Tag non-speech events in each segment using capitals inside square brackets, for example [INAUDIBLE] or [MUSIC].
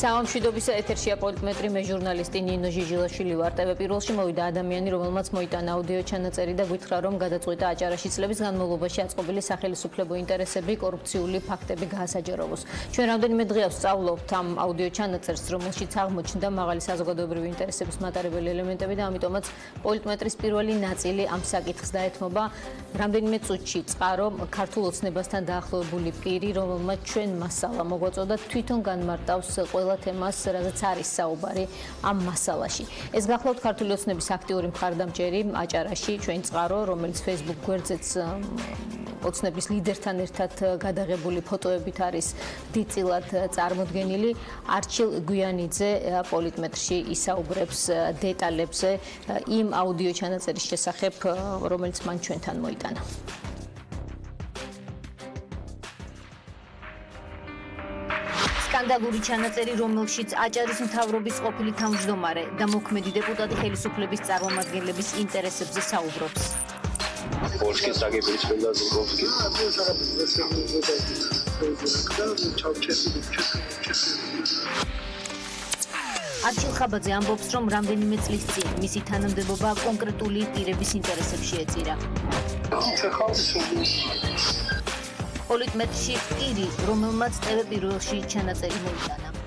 სამშვიდობის ეთერშია პოლიტმეტრი მე ჟურნალისტი ნინო ჟიჟილაშვილი. ვარ ტევე პირველში მოვიდა ადამიანი რომელმაც მოიტანა აუდიო ჩანაწერი და გითხრა რომ გადაწყვიტა აჭარაში წლების განმავლობაში აწყობილი სახელმწიფო ინტერესები კორუფციული ფაქტები გაასაჯაროვოს ჩვენ რამდენიმე დღეა ვსწავლობთ ამ აუდიო ჩანაწერს რომელშიც აღმოჩნდა მაღალი საზოგადოებრივი ინტერესების მატარებელი ელემენტები და ამიტომაც პოლიტმეტრის პირველი ნაწილი ამ საკითხს დაეთმობა. რამდენიმე წუთში წყარო ქართულ ოცნებასთან დაახლოებული პირი რომელმაც ჩვენ მასალა მოგვაწოდა თვითონ განმარტავს ყველა თემას, რაზეც არის საუბარი ამ მასალაში. ეს გახლავთ ქართული ოცნების აქტიური მხარდამჭერი აჭარაში, ჩვენ წყარო, რომელიც Facebook გვერდზეც ოცნების ლიდერთან ერთად გადაღებული ფოტოებით არის დიდწილად წარმოდგენილი. არჩილ გვიანიძე პოლიტმეტრში ისაუბრებს დეტალებზე იმ აუდიო ჩანაწერის შესახებ, რომელიც მან ჩვენთან მოიტანა. სკანდალური ჩანაწერი, რომელშიც აჭარის მთავრობის ყოფილი თავმჯდომარე და მოქმედი დეპუტატი ხელისუფლების წარმომადგენლების ინტერესებზე საუბრობს. პოლსკის აგებრის ყველა ზოგოვსკი. არჩილ ხაბაძე ამბობს, რომ რამდენიმე წლის წინ მისი თანამდებობა კონკრეტული პირების ინტერესებში ეწირა. პოლიტმეტში პირი, რომელმაც ტევე პირველში ჩანაწერი მოიტანა.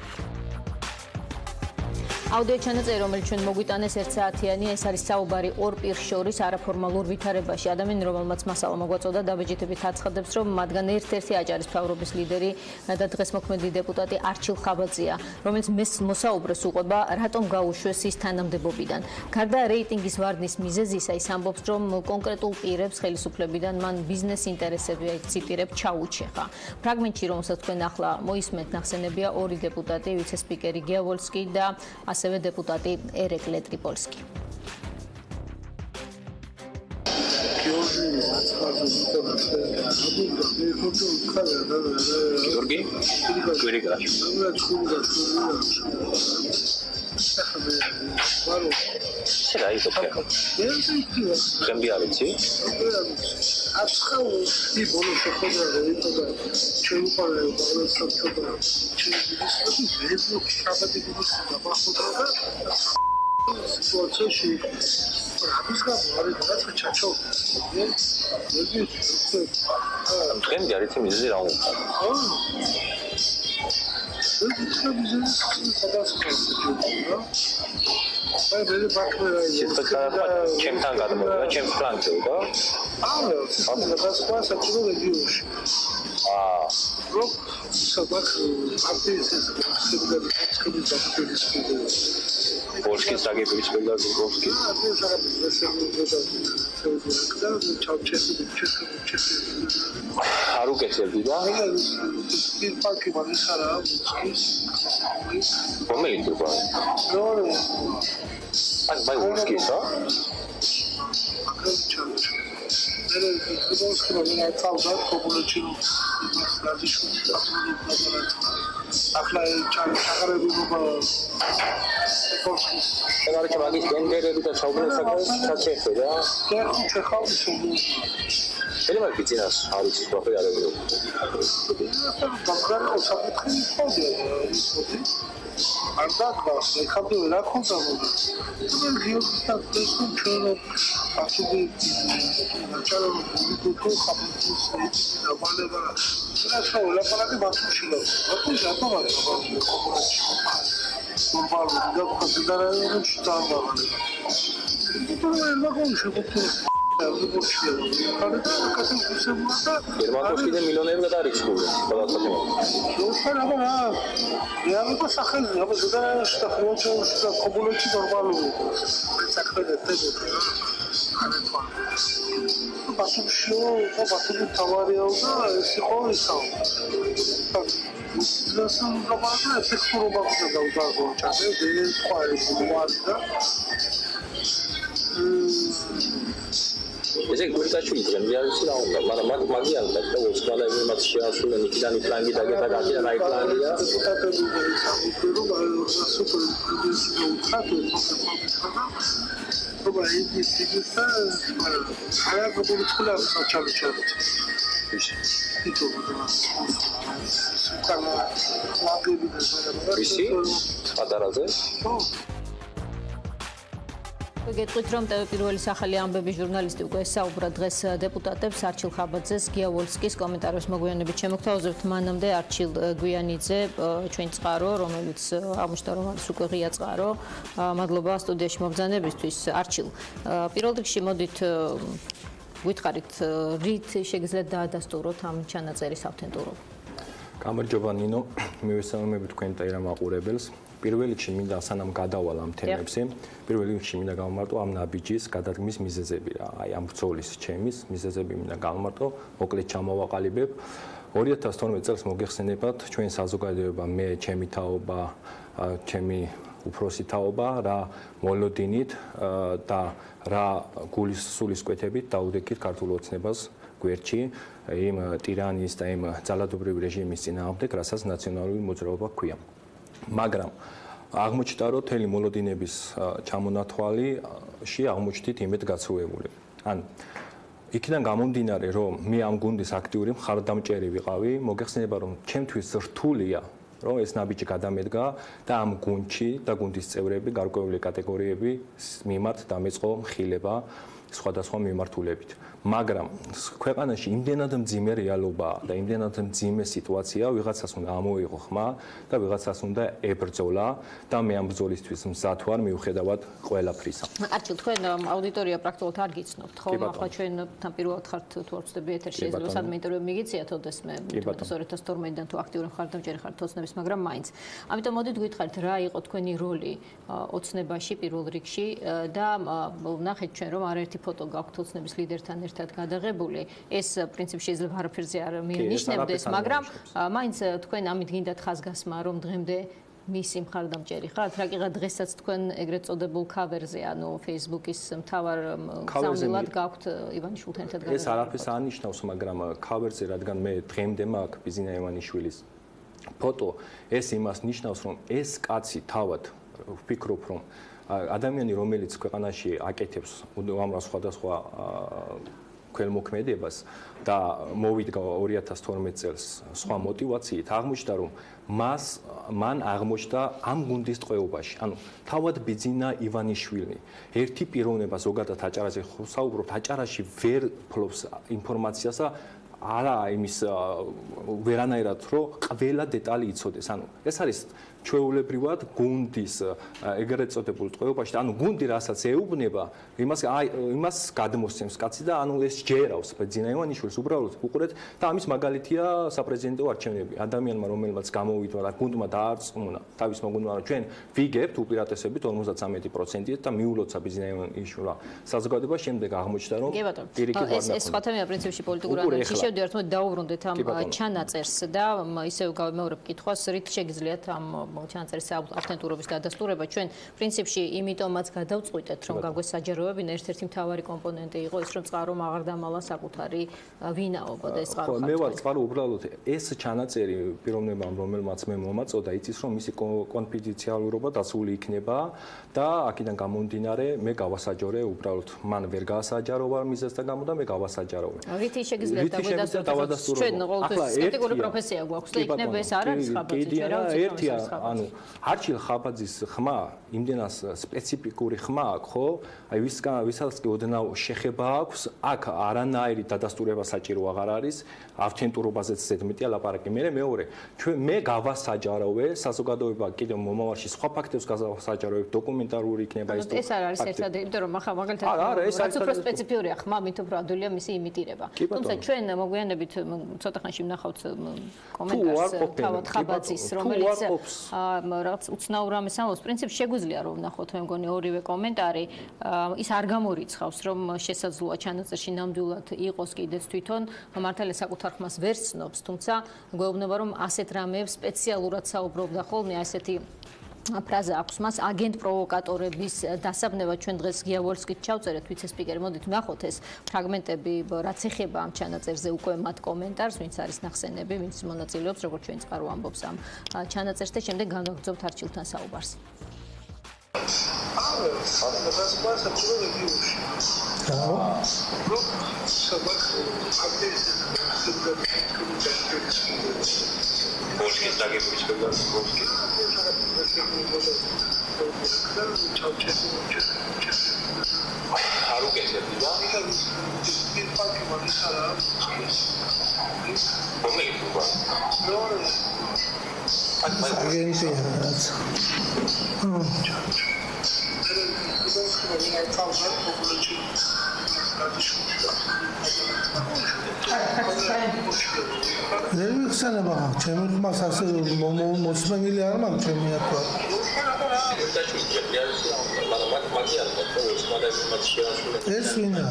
აუდიო ჩანაწერი, რომელიც ჩვენ მოგვიტანეს 1 საათიანი, ეს არის საუბარი ორ პირ შორის არაფორმალურ ვითარებაში. ადამიანი, რომელმაც მასალა მოგვაწოდა, დაბეჭდებით აცხადებს, რომ მათგან ერთ-ერთი აჭარის ფავრობის ლიდერი და დღეს მოქმედი დეპუტატი არჩილ ხაბაძეა, რომელიც მეს მოსაუბრეს უყვება, რატომ გაუშვეს ის თანამდებობიდან. გარდა რეიტინგის ვარდნის მიზეზისა, ის ამბობს, რომ კონკრეტულ პირებს ხელისუფლებიდან მან ბიზნეს ინტერესები, აი ციტირებ, ჩაუჩეხა. ფრაგმენტში, რომელსაც თქვენ ახლა მოისმენთ, ნახსენებია ორი დეპუტატი, ვიცე-სპიკერი გიავოლსკი და ასე ასევე დეპუტატი ერეკლე ტრიპოლსკი. გიორგი კვირიკა რა ის ოფე? ხემბი არიცი? აფხაუ ი ბოლო შეხვედრა რეიტოდა ჩვენ უყარე ბოლო შეხვედრა ჩვენ ისეთი ვეზო შაბათი გულს გამახოდა და სიტუაციაში ის გამარი და ჩაჩო დღემდე არის მიზეზი რა უნდა? აა ეს ის მიზეზი მე ბაქრა შეიძლება ჩემთან გადმოვიდა ჩემს პლანზე და აა გასვლა საჭირო რეგიონში აა რო საბაქ აქტივის ეს სიგნალი ხდება საფრთხის სიგნალი პოლსკის აგების ყველა ზოგოვსკი აა ეს რაღაც ესეა და ჩავჩესი ჩესი ჩესი არ უკეთებდი და ის პარკი მაგის არა ის რომელი თუ ბა ნო ან ბაი უსკისა მე ფუტბოლში მე წავდა კოპულოჩი რადიშვილი და ახლა ჩაღარები მობა ეგ არის მაგის გენდერები და ჩაუბრუნებას ჩაჩეხე და და ჩეხავდი სულ შეიძლება გიწინას არ ვიცი ახლა არ არის. და გაგარო საფრთხე ისწოდე ის არ დაგვა, ეხლა რა ხონდა მოდი. მე გიორგისთან წესო ჩვენ ასუბი ჩარო გიგო ხაბუს და მალება რა ლაპარაკი ბათუმშილა. ბათუმში რატომ არის კოპერაცი? ნორმალური და კონსიდერაციაში დაამბავალი. იმიტომ რომ მაგონ შეგვიძლია გერმანკოსკიდე მილიონერი გადარიცხული ყველასთან. დოქტორ აბა რა. მე ამბობ სახელი, აბა ზედააში და ფრონჩოში და კომუნიკაცი ნორმალური. საქმე დაწესებულა. ბათუმში, და ბათუმი თავარიაო და ეს იყო ისო. ზუსტად გამართა ეფექტურობა ხდება ჩაზე, ეს სხვა ის მოარი და ესე იგი დღემდე არის რა უნდა მაგრამ მაგ მაგიან და ოსკალა იმათ შეასრულენ იქიდან პლანი დაგება და აქედან აი პლანია ობა ის ის ის არა გობული თქვა საჩავი ჩავით ვისი? იტო მაგას უკანა ლაგები და ზოგადად ვისი? პატარაზე? ხო გეტყვით რომ ტევე პირველი სახელი ამბები ჟურნალისტი უკვე საუბრა დღეს დეპუტატებს არჩილ ხაბაძეს, გიავოლსკის კომენტარებს მოგვიანებით შემოგთავაზებთ მანამდე არჩილ გვიანიძე ჩვენ წყარო, რომელიც აღმოჩნდა რომ არის უკვე ღია წყარო. მადლობა სტუდიაში მობრძანებისთვის არჩილ. პირველ რიგში მოდით გითხარით რით შეგიძლიათ დაადასტუროთ ამ ჩანაწერის ავთენტურობა. გამარჯობა ნინო, [COUGHS] მივესალმები თქვენ ტელემაყურებელს. პირველ რიგში მინდა სანამ გადავალ ამ თემებზე, პირველ რიგში მინდა გამომარტო ამ ნაბიჯის გადადგმის მიზეზები რა. აი ამ ბრძოლის ჩემის მიზეზები მინდა გამომარტო, მოკლედ ჩამოვაყალიბებ. 2012 წელს მოგეხსენებათ ჩვენ საზოგადოება მე ჩემი თაობა, ჩემი უფროსი თაობა რა მოლოდინით და რა გულის სულისკვეთებით დაუდექით ქართულ ოცნებას გვერდში იმ ტირანის და იმ ძალადობრივი რეჟიმის წინააღმდეგ, რასაც ნაციონალური მოძრაობა ქვია. მაგრამ აღმოჩნდა რომ თელი მოლოდინების ჩამონათვალიში აღმოჩნდით იმედგაცრუებული. ან იქიდან გამომდინარე რომ მე ამ გუნდის აქტიური მხარდამჭერი ვიყავი, მოგეხსენება რომ ჩემთვის რთულია რომ ეს ნაბიჯი გადამედგა და ამ გუნდში და გუნდის წევრები გარკვეული კატეგორიები მიმართ დამეწყო მხილება სხვადასხვა მიმართულებით. მაგრამ ქვეყანაში იმდენად მძიმე რეალობაა და იმდენად მძიმე სიტუაცია, ვიღაცას უნდა ამოიღო ხმა და ვიღაცას უნდა ებრძოლა და მე ამ ბრძოლისთვის მზად ვარ მიუხედავად ყველაფრისა. არჩილ, თქვენ აუდიტორია პრაქტიკულად არ გიცნობთ, ხო? ახლა ჩვენ თან პირველად ხართ თუ არ ვწდები ეთერში, შეიძლება სადმე ინტერვიუ მიგიციათ ოდეს მე 2012-დან თუ აქტიური მხარდამჭერი ხართ ოცნების, მაგრამ მაინც. ამიტომ მოდით გითხარით, რა იყო თქვენი როლი ოცნებაში პირველ რიგში და ნახეთ ჩვენ რომ არაერთი ფოტო გაქვთ ოცნების ლიდერთან ერთ ერთად გადაღებული. ეს პრინციპში შეიძლება არაფერზე არ მიენიშნებდეს, მაგრამ მაინც თქვენ ამით გინდათ ხაზგასმა, რომ დღემდე მისი მხარდამჭერი ხართ? რა კიღა დღესაც თქვენ ეგრეთ წოდებულ cover-ზე, ანუ Facebook-ის მთავარ სამილად გაქვთ ივანიშვილთან ერთად გადაღებული. ეს არაფერს ანიშნავს, მაგრამ cover-ზე, რადგან მე დღემდე მაქვს ბიზინა ივანიშვილის ფოტო, ეს იმას ნიშნავს, რომ ეს კაცი თავად ვფიქრობ, რომ ადამიანი, რომელიც ქვეყანაში აკეთებს უამრავ სხვადასხვა ქველმოქმედებას და მოვიდგა 2012 წელს სხვა мотиваციით აღმოჩნდა რომ მას მან აღმოჩნდა ამ გუნდის ტყვეობაში ანუ თავად ბიძინა ივანიშვილი ერთი პიროვნება ზოგადად აჭარაზე ხსაუბრობთ აჭარაში ვერ ფლობს ინფორმაციას და არა იმის ვერანაირად რომ ყველა დეტალი იცოდეს. ანუ ეს არის ჩვეულებრივად გუნდის ეგრეთ წოდებულ ტყვეობაში, ანუ გუნდი რასაც ეუბნება, იმას აი იმას გადმოსცემს კაცი და ანუ ეს ჯერავს ბეძინა ივანიშვილს უბრალოდ უყურეთ და ამის მაგალითია საპრეზიდენტო არჩევნები. ადამიანმა რომელმაც გამოვიდა და გუნდმა დაარწმუნა თავის მოგუნდა რომ ჩვენ ვიგებთ უპირატესებით 53% და მიულოცა ბეძინა ივანიშვილა. საზოგადოება შემდეგ აღმოჩნდა რომ პირიქით ეს ეს სხვა თემია პრინციპში პოლიტიკური ანალიზი შევდივართ მოდი დაუბრუნდეთ ამ ჩანაწერს და ისევ გავიმეორებ კითხვას რით შეგიძლიათ ამ ჩანაწერის ავთენტურობის დადასტურება ჩვენ პრინციპში იმიტომაც გადავწყვიტეთ რომ გაგვესაჯაროებინა ერთ-ერთი მთავარი კომპონენტი იყო ის რომ წყარო აღარ დამალა საკუთარი ვინაობა და ეს წყარო ხო მე ვარ წყარო უბრალოდ ეს ჩანაწერი პიროვნებამ რომელმაც მე მომაწოდა იცის რომ მისი კონფიდენციალურობა დაცული იქნება და აქედან გამომდინარე მე გავასაჯორე უბრალოდ მან ვერ გაასაჯარო ვარ მიზესთან გამო და მე გავასაჯაროვე. რითი შეგიძლიათ დავადასტუროთ ჩვენ ყოველთვის სკეპტიკური პროფესია გვაქვს და იქნებ ეს არ არის ხაბათი ჩვენ რა ვიცი ერთია ანუ არჩილ ხაბაძის ხმა იმდენას სპეციფიკური ხმა აქვს ხო? აი ვისგან ვისაც კი ოდნავ შეხება აქვს აქ არანაირი დადასტურება საჭირო აღარ არის. ავთენტურობაზეც ზედმეტია ლაპარაკი მე მეორე ჩვენ მე გავასაჯაროვე საზოგადოება კიდევ მომავალში სხვა ფაქტებს გავასაჯაროვებ დოკუმენტარული იქნება ეს ეს არ არის ერთად იმიტომ რომ ახლა მაგალითად რაც უფრო სპეციფიურია ხმა მით უფრო ადვილია მისი იმიტირება. თუმცა ჩვენ მოგვიანებით ცოტა ხანში ვნახავთ კომენტარს თავად ხაბაძის რომელიც რაღაც უცნაურ ამის ამბობს პრინციპში შეგვიძლია რომ ვნახოთ მე მგონი ორივე კომენტარი. ის არ გამორიცხავს რომ შესაძლოა ჩანაწერში ნამდვილად იყოს კიდეც თვითონ მართალია საკუთარ ხმას ვერ ცნობს თუმცა გვეუბნება რომ ასეთ რამეებს სპეციალურად საუბრობდა ხოლმე ასეთი ფრაზა აქვს. მას აგენტ პროვოკატორების დასაბნება ჩვენ დღეს გიავოლსკით ჩავწერეთ ვიცე-სპიკერი მოდით ნახოთ ეს ფრაგმენტები რაც ეხება ამ ჩანაწერზე უკვე მათ კომენტარს ვინც არის ნახსენები ვინც მონაწილეობს როგორც ჩვენ წყარო ამბობს ამ ჩანაწერს და შემდეგ განვაგრძობთ არჩილთან საუბარს გადასხმა საჭირო რეგიონში. რა? რო საბაქ აქტივიზმი პოლკის დაგებული შეგვიძლია პოლკი არ უკეთებდი და რომელი თქმა აგენტია რაც. მე ვიხსენება, ჩემი ხმას ასე მოსმენილი არ მაქვს ჩემი ათვა. ეს ვინა?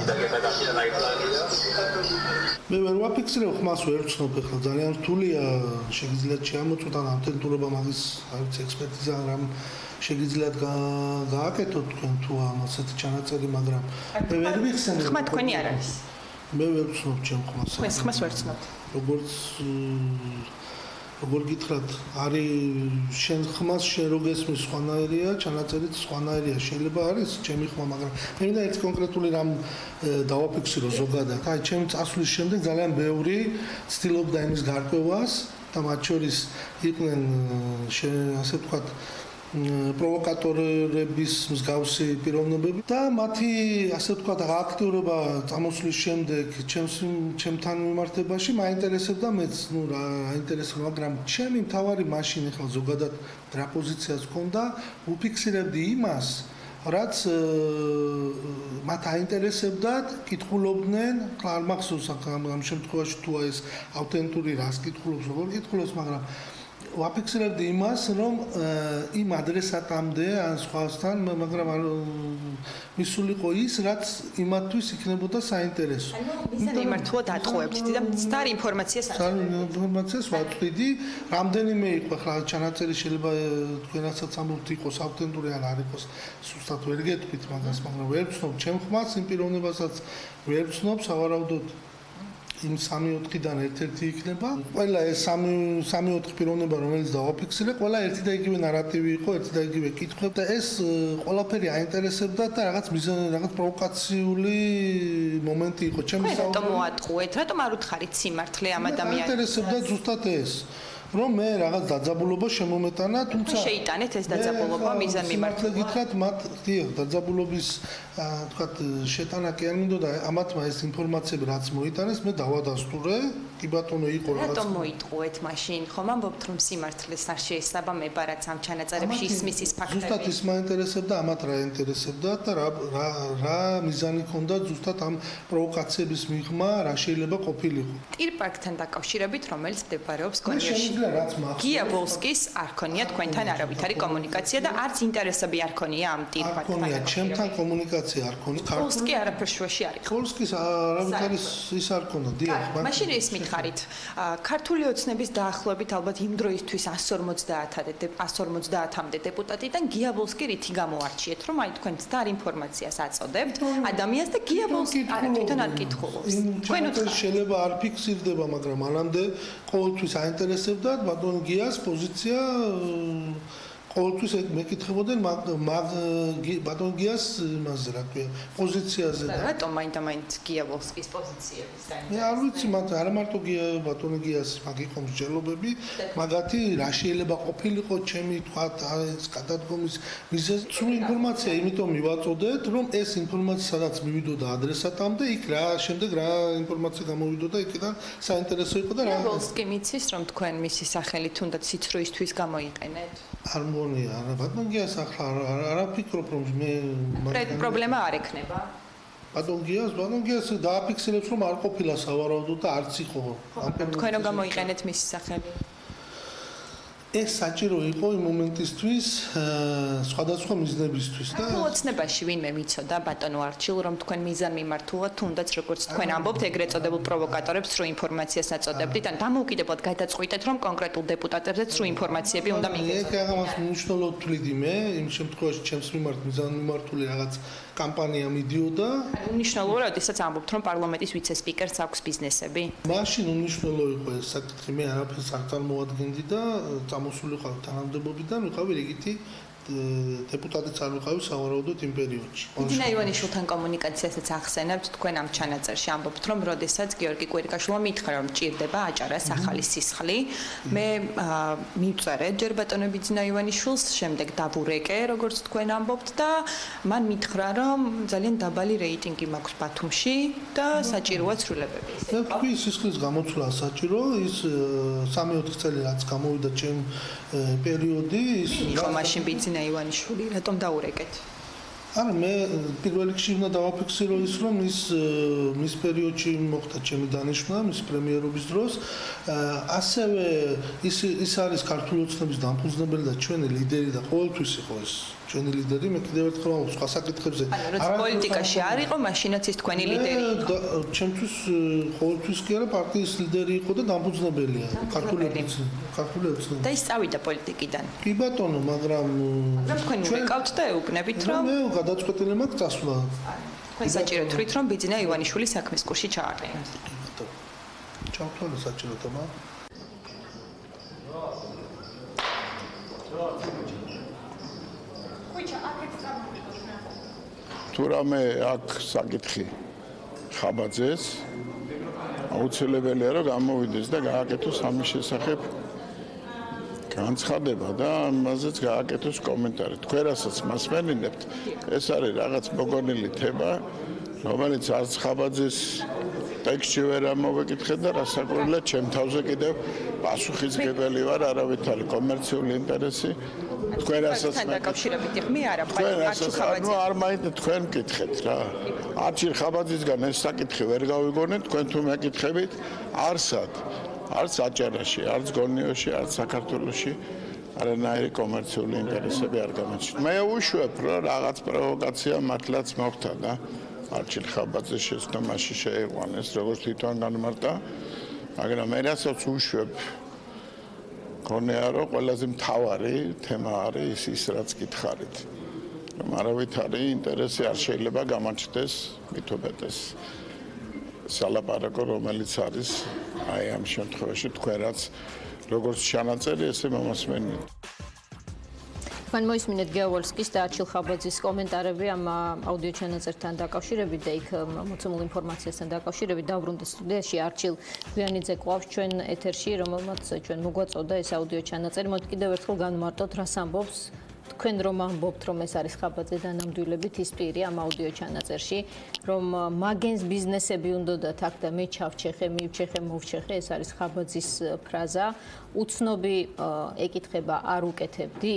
მე ვერ ვაფიქსირებ ხმას ვერ ვცნობ ახლა ძალიან რთულია შეგიძლიათ შეამოწმოთ ამ თენტურობა მაგის არ ვიცი ექსპერტიზა რამ შეგიძლიათ გა- გააკეთოთ თქვენ თუ ამ ასეთი ჩანაწერი მაგრამ მე ვერ ვიხსენებ ხმა თქვენი არ არის. მე ვერ ვცნობ ჩემ ხმას თქვენს ხმას ვერ ცნობთ. როგორც როგორ გითხრათ არის შენ ხმას შენ რო გესმის სხვანაირია ჩანაწერიც სხვანაირია შეიძლება არის ჩემი ხმა მაგრამ მე მინდა ერთ კონკრეტული რამ დავაფიქსირო ზოგადად აი ჩემი წასვლის შემდეგ ძალიან ბევრი ცდილობდა იმის გარკვევას და მათ შორის იყვნენ შე- ასე ვთქვათ მ, პროვოკატორების მსგავსი პიროვნებები და მათი ასე ვთქვათ აქტიურობა წამოსვლის შემდეგ ჩემს ჩემთან მიმართებაში მაინტერესებდა მეც ნუ რა აინტერესებდა მაგრამ ჩემი მთავარი მაშინ ახლა ზოგადად რა პოზიციას ჰქონდა უფიქსირებდი იმას რაც მათ აინტერესებდათ, კითხულობდნენ, ხა არ მახსოვს ამ შემთხვევაში თუ ეს ავთენტური რას კითხულობს, როგორ კითხულობს, მაგრამ ვაფიქსირებდი იმას, რომ იმ ადრესატამდე ან სხვასთან, მა- მაგრამ არ მისულიყო ის, რაც იმათთვის იქნებოდა საინტერესო. მიზანი იმართუა დატყუებდით და მცდარ ინფორმაციას სამ ინფორმაციას ვაწვდიდი, რამდენიმე იყო ხლა ჩანაწერი შეიძლება თქვენასაც ამბობთ იყოს ავთენტური ან არ იყოს, სუსტად ვერ გეტყვით მაგას, მაგრამ ვერ ვცნობ. ჩემ ხმას იმ პიროვნებასაც ვერ ვცნობ სავარაუდოდ იმ 3-4-დან ერთ-ერთი იქნება. ყველა ეს 3-3-4 პიროვნება, რომელიც დავაფიქსირე, ყველა ერთი და იგივე ნარატივი იყო, ერთი და იგივე კითხვები და ეს ყველაფერი აინტერესებდა და რაღაც მიზანი, რაღაც პროვოკაციული მომენტი იყო ჩემი თქვენ რატომ საუბარი. მოატყუეთ? რატომ არ უთხარით სიმართლე ამ ადამიანს? აინტერესებდა ზუსტად ეს რომ მე რაღაც დაძაბულობა შემომეტანა, თუმცა შეიტანეთ ეს დაძაბულობა მიზან მიმართლე მიმართულება? გითხრათ მათ დიახ დაძაბულობის თქვათ შეტანა კი არ მინდოდა ამათმა ეს ინფორმაციები რაც მოიტანეს მე დავადასტურე კი ბატონო იყო რაღაც რატომ მოიტყუეთ მაშინ? ხომ ამბობთ რომ სიმართლეს არ შეესაბამება რაც ამ ჩანაწერებში ისმის ის ზუსტად ფაქტები? ის მაინტერესებდა ამათ რა ინტერესებდა და რა რა მიზანი ქონდა ზუსტად ამ პროვოკაციების მიღმა რა შეიძლება ყოფილიყო ტირპარკთან დაკავშირებით რომელიც მდებარეობს მახსოვს გია ვოლსკის არ ქონია თქვენთან არავითარი კომუნიკაცია და არც ინტერესები არ ქონია ამ არ ტირპარკთან. ქონია ჩემთან კომუნიკაცია არ ქონია ვოლსკი არაფერ შუაში არ იყო. ხოლსკის არავითარი ის არ ქონდა დიახ მაგრამ- მაშინ ის მითხარით. ქართული ოცნების დაახლოებით ალბათ იმ დროისთვის 150-ამდე 150-მდე დეპუტატიდან გიაბოლსკი რითი გამოარჩიეთ რომ აი თქვენ ძდარ ინფორმაციას აწოდებთ ადამიანს და გიაბოლსკი თვითონ არ კითხულობს თქვენ შეიძლება არ ფიქსირდება მაგრამ მანამდე ყოველთვის აინტერესებდა ბატონ გიას პოზიცია ყოველთვის მეკითხებოდნენ მაგ ბატონ გიას იმაზე რა ქვია პოზიციაზე და რატომ მაინდა-მაინც გიაბოლსკის პოზიციების მე არ ვიცი მათ არ მარტო გია ბატონი გიას მაგ იყო მსჯელობები. მაგათი რა შეიძლება ყოფილიყო ჩემი თქვა ეს გადადგომის მიზეზი. სულ ინფორმაცია იმიტომ მივაწოდეთ რომ ეს ინფორმაცია სადაც მივიდოდა ადრესატამდე იქ რა შემდეგ რა ინფორმაცია გამოვიდოდა იქიდან საინტერესო იყო და რა გიაბოლსკი მიცის რომ თქვენ მისი სახელი თუნდაც სიცრუისთვის გამოიყენეთ არ მგონია არა ბატონ გიას ახლა არ- არ- არ აფიქრობ რომ მე პრობლემა არ ექნება. ბატონ გიას ბატონ გიას დააფიქსირებს რომ არ ყოფილა სავარაუდოდ და არც იყო. ამ თქვენ რომ გამოიყენეთ მისი სახელი ეს საჭირო იყო იმ მომენტისთვის სხვადასხვა მიზნებისთვის და ოცნებაში ვინმე მიცოდა ბატონო არჩილ რომ თქვენ მიზან მიმართულა თუნდაც როგორც თქვენ ამბობთ ეგრეთ წოდებულ პროვოკატორებს რო ინფორმაციას აწოდებდით ან დამოუკიდებლად გადაწყვიტეთ რომ კონკრეტულ დეპუტატებზეც რო ინფორმაციები უნდა მიგეცოთ ეგ რაღაც მნიშვნელოვნად თვლიდი მე იმ შემთხვევაში ჩემს მიმართ მიზან მიმართული რაღაც კამპანია მიდიოდა. უნიშნელოა როდესაც ამბობთ რომ პარლამენტის ვიცე-სპიკერს აქვს ბიზნესები. მაშინ უნიშნელო იყო ეს საკითხი მე არაფერს არ წარმოადგენდი და წამოსულიყავ თანამდებობიდან ვიყავი რიგითი დეპუტატიც არ ვიყავი სავარაუდოდ იმ პერიოდში. დინა ივანიშვილთან კომუნიკაციასაც ახსენებთ თქვენ ამ ჩანაწერში ამბობთ რომ როდესაც გიორგი კვირიკაშვილმა მითხრა რომ ჭირდება აჭარას ახალი სისხლი მე მივწერე ჯერ ბატონები დინა ივანიშვილს შემდეგ დაბურეკე როგორც თქვენ ამბობთ და მან მითხრა რომ ძალიან დაბალი რეიტინგი მაქვს ბათუმში და საჭიროა ცვლილებები. მე ვთქვი სისხლის გამოცვლა საჭირო ის 3-4 წელი რაც გამოვიდა ჩემ პერიოდი ის იყო მაშინ ბიძინა ბიზნა ივანიშვილი რატომ დაურეკეთ? არა მე პირველ რიგში უნდა დავაფიქსირო ის რომ ის მის პერიოდში მოხდა ჩემი დანიშვნა მის პრემიერობის დროს ასევე ის ის არის ქართული ოცნების დამფუძნებელი და ჩვენი ლიდერი და ყოველთვის იყო ეს ჩვენი ლიდერი მე კიდევ ერთხელ ვამბობ სხვა საკითხებზე. არა პოლიტიკაში არ იყო მაშინაც ის თქვენი ლიდერი იყო. ჩემთვის ყოველთვის კი არა პარტიის ლიდერი იყო და დამფუძნებელია. ქართული ოცნება და ის წავიდა პოლიტიკიდან. კი ბატონო მაგრამ მაგრამ თქვენ უკავთ და ეუბნებით რომ მე გადაწყვეტილი მაქვს წასვლა. თქვენ საჭირო თვით რომ ბიძინა ივანიშვილი საქმის კურსში ჩააყენოთ ჩავთვალე საჭიროა მაგრამ თუ რამე აქ საკითხი ხაბაძეს აუცილებელია რომ გამოვიდეს და გააკეთოს ამის შესახებ განცხადება და ამაზეც გააკეთოს კომენტარი. თქვენ რასაც მასმენინებთ, ეს არის რაღაც მოგონილი თემა, რომელიც არც ხაბაძეს ტექსტში ვერ ამოვეკითხეთ და რასაკვირველია, ჩემ თავზე კიდევ პასუხისგებელი ვარ, არავითარი კომერციული ინტერესი თქვენ რასაც დაკავშირებით ხმი არა პარტიულ ხაბაძე ნუ არ მაინდა თქვენ მკითხეთ რა. არჩილ ხაბაძისგან ეს საკითხი ვერ გავიგონეთ თქვენ თუ მეკითხებით არსად არც აჭარაში არც გონიოში არც საქართველოში არანაირი კომერციული ინტერესები არ გამოჩნდა მე უშვებ რომ რაღაც პროვოკაცია მართლაც მოხდა და არჩილ ხაბაძეს შეცდომაში შეიყვანეს როგორც თვითონ განმარტა. მაგრამ მე რასაც უშვებ გონია რომ ყველაზე მთავარი თემა არის ის რაც გითხარით რომ არავითარი ინტერესი არ შეიძლება გამოჩნდეს მithobetes სალაპარაკო რომელიც არის აი ამ შემთხვევაში თქვენ რაც როგორც ჩანაწერი ესე მომასმენით თქვენ მოისმინეთ გეოვოლსკის და არჩილ ხაბაძის კომენტარები ამ აუდიო ჩანაწერთან დაკავშირებით და იქ მოცემულ ინფორმაციასთან დაკავშირებით დავრუნდეთ სტუდიაში არჩილ გვიანიძე ყავს ჩვენ ეთერში რომელმაც ჩვენ მოგვაწოდა ეს აუდიო ჩანაწერი. მოდი კიდევ ერთხელ განმარტოთ რას ამბობს თქვენ რომ ამბობთ რომ ეს არის ხაბაძე და ნამდვილებით ის პირი ამ აუდიო ჩანაწერში რომ მაგენს ბიზნესები უნდა და თქ და მე ჩავჩეხე მივჩეხე მოვჩეხე ეს არის ხაბაძის ფრაზა. უცნობი ეკითხება არ უკეთებდი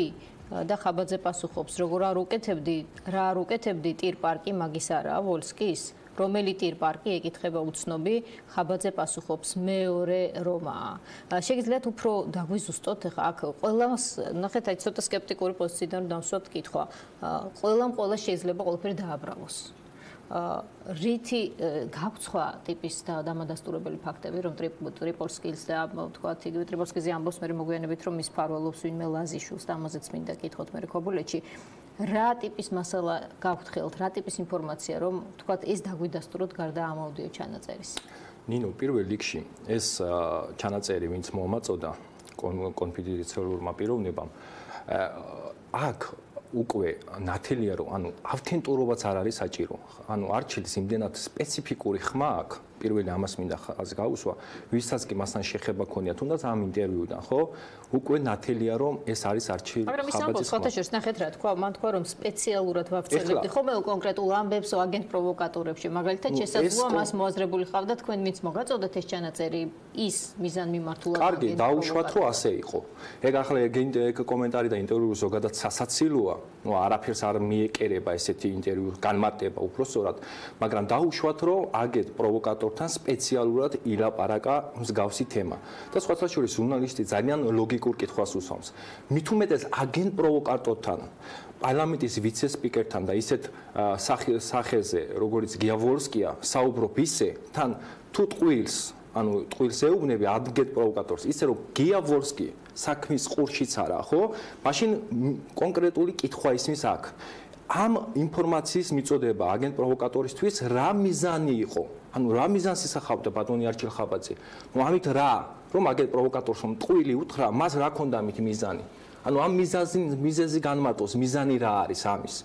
და ხაბაძე პასუხობს, როგორ არ უკეთებდი, რა არ უკეთებდი ტირპარკი მაგის არაა, ვოლსკის. რომელი ტირპარკი ეკითხება უცნობი, ხაბაძე პასუხობს მეორე რომაა. შეგიძლიათ უფრო დაგვიზუსტოთ ახლა აქ ყველას ნახეთ აი ცოტა სკეპტიკური პოზიციიდან დავსვათ კითხვა. ყველამ ყველა შეიძლება ყველაფერი დააბრალოს. რითი გაგვცხვა ტიპის და დამადასტურებელი ფაქტები რომ ტრიპოლსკის და თქვა იგივე ტრიპოლსკიზი ამბობს მე მოგვიანებით რომ ის ფარველობს ვინმე ლაზიშვილს და ამაზეც მინდა კითხოთ მე ქობულეთში. რა ტიპის მასალა გავხთხილთ რა ტიპის ინფორმაცია რომ თქვა ის დაგვიდასტუროთ გარდა ამ აუდიო ჩანაწერის? ნინო პირველ რიგში ეს ჩანაწერი ვინც მომაწოდა კონფიდენციალურმა პიროვნებამ აქ უკვე ნათელია რომ ანუ ავთენტურობაც არ არის საჭირო. ანუ არჩილის იმდენად სპეციფიკური ხმა აქვს პირველი ამას მინდა ხაზს გაუსვა, ვისაც კი მასთან შეხება ქონია, თუნდაც ამ ინტერვიუდან, ხო? უკვე ნათელია რომ ეს არის არჩევი ხაბაძის. მაგრამ ის ამბობს, ფოტოშერს ნახეთ რა თქვა, მან თქვა რომ სპეციალურად ვაგრძელებდი ხოლმე კონკრეტულ ამბებს აგენტ პროვოკატორებში. მაგალითად, შესაძლოა მას მოაზრებული ხავდა თქვენ ვინც მოგაწოდეთ ეს ჩანაწერი, ის მიზანმიმართულად კარგი, დაუშვათ რომ ასე იყო. ეგ ახლა ეგ კომენტარი და ინტერვიუ ზოგადად სასაცილოა. ნუ არაფერს არ მიეკერება ესეთი ინტერვიუ, განმარტება უფრო სწორად, მაგრამ დაუშვათ რომ აგენტ პროვოკატორ ავტორთან სპეციალურად ილაპარაკა მსგავსი თემა. და სხვათა შორის ჟურნალისტი ძალიან ლოგიკურ კითხვას უსვამს. მით უმეტეს აგენტ პროვოკატორთან პარლამენტის ვიცე-სპიკერთან და ისეთ სახეზე, როგორც გიავოლსკია, საუბრობ ისე, თან თუ ტყვილს, ანუ ტყვილს ეუბნები აგენტ პროვოკატორს, ისე რომ გიავოლსკი საქმის ყურშიც არა, ხო? მაშინ კონკრეტული კითხვა ისმის აქ. ამ ინფორმაციის მიწოდება აგენტ პროვოკატორისთვის რა მიზანი იყო? ანუ რა მიზანს ისახავდა ბატონი არჩილ ხაბაძე? ნუ ამით რა? რომ აგენტ პროვოკატორს რომ ტყუილი უთხრა, მას რა ქონდა ამით მიზანი? ანუ ამ მიზაზი მიზეზი განმარტოს, მიზანი რა არის ამის?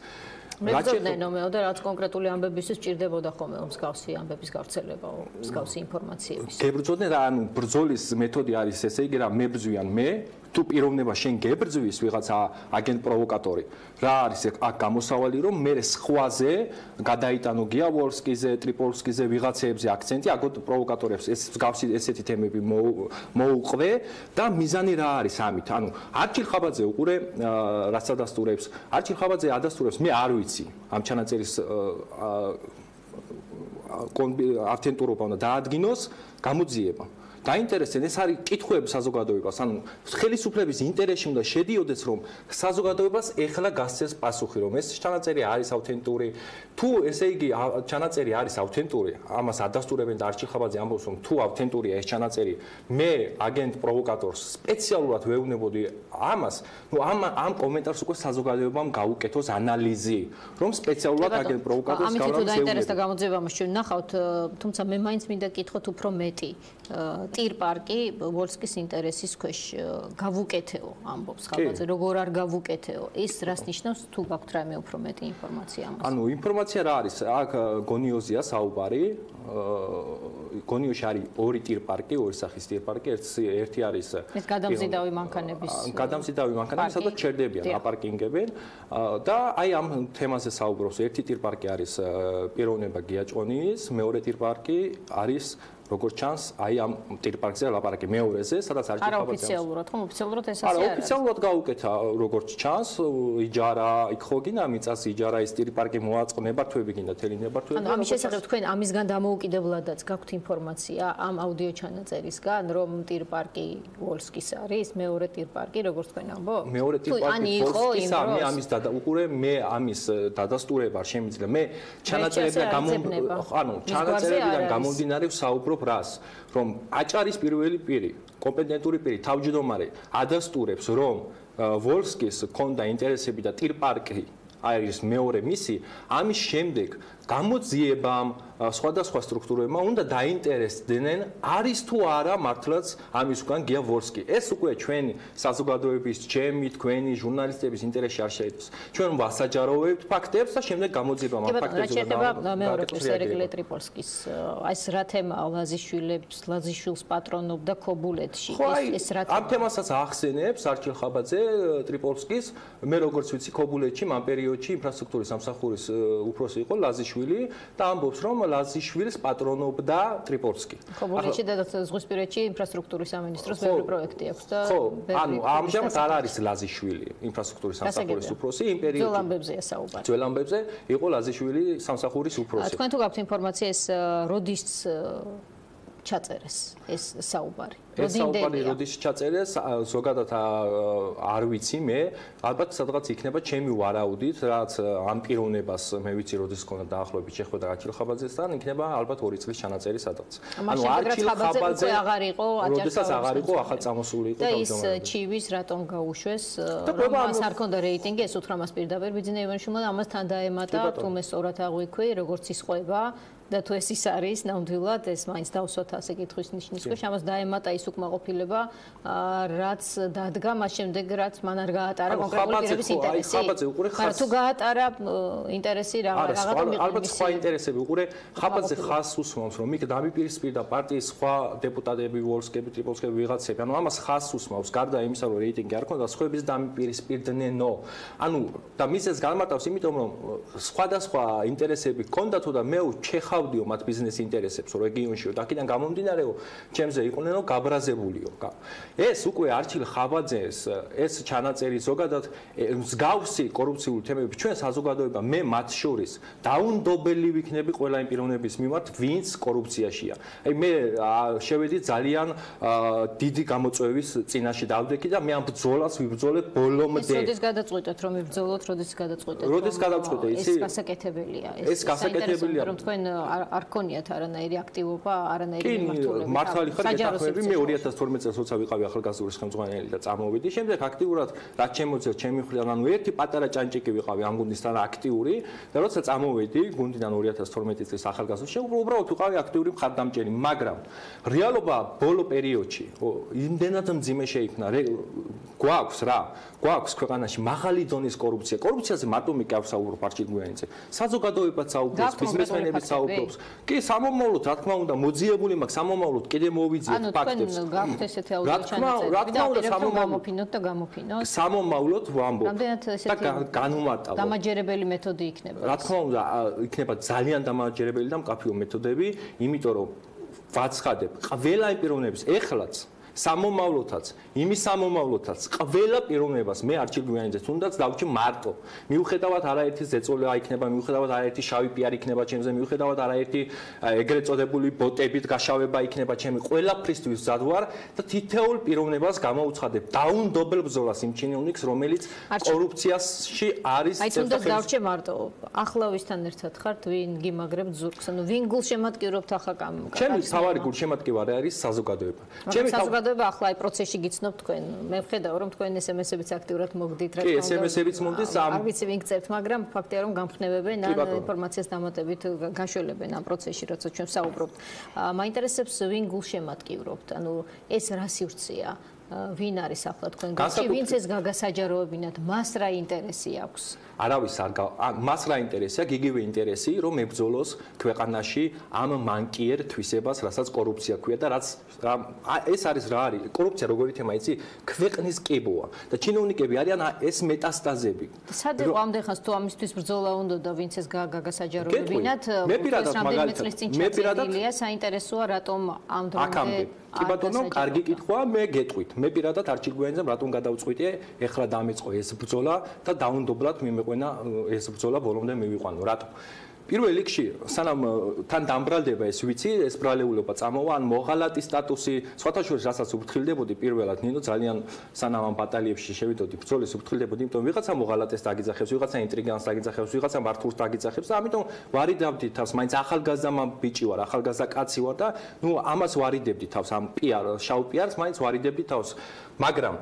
მე ვწოდნე ნომეო და რაც კონკრეტული ამბებისთვის ჭირდებოდა ხოლმე მსგავსი ამბების გავრცელება, მსგავსი ინფორმაციების. გებრძოდნე რა ანუ ბრძოლის მეთოდი არის ესე იგი რა მებრძვიან მე თუ პიროვნება შენ გებრძვის ვიღაცა აგენტ პროვოკატორი რა არის აქ გამოსავალი რომ მე სხვაზე გადაიტანო გიავოლსკიზე ტრიპოლსკიზე ვიღაცეებზე აქცენტი აგოთ პროვოკატორებს ეს მსგავსი ესეთი თემები მოუყვე და მიზანი რა არის ამით? ანუ არჩილ ხაბაძე უყურე რაც ადასტურებს არჩილ ხაბაძე ადასტურებს. მე არ ვიცი ამ ჩანაწერის ავთენტურობა უნდა დაადგინოს გამოძიება დაინტერესენ ეს არის კითხვები საზოგადოებას. ანუ ხელისუფლების ინტერესში უნდა შედიოდეს რომ საზოგადოებას ეხლა გასცეს პასუხი რომ ეს ჩანაწერი არის ავთენტური. თუ ესე იგი ჩანაწერი არის ავთენტური ამას ადასტურებენ და არჩიხაბაძე ამბობს რომ თუ ავთენტურია ეს ჩანაწერი მე აგენტ პროვოკატორს სპეციალურად ვეუბნებოდი ამას ნუ ამ ამ კომენტარს უკვე საზოგადოებამ გაუკეთოს ანალიზი რომ სპეციალურად აგენტ პროვოკატორს გამოვიდეს ამით თუ დაინტერესდა გამოძიება მას ჩვენ ნახავთ თუმცა მე მაინც მინდა კითხოთ უფრო მეტი ტირ პარკი ვოლსკის ინტერესის ქვეშ გავუკეთეო ამბობს ხალხზე როგორ არ გავუკეთეო. ის რას ნიშნავს? თუ გაქვთ რაიმე უფრო მეტი ინფორმაცია ამაზე ანუ ინფორმაცია რა არის? აქ გონიოზია საუბარი გონიოში არის ორი ტირ პარკი ორი სახის ტირ პარკი ერთი ერთი არის ეს გადამზიდავი მანქანების გადამზიდავი მანქანები სადაც ჩერდებიან აპარკინგებენ. და აი ამ თემაზე საუბრობს. ერთი ტირ პარკი არის პიროვნება გიაჭონიის მეორე ტირ პარკი არის როგორც ჩანს, აი ამ ტირპარკზე ლაპარაკი მეორეზე, სადაც არ შეიძლება არა ოფიციალურად, ხომ ოფიციალურად ეს ასე არა. არა, ოფიციალურად გაუკეთა როგორც ჩანს, იჯარა, იქ ხო გინდა მიწას იჯარა ის ტირპარკი მოაწყო ნებართვები გინდა თელი ნებართვები. ანუ ამის შესახებ თქვენ ამისგან დამოუკიდებლადაც გაქვთ ინფორმაცია ამ აუდიო ჩანაწერისგან, რომ ტირპარკი ვოლსკის არის, მეორე ტირპარკი, როგორც თქვენ ამბობთ? მეორე ტირპარკი ვოლსკის არის, მე ამის დადა უყურე, მე ამის დადასტურება შემიძლია. მე ჩანაწერებიდან გამო ანუ ჩანაწერებიდან გამომდინარე ვსაუბრობ ვფიქრობ რას, რომ აჭარის პირველი პირი, კომპეტენტური პირი, თავმჯდომარე ადასტურებს, რომ ვოლსკის კონდა ინტერესები და ტირპარკი არის მეორე მისი, ამის შემდეგ გამოძიებამ სხვადასხვა სტრუქტურებმა უნდა დაინტერესდნენ არის თუ არა მართლაც ამის უკან გია ვორსკი. ეს უკვე ჩვენი საზოგადოების, ჩემი, თქვენი ჟურნალისტების ინტერესში არ შეეძლოს. ჩვენ ვასაჯაროვებთ ფაქტებს და შემდეგ გამოძიებამ ამ ფაქტებზე და მეორე პრესერეკლე ტრიპოლსკის ეს რა თემა ლაზიშვილებს, ლაზიშვილს პატრონობდა ქობულეთში. ეს რა თემა? ამ თემასაც ახსენებს არჩილ ხაბაძე ტრიპოლსკის. მე როგორც ვიცი ქობულეთში ამ პერიოდში ინფრასტრუქტურის სამსახურის უფროსი იყო ლაზიშვილი ლაზიშვილი და ამბობს რომ ლაზიშვილს პატრონობდა ტრიპოლსკი. ხო, ბოლოში და ზღვისპირეთში ინფრასტრუქტურის სამინისტროს ბევრი პროექტი აქვს და ხო, ანუ ამჟამად არ არის ლაზიშვილი ინფრასტრუქტურის სამსახურის უფროსი იმ პერიოდში. ძველამბებზეა საუბარი. ძველამბებზე იყო ლაზიშვილი სამსახურის უფროსი. თქვენ თუ გაქვთ ინფორმაცია ეს როდის ჩაწერეს ეს საუბარი? ეს საუბარი როდის ჩაწერეს? ზოგადად არ ვიცი მე. ალბათ სადღაც იქნება ჩემი ვარაუდით რაც ამ პიროვნებას მე ვიცი როდის ქონდა დაახლოებით შეხვედრა აჩილ ხაბაძესთან იქნება ალბათ ორი წლის ჩანაწერი სადღაც ანუ აჩილ ხაბაძე აღარ იყო აჯარკა როდესაც აღარ იყო ახალ წამოსული იყო და ის ჩივის რატომ გაუშვეს რომ მას არ ქონდა რეიტინგი ეს უთხრა მას პირდაპირ ბიძინა ივანიშვილმა ამას თან დაემატა თუმე სწორად აღვიქვი როგორც ის ყვება და თუ ეს ის არის ნამდვილად ეს მაინც დავსვათ ასე კითხვის ნიშნის ქვეშ ამას დაემატა ის უკმაყოფილება რაც დადგა მას შემდეგ რაც მან არ გაატარა კონკრეტული პირების ინტერესი. ხაბაძე უყურე ხას თუ გაატარა ინტერესი რა რაღაცა მიყოლ ალბათ სხვა ინტერესები უყურე. ხაბაძე ხას უსმავს რომ იქ დამიპირისპირდა პარტიის სხვა დეპუტატები ვოლსკები ტრიპოლსკები ვიღაცები ანუ ამას ხას უსმავს გარდა იმისა რომ რეიტინგი არ ქონდა სხვების დამიპირისპირდნენო ანუ და მისეს განმარტავს იმიტომ რომ სხვადასხვა ინტერესები ქონდა თუ და მე ჩეხავდიო მათ ბიზნეს ინტერესებს რეგიონშიო და აქედან გამომდინარეო ჩემზე იყვნენო გაბრაზებულიო. ეს უკვე არჩილ ხაბაძეს ეს ჩანაწერი ზოგადად მსგავსი კორუფციული თემები ჩვენ საზოგადოება მე მათ შორის დაუნდობელი ვიქნები ყველა იმ პიროვნების მიმართ ვინც კორუფციაშია. აი მე შევედი ძალიან დიდი გამოწვევის წინაშე დავდექი და მე ამ ბრძოლას ვიბრძოლებ ბოლომდე. ეს როდის გადაწყვეტეთ რომ ვიბრძოლოთ, როდის გადაწყვეტეთ? როდის გადაწყვეტე იცი? ეს გასაკეთებელია. ეს გასაკეთებელია. რომ თქვენ არ ქონიათ არანაირი აქტივობა, არანაირი მართლობა. მართალი ხარ გეთახმები მე 2012 წელს როცა ვიყავი ახალგაზრდული ხელმძღვანელი და წამოვიდი, შემდეგ აქტიურად რაც შემოწევ ჩემი მხრიდან, ანუ ერთი პატარა ჭანჭიკი ვიყავი ამ გუნდისთან აქტიური და როცა წამოვიდი გუნდიდან 2012 წლის ახალგაზრდულში, უბრალოდ ვიყავი აქტიური მხარდამჭერი, მაგრამ რეალობა ბოლო პერიოდში იმდენად მძიმე შეიქმნა, გვაქვს რა, გვაქვს ქვეყანაში მაღალი დონის კორუფცია. კორუფციაზე მარტო მიკავსაუბრობ არჩილგვიანიძე. საზოგადოებაც საუბრობს, ბიზნესმენებიც საუბრობს. კი, სამომავლოდ, რა თქმა უნდა, მოძიებული მაქვს სამომავლოდ, კიდე მოვიძიეთ ფაქტებს. ანუ თქვენ გაქვთ ესეთი აუდიოჩანაწერი. რა თქმა უნდა, სამომავლოდ და გამოფინოთ. სამომავლოდ ვამბობ. რამდენად ესეთი განუმარტავ. დამაჯერებელი მეთოდი იქნება. რა თქმა უნდა, იქნება ძალიან დამაჯერებელი და მკაფიო მეთოდები, იმიტომ რომ ვაცხადებ ყველა იმ პიროვნების ეხლაც სამომავლოთაც, იმის სამომავლოთაც, ყველა პიროვნებას მე არჩილ გვიანიძეს თუნდაც დავჭი მარტო. მიუხედავად არაერთი ზეწოლა იქნება, მიუხედავად არაერთი შავი პიარი იქნება ჩემზე, მიუხედავად არაერთი ეგრეთ წოდებული ბოტებით გაშავება იქნება ჩემი ყველაფრისთვის ზადვარ და თითოეულ პიროვნებას გამოუცხადებ დაუნდობელ ბრძოლას იმ ჩინოვნიკს, რომელიც კორუფციაში არის აი თუნდაც დავჭე მარტო. ახლავისთან ერთად ხართ ვინ გიმაგრებთ ზურგს, ანუ ვინ გულშემატკივრობთ ახლა კამ. ჩემი თავარი გულშემატკივარი არის საზოგადოება. ჩემი თავარი საზოგადოება ახლა აი პროცესში გიცნობ თქვენ. მე ვხედავ რომ თქვენ SMS-ებიც აქტიურად მოგდით რა თქმა უნდა. კი, SMS-ებიც მომდის ამ არ ვიცი ვინ გწერთ, მაგრამ ფაქტია რომ გამხნევებენ ან ინფორმაციას დამატებით გაშველებენ ამ პროცესში, როცა ჩვენ საუბრობთ. მაინტერესებს ვინ გულშემატკივრობთ? ანუ ეს რა სივრცეა? ვინ არის ახლა თქვენ გულში? ვინც ეს გაგასაჯაროებინათ? მას რა ინტერესი აქვს? არავის არ მას რა ინტერესია, გიგივე ინტერესი, რომ მებძოლოს ქვეყანაში ამ მანკიერ თვისებას, რასაც კორუფცია ქვია და რაც ეს არის რა არის? კორუფცია როგორი თემა იცი? ქვეყნის კიბოა და ჩინოვნიკები არიან ეს მეტასტაზები. სადე ყამდე ხანს თუ ამისთვის ბრძოლა უნდა და ვინც ეს გაგასაჯაროებინათ, მე პირადად მაგალითად მე პირადად საინტერესოა რატომ ამ დრომდე კი ბატონო, კარგი კითხვა, მე გეტყვით. მე პირადად არჩილგვიანზე რატომ გადავწყვიტე, ეხლა დამეწყო ეს ბრძოლა და დაუნდობლად მიმეყვენა ეს ბრძოლა ბოლომდე მივიყვანო. რატომ? პირველ რიგში, სანამ თან დამბრალდება ეს ვიცი, ეს ბრალეულობა წამოვა, ან მოღალატის სტატუსი, სხვათა შორის რასაც უფრთხილდებოდი პირველად, ნინო ძალიან სანამ ამ ბატალიებში შევიდოდი, ბრძოლის უფრთხილდებოდი, იმიტომ ვიღაცა მოღალატეს დაგიძახებს, ვიღაცა ინტრიგანს დაგიძახებს, ვიღაცა მართულს დაგიძახებს და ამიტომ ვარიდავდი თავს, მაინც ახალგაზრდა ბიჭი ვარ, ახალგაზრდა კაცი ვარ და ნუ ამას ვარიდებდი თავს, ამ პიარ, შავ პიარს მაინც ვარიდებდი თავს, მაგრამ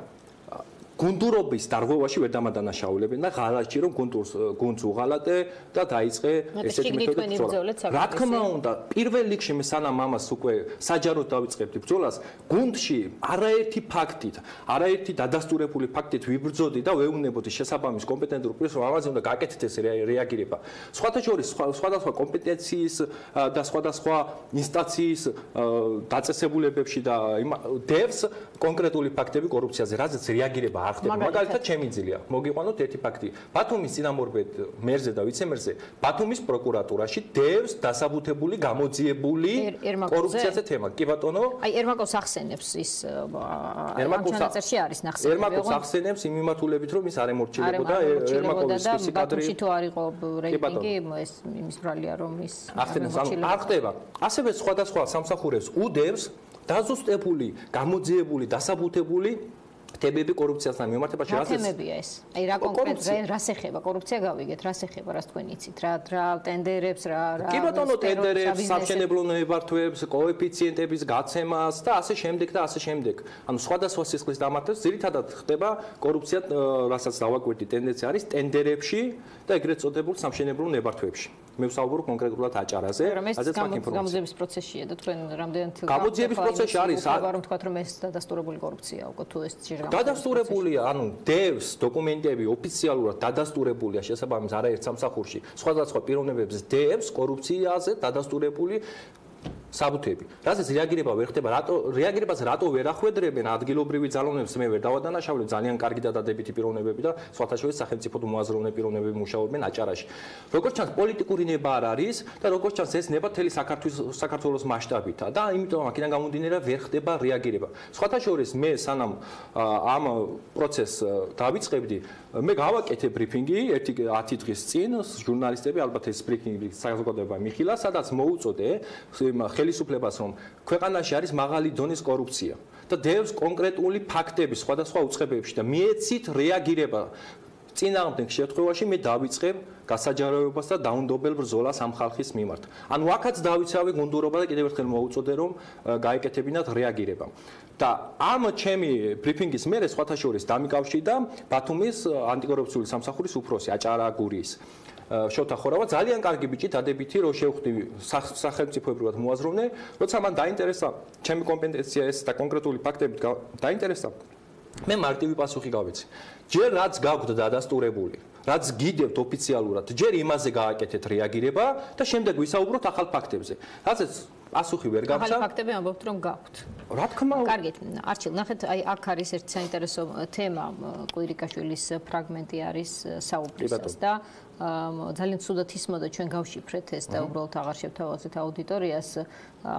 გუნდურობის დარღვევაში ვერ დამადანაშაულებენ და ღალატში რომ გუნდურს გუნდს უღალატე და დაიწყე ესეთი მეთოდი რა თქმა უნდა პირველ რიგში მე სანამ ამას უკვე საჯაროდ დავიწყებდი ბრძოლას გუნდში არაერთი ფაქტით არაერთი დადასტურებული ფაქტით ვიბრძოდი და ვეუბნებოდი შესაბამის კომპეტენტურ პირს რომ ამაზე უნდა გაკეთდეს რეაგირება. სხვათა შორის სხვადასხვა კომპეტენციის და სხვადასხვა ინსტანციის დაწესებულებებში და დევს კონკრეტული ფაქტები კორუფციაზე რაზეც რეაგირება არ ხდება. მაგალითად, ჩემი ძილია. მოგიყვანოთ ერთი ფაქტი. ბათუმის წინამორბედ მერზე და ვიცემერზე ბათუმის პროკურატურაში დევს დასაბუთებული გამოძიებული კორუფციაზე თემა. კი ბატონო? აი ერმაკოს ახსენებს ის ერმაკოს არის ნახსენები. ერმაკოს ახსენებს იმ მიმართულებით, რომ ის არ ემორჩილებოდა ერმაკოვის სპისი კადრი. ბათუმში თუ არ იყო რეიტინგი, ეს იმის ბრალია რომ ის ახსენებს არ ხდება. ასევე სხვადასხვა სამსახურებს უდევს დაზუსტებული, გამოძიებული, დასაბუთებული თემები კორუფციასთან მიმართებაში რა თემებია ეს? აი რა კონკრეტულად რას ეხება კორუფცია გავიგეთ, რას ეხება, რას თქვენ იცით? რა რა ტენდერებს, რა რა კი ბატონო ტენდერებს, სამშენებლო ნებართვებს, კოეფიციენტების გაცემას და ასე შემდეგ და ასე შემდეგ. ანუ სხვადასხვა სისხლის დამართვებს ძირითადად ხდება კორუფცია, რასაც დავაკვირდი ტენდენცია არის ტენდერებში და ეგრეთ წოდებულ სამშენებლო ნებართვებში. მე ვსაუბრობ კონკრეტულად აჭარაზე, ასე თქვა ინფორმაცია. გამოძიების პროცესშია და თქვენ რამდენად გამოძიების პროცესში არის, რომ თქვა რომ ეს დადასტურებული კორუფცია უკვე თუ ეს ჯერ დადასტურებულია, ანუ დევს დოკუმენტები ოფიციალურად დადასტურებულია შესაბამის არაერთ სამსახურში. სხვადასხვა პიროვნებებს დევს კორუფციაზე დადასტურებული საბუთები. რაზეც რეაგირება ვერ ხდება, რატო რეაგირებას რატო ვერ ახვედრებენ ადგილობრივი ძალოვნებს მე ვერ დავადანაშავლებ ძალიან კარგი და დადებითი პიროვნებები და სხვათა შორის სახელმწიფო მოაზროვნე პიროვნებები მუშაობენ აჭარაში. როგორც ჩანს პოლიტიკური ნება არ არის და როგორც ჩანს ეს ნება თელი საქართველოს საქართველოს მასშტაბითა და იმიტომ აქედან გამომდინარე ვერ ხდება რეაგირება. სხვათა შორის მე სანამ ამ პროცესს დავიწყებდი, მე გავაკეთე ბრიფინგი ერთი 10 დღის წინ ჟურნალისტები ალბათ ეს ბრიფინგი საზოგადოება მიხილა, სადაც მოუწოდე ხელისუფლებას რომ ქვეყანაში არის მაღალი დონის კორუფცია და დევს კონკრეტული ფაქტები სხვადასხვა უწყებებში და მიეცით რეაგირება წინააღმდეგ შემთხვევაში მე დავიწყებ გასაჯაროებას და დაუნდობელ ბრძოლას ამ ხალხის მიმართ. ანუ აქაც დავიცავე გუნდურობა და კიდევ ერთხელ მოუწოდე რომ გაეკეთებინათ რეაგირება. და ამ ჩემი ბრიფინგის მერე სხვათა შორის დამიკავშირდა ბათუმის ანტიკორუფციული სამსახურის უფროსი აჭარა გურიის შოთა ხორავა ძალიან კარგი ბიჭი დადებითი რო შევხვდი სახელმწიფოებრივად მოაზროვნე. როცა მან დაინტერესა ჩემი კომპეტენცია ეს და კონკრეტული ფაქტები დაინტერესა მე მარტივი პასუხი გავეცი. ჯერ რაც გაგვდა დადასტურებული რაც გიდებთ ოფიციალურად ჯერ იმაზე გააკეთეთ რეაგირება და შემდეგ ვისაუბროთ ახალ ფაქტებზე. რაცაც პასუხი ვერ გავცა. ახალი ფაქტები ამბობთ რომ გაქვთ. რა თქმა უნდა. კარგით, არჩილ, ნახეთ, აი აქ არის ერთი საინტერესო თემა, კვირიკაშვილის ფრაგმენტი არის საუბრისას და ძალიან ცუდად ისმოდა ჩვენ გავშიფრეთ ეს და უბრალოდ აღარ შევთავაზეთ აუდიტორიას.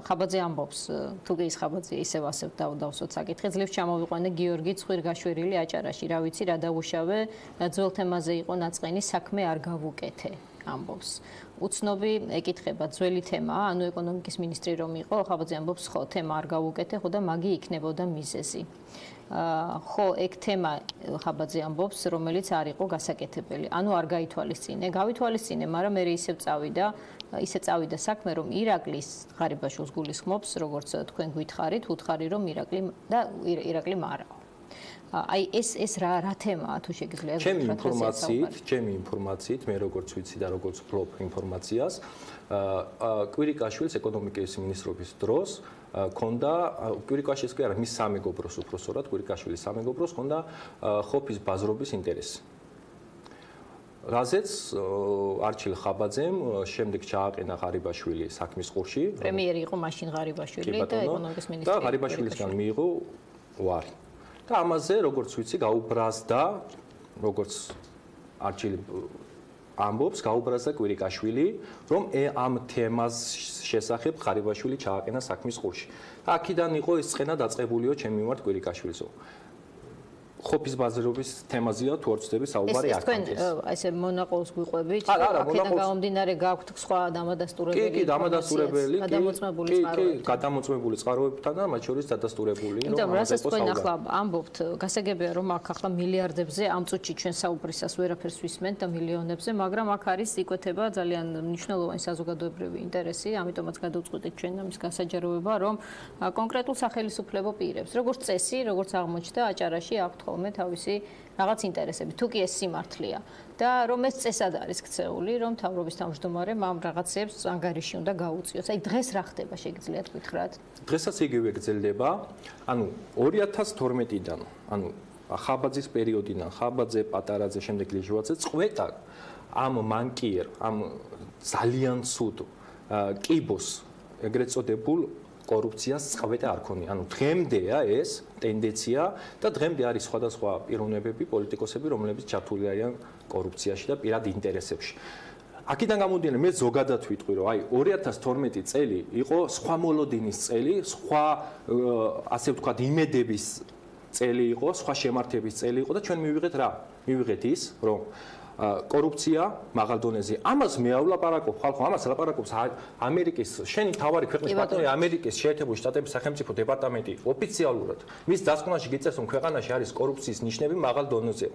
ხაბაძე ამბობს, თუ კი ის ხაბაძე ისევ ასევ დავდავსოთ საკითხი, ძლებს ჩამოვიყვანე გიორგი ცხვირგაშვილი აჭარაში, რა ვიცი, რა დაუშავე, ძველ თემაზე იყო ნაწყენი, საქმე არ გავუკეთე. ამბობს. უცნობი ეკითხება ძველი თემაა, ანუ ეკონომიკის მინისტრი რომ იყო, ხაბაძე ამბობს, ხო, თემა არ გავუკეთე, ხო და მაგი იქნებოდა მიზეზი. აა ხო, ეგ თემა ხაბაძე ამბობს, რომელიც არ იყო გასაკეთებელი. ანუ არ გაითვალისწინე, გავითვალისწინე, მაგრამ მე ისევ წავიდა, ისე წავიდა საქმე, რომ ირაკლის ღარიბაშვილს გულისხმობს, როგორც თქვენ გითხარით, უთხარი რომ ირაკლი და ირაკლი მარაო. აი ეს ეს რა რა თემაა თუ შეგიძლიათ ჩემი ინფორმაციით, ჩემი ინფორმაციით, მე როგორც ვიცი და როგორც ვფლობ ინფორმაციას, აა კვირიკაშვილის ეკონომიკის მინისტრობის დროს ქონდა კვირიკაშვილის კი არა, მის სამეგობროს უფროსურად კვირიკაშვილის სამეგობროს ქონდა ხოფის ბაზრობის ინტერესი. რაზეც არჩილ ხაბაძემ შემდეგ ჩააყენა ღარიბაშვილი საქმის ყურში. პრემიერი იყო მაშინ ღარიბაშვილი და ეკონომიკის მინისტრი. და ღარიბაშვილისგან მიიღო ვარი. და ამაზე როგორც ვიცი გაუბრაზდა როგორც არჩილი ამბობს გაუბრაზდა კვირიკაშვილი რომ ამ თემას შესახებ ხარიბაშვილი ჩააყენა საქმის ყურში. აქედან იყო ეს წენა დაწყებულიო ჩემი მიმართ კვირიკაშვილისო. ხოფის ბაზირობის თემაზეა თუ არ ვწდები საუბარი აქ. ეს თქვენ ესე მონაყოლს გვიყვებით? მონაყოლს გამომდინარე გაქვთ სხვა დამადასტურებელი. კი, კი, დამადასტურებელი, კი. გადამოწმებული წყაროები. კი, გადამოწმებული წყაროებთან და მათ შორის დადასტურებული. იმიტომ რასაც თქვენ ახლა ამბობთ, გასაგებია რომ აქ ახლა მილიარდებზე ამ წუთში ჩვენ საუბრისას ვერაფერს ვისმენთ და მილიონებზე, მაგრამ აქ არის იკვეთება ძალიან მნიშვნელოვანი საზოგადოებრივი ინტერესი, ამიტომაც გადავწყვეტით ჩვენ და მის გასაჯაროება, რომ კონკრეტულ სახელმწიფო პირებს, როგორც წესი, როგორც აღმოჩნდა აჭარაში აქვთ ხოლმე თავისი რაღაც ინტერესები, თუ კი ეს სიმართლეა და რომ ეს წესად არის ქცეული, რომ თავრობის თავმჯდომარემ ამ რაღაცებს ანგარიში უნდა გაუწიოს. აი დღეს რა ხდება შეგიძლიათ გითხრათ? დღესაც იგივე გრძელდება. ანუ 2012-დან, ანუ ხაბაძის პერიოდიდან, ხაბაძე, პატარაძე, შემდეგ ლიჟვაძე წყვეტა ამ მანკიერ, ამ ძალიან ცუდ კიბოს ეგრეთ წოდებულ კორუფციას წავედა არ ქონი. ანუ დღემდეა ეს ტენდენცია და დღემდე არის სხვადასხვა პიროვნებები, პოლიტიკოსები, რომლებიც ჩართული არიან კორუფციაში და პირად ინტერესებში. აქედან გამომდინარე, მე ზოგადად ვიტყვი, რომ აი 2012 წელი იყო სხვა მოლოდინის წელი, სხვა ასე ვთქვათ, იმედების წელი იყო, სხვა შემართების წელი იყო და ჩვენ მივიღეთ რა? მივიღეთ ის, რომ კორუფცია მაღალ დონეზე. ამას მე ავლაპარაკობ ხალხო, ამას ლაპარაკობს ამერიკის შენი თავარი ქვეყნის პატრონი ამერიკის შეერთებული შტატების სახელმწიფო დეპარტამენტი ოფიციალურად. მის დასკვნაში გიწევს რომ ქვეყანაში არის კორუფციის ნიშნები მაღალ დონეზე.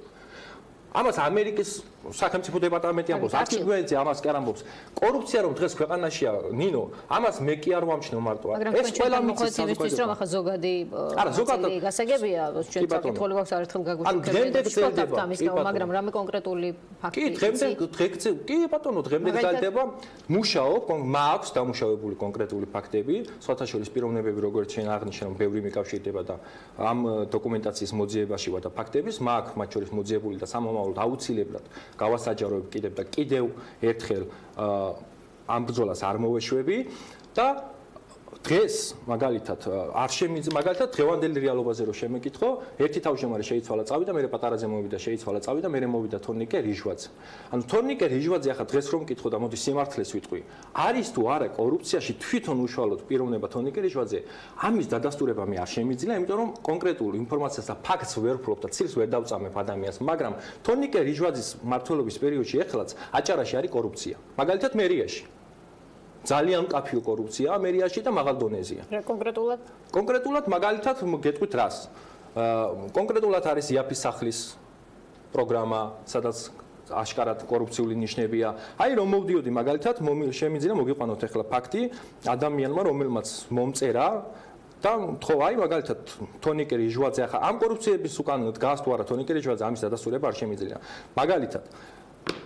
ამას ამერიკის სახელმწიფო დეპარტამენტი ამბობს, აქტივიზმი ამას კი არ ამბობს. კორუფცია რომ დღეს ქვეყანაშია, ნინო, ამას მე კი არ ვამჩნევ მარტო. ეს ყველა მიცის იმისთვის რომ ახლა ზოგადი არა ზოგადი გასაგებია ჩვენ საკითხული გვაქვს არ ერთხელ გაგვიშვით. ან დღემდე გრძელდება, მაგრამ რამე კონკრეტული ფაქტი. კი, დღემდე დღე კი ბატონო, დღემდე გრძელდება. მუშაობ, მაქვს დამუშავებული კონკრეტული ფაქტები, სხვათა შორის პიროვნებები როგორც შენ აღნიშნე, რომ ბევრი მიკავშირდება და ამ დოკუმენტაციის მოძიებაში ვარ და ფაქტების მაქვს მათ შორის მოძიებული და სამომავლო საკმაოდ აუცილებლად გავასაჯაროებ კიდევ და კიდევ ერთხელ ამ ბრძოლას არ მოვეშვები და დღეს მაგალითად არ შემიძლია მაგალითად დღევანდელი რეალობაზე რო შემეკითხო, ერთი თავშემარე შეიცვალა წავიდა, მე პატარაზე მოვიდა შეიცვალა წავიდა, მე მოვიდა თორნიკე ლიჟვაძე. ანუ თორნიკე ლიჟვაძე ახლა დღეს რომ მკითხო და მოდი სიმართლეს ვიტყვი, არის თუ არა კორუფციაში თვითონ უშუალოდ პიროვნება თორნიკე ლიჟვაძე, ამის დადასტურება მე არ შემიძლია, იმიტომ რომ კონკრეტულ ინფორმაციას და ფაქტს ვერ ვფლობ და ცილს ვერ დავწამებ ადამიანს, მაგრამ თორნიკე ლიჟვაძის მართლობის პერიოდში ეხლაც აჭარაში არის კორუფცია. მაგალითად მერიაში ძალიან კაფიო კორუფცია ამერიაში და მაღალ დონეზეა. რა კონკრეტულად? კონკრეტულად მაგალითად გეტყვით რას? კონკრეტულად არის იაფის სახლის პროგრამა, სადაც აშკარად კორუფციული ნიშნებია. აი რომ მოვდიოდი მაგალითად, შემიძლია მოგიყვანოთ ახლა ფაქტი ადამიანმა, რომელმაც მომწერა და თქო აი მაგალითად თონიკერი ჟვაძე ახლა ამ კორუფციების უკან დგას თუ არა თონიკერი ჟვაძე ამის დადასტურება არ შემიძლია. მაგალითად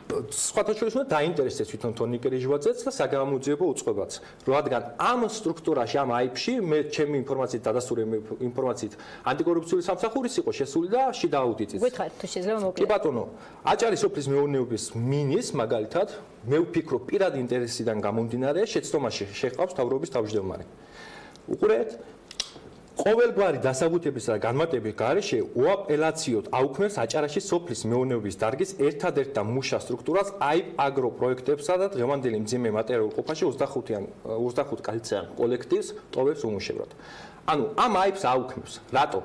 სხვათა შორის უნდა დაინტერესდეს თვითონ თონიკერი ჟვაძეც და საგამოძიებო უწყებაც. რადგან ამ სტრუქტურაში, ამ IP-ში მე ჩემი ინფორმაციით დადასტურებული ინფორმაციით ანტიკორუფციული სამსახურის იყო შესული და შიდა აუდიტიც. გითხარით თუ შეიძლება მოკლედ. კი ბატონო, აჭარის სოფლის მეურნეობის მინის მაგალითად მე ვფიქრობ პირად ინტერესიდან გამომდინარე შეცდომაში შეხავს თავრობის თავმჯდომარე. უყურეთ, ყოველგვარი დასაბუთების და განმარტების გარეშე უაპელაციოდ აუქმებს აჭარაში სოფლის მეურნეობის დარგის ერთადერთ და მუშა სტრუქტურას აი აგრო პროექტებსა და დღევანდელი მძიმე მატერიალურ ყოფაში 25-იან 25 კალიციან კოლექტივს ტოვებს უმუშევრად. ანუ ამ აიფს აუქმებს. რატო?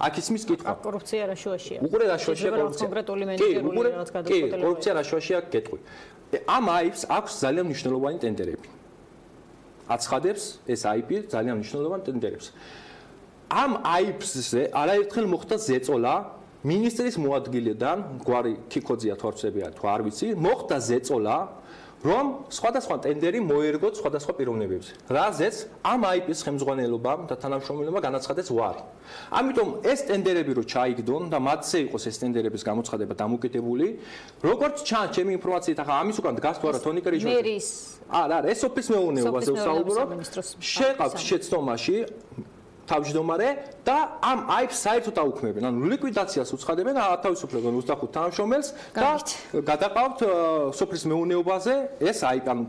აქ ისმის კითხვა. კორუფცია რა შუაშია? უყურე რა შუაშია კორუფცია. კონკრეტული მენეჯერული რაღაც გადაწყვეტილება. კი, კორუფცია რა შუაშია გეტყვი. ამ აიფს აქვს ძალიან მნიშვნელოვანი ტენდერები. აცხადებს ეს IP ძალიან მნიშვნელოვანი ტენდერებს. ამ აიფსზე არაერთხელ მოხდა ზეწოლა ministris მოადგილედან გვარი ქიქოძია თორცებია თუ არ ვიცი მოხდა ზეწოლა რომ სხვადასხვა ტენდერი მოერგოთ სხვადასხვა პიროვნებებს. რაზეც ამ IP-ის ხელმძღვანელობამ და თანამშრომლობამ განაცხადეს ვარი. ამიტომ ეს ტენდერები რო ჩაიგდონ და მათზე იყოს ეს ტენდერების გამოცხადება დამოკიდებული, როგორც ჩანს ჩემი ინფორმაციით, ახლა ამის უკან დგას თუ არა თონიკერი ჯო. მერის. არა, არა, ეს ოფის მეურნეობაზე ვსაუბრობ. შეყავთ შეცდომაში თავმჯდომარე და ამ აიფს საერთოდ აუქმებენ. ანუ ლიკვიდაციას უცხადებენ ათავისუფლებენ 25 თანამშრომელს და გადაყავთ სოფლის მეურნეობაზე ეს აიფ ანუ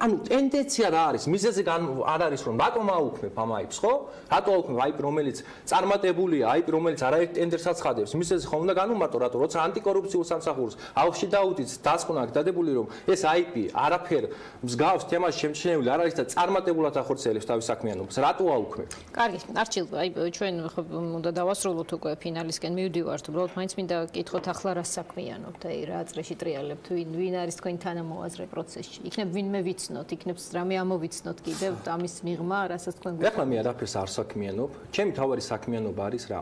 ანუ ტენდენცია რა არის? მიზეზი არ არის რომ რატომ აუქმებ ამ აიპს, ხო? რატო აუქმებ აიპ რომელიც წარმატებულია, აიპ რომელიც არაერთ ტენდერს აცხადებს? მიზეზი ხომ უნდა განუმარტო, რატო როცა ანტიკორუფციულ სამსახურს აუში დაუდიც დასკვნა დადებული რომ ეს აიპი არაფერ მსგავს თემას შემჩნეული არ არის და წარმატებულად ახორციელებს თავის საქმიანობას. რატო აუქმებ? კარგი, არჩილ, აი ჩვენ ხო უნდა დავასრულოთ უკვე ფინალისკენ მივდივართ, უბრალოდ მაინც მინდა გითხოთ ახლა რა საქმიანობთ, აი რა წრეში ტრიალებთ, ვინ ვინ არის თქვენ თანამოაზრე პროცესში? იქნებ ვინმე ვიცი ვიცნოთ, იქნებს რამე ამოვიცნოთ კიდევ ამის მიღმა, რასაც თქვენ გვიყვართ. ეხლა მე არაფერს არ საქმიანობ. ჩემი თავარი საქმიანობა არის რა?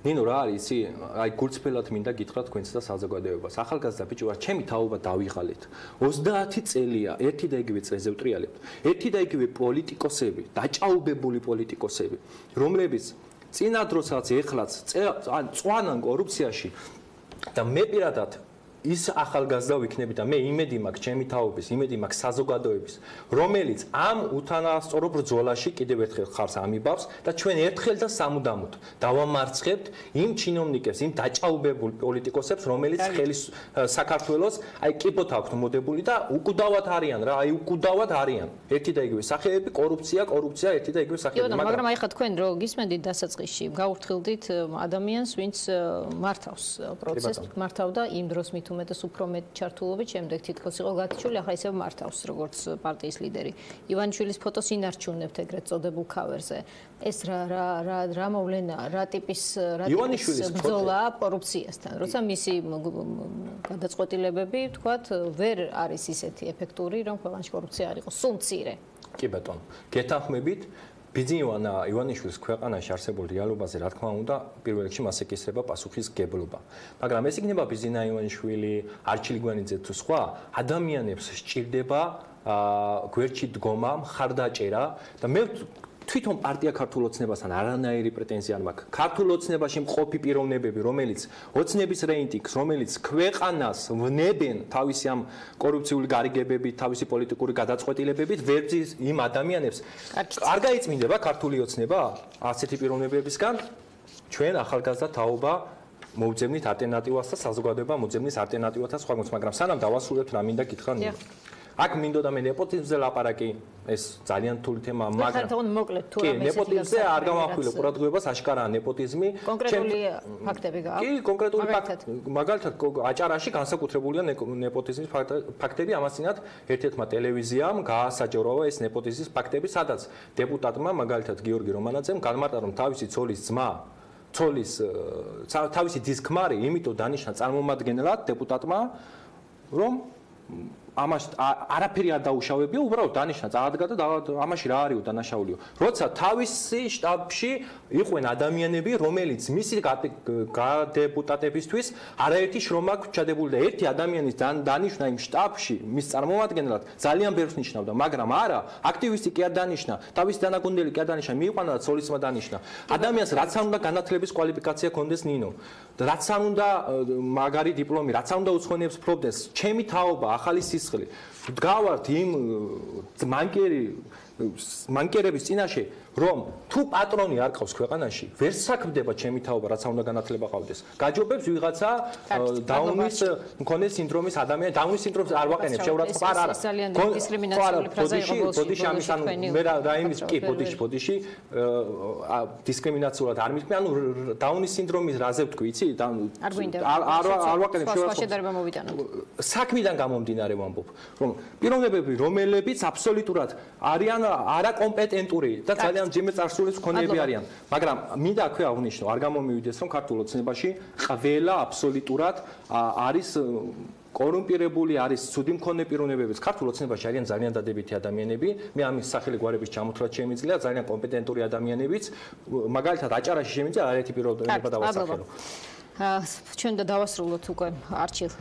ნინო რა არის ისი? აი გულწრფელად მინდა გითხრათ თქვენს და საზოგადოებას. ახალგაზრდა ბიჭო ვარ, ჩემი თაობა დავიღალეთ. 30 წელია ერთი და იგივე წელზე ვტრიალებთ. ერთი და იგივე პოლიტიკოსები, დაჭაობებული პოლიტიკოსები, რომლებიც წინა დროსაც ეხლაც ან წვანან კორუფციაში და მე პირადად ის ახალგაზრდა ვიქნები და მე იმედი მაქვს ჩემი თაობის, იმედი მაქვს საზოგადოების, რომელიც ამ უთანასწორო ბრძოლაში კიდევ ერთხელ ხარს ამიბავს და ჩვენ ერთხელ და სამუდამოდ დავამარცხებთ იმ ჩინოვნიკებს, იმ დაჭაობებულ პოლიტიკოსებს, რომელიც ხელის საქართველოს აი კიბოთ აქვთ მოდებული და უკუდავად არიან რა, აი უკუდავად არიან. ერთი და იგივე სახეები, კორუფცია, კორუფცია, ერთი და იგივე სახეები. მაგრამ აი ხა თქვენ რო გისმენდით დასაწყისში, გაურთხილდით ადამიანს, ვინც მართავს პროცესს, მართავდა იმ დროს მით უმეტეს უფრო მეტ ჩართულობით შემდეგ თითქოს იყო გათჩული ახლა ისევ მართავს როგორც პარტიის ლიდერი. ივანიშვილის ფოტოს ინარჩუნებთ ეგრეთ წოდებულ ქავერზე. ეს რა რა რა რა მოვლენა რა ტიპის რა ტიპის ბრძოლა კორუფციასთან? როცა მისი გადაწყვეტილებები თქვათ ვერ არის ისეთი ეფექტური რომ ქვეყანაში კორუფცია არ იყოს სულ მცირე. კი ბატონო. გეთანხმებით ბიზნიოანა ივანიშვილის ქვეყანაში არსებულ რეალობაზე რა თქმა უნდა პირველ რიგში მას ეკისრება პასუხისგებლობა მაგრამ ეს იქნება ბიზნა ივანიშვილი არჩილი გვანიძე თუ სხვა ადამიანებს სჭირდება გვერდში დგომა მხარდაჭერა და მე თვითონ პარტია ქართულ ოცნებასთან არანაირი პრეტენზია არ მაქვს. ქართულ ოცნებაში მყოფი პიროვნებები, რომელიც ოცნების რეიტინგს, რომელიც ქვეყანას ვნებენ თავისი ამ კორუფციული გარიგებებით, თავისი პოლიტიკური გადაწყვეტილებებით, ვერძის იმ ადამიანებს. არ გაიწმინდება ქართული ოცნება ასეთი პიროვნებებისგან? ჩვენ ახალგაზრდა თაობა მოვძებნით ალტერნატივას და საზოგადოება მოძებნის ალტერნატივას და სხვა გონს, მაგრამ სანამ დავასრულებთ, რა მინდა გითხრა ნინო. აქ მინდოდა მე ნეპოტიზმზე ლაპარაკი. ეს ძალიან თული თემა მაგრამ ხართ მოკლედ თუ რამე ესეთი ნეპოტიზმზე არ გამახვილებ ყურადღებას აშკარაა ნეპოტიზმი. კონკრეტული ფაქტები გაქვს კი კონკრეტული ფაქტები მაგალითად. აჭარაში განსაკუთრებულია ნეპოტიზმის ფაქტები. ამასინათ ერთ-ერთმა ტელევიზიამ გაასაჯა რომ ეს ნეპოტიზმის ფაქტები სადაც დეპუტატმა მაგალითად გიორგი რომანაძემ განმარტა რომ თავისი ცოლის ძმა ცოლის თავისი დის ქმარი იმიტომ დანიშნა წარმომადგენლად დეპუტატმა რომ ამას ა- არაფერი არ დაუშავებია, უბრალოდ დანიშნა წაადგა და ამაში რა არისო დანაშაულიო. როცა თავისი შტაბში იყვენ ადამიანები, რომელიც მისი გადეპუტატებისთვის არაერთი შრომა გვჩადებული და ერთი ადამიანის დან- დანიშნა იმ შტაბში მის წარმომადგენლად ძალიან ბევრს ნიშნავდა, მაგრამ არა, აქტივისტი კი არ დანიშნა, თავის დანაგონდელი კი არ დანიშნა, მიიყვანა და ცოლისმა დანიშნა. ადამიანს რაც არ უნდა განათლების კვალიფიკაცია კონდეს ნინო. რაც არ უნდა მაგარი დიპლომი, რაც არ უნდა უცხოენებს ფლობდეს, ჩემი თაობა, ახალი სისხლი. დგავართ იმ э, მანკერი მანკერების წინაშე რომ თუ პატრონი არ ყავს ქვეყანაში, ვერ საქმდება ჩემი თაობა, რაც არ უნდა განათლება ყავდეს. გაჯობებს ვიღაცა დაუნის მქონე სინდრომის ადამიანი, დაუნის სინდრომს არ ვაყენებ, შეურაცხყოფა ეს- არა. ეს ძალიან დისკრიმინაციული ფრაზა იყო ბოლოში, ბოდიში ამის ანუ მე რა იმის კი ბოდიში, ბოდიში დისკრიმინაციულად არ მithme, ანუ დაუნის სინდრომის რაზე ვთქვი, იცი? არ არ არ არ ვაყენებ შეურაცხყოფას. შედარება მოვიტანოთ. საქმიდან გამომდინარე ვამბობ, რომ პიროვნებები, რომლებიც აბსოლუტურად არიან არაკომპეტენტური და ძალიან ძიმე წარსულის მქონეები არიან, მაგრამ მინდა აქვე აღვნიშნო, არ გამომივიდეს, რომ ქართულ ოცნებაში ყველა აბსოლუტურად არის კორუმპირებული არის ცუდი მქონე პიროვნებებიც ქართულ ოცნებაში არიან ძალიან დადებითი ადამიანები. მე ამის სახელი გვარების ჩამოთვლაც შემიძლია ძალიან კომპეტენტური ადამიანებიც. მაგალითად აჭარაში შემიძლია არაერთი პიროვნება დავასახელო ჩვენ და დავასრულოთ უკვე არჩილ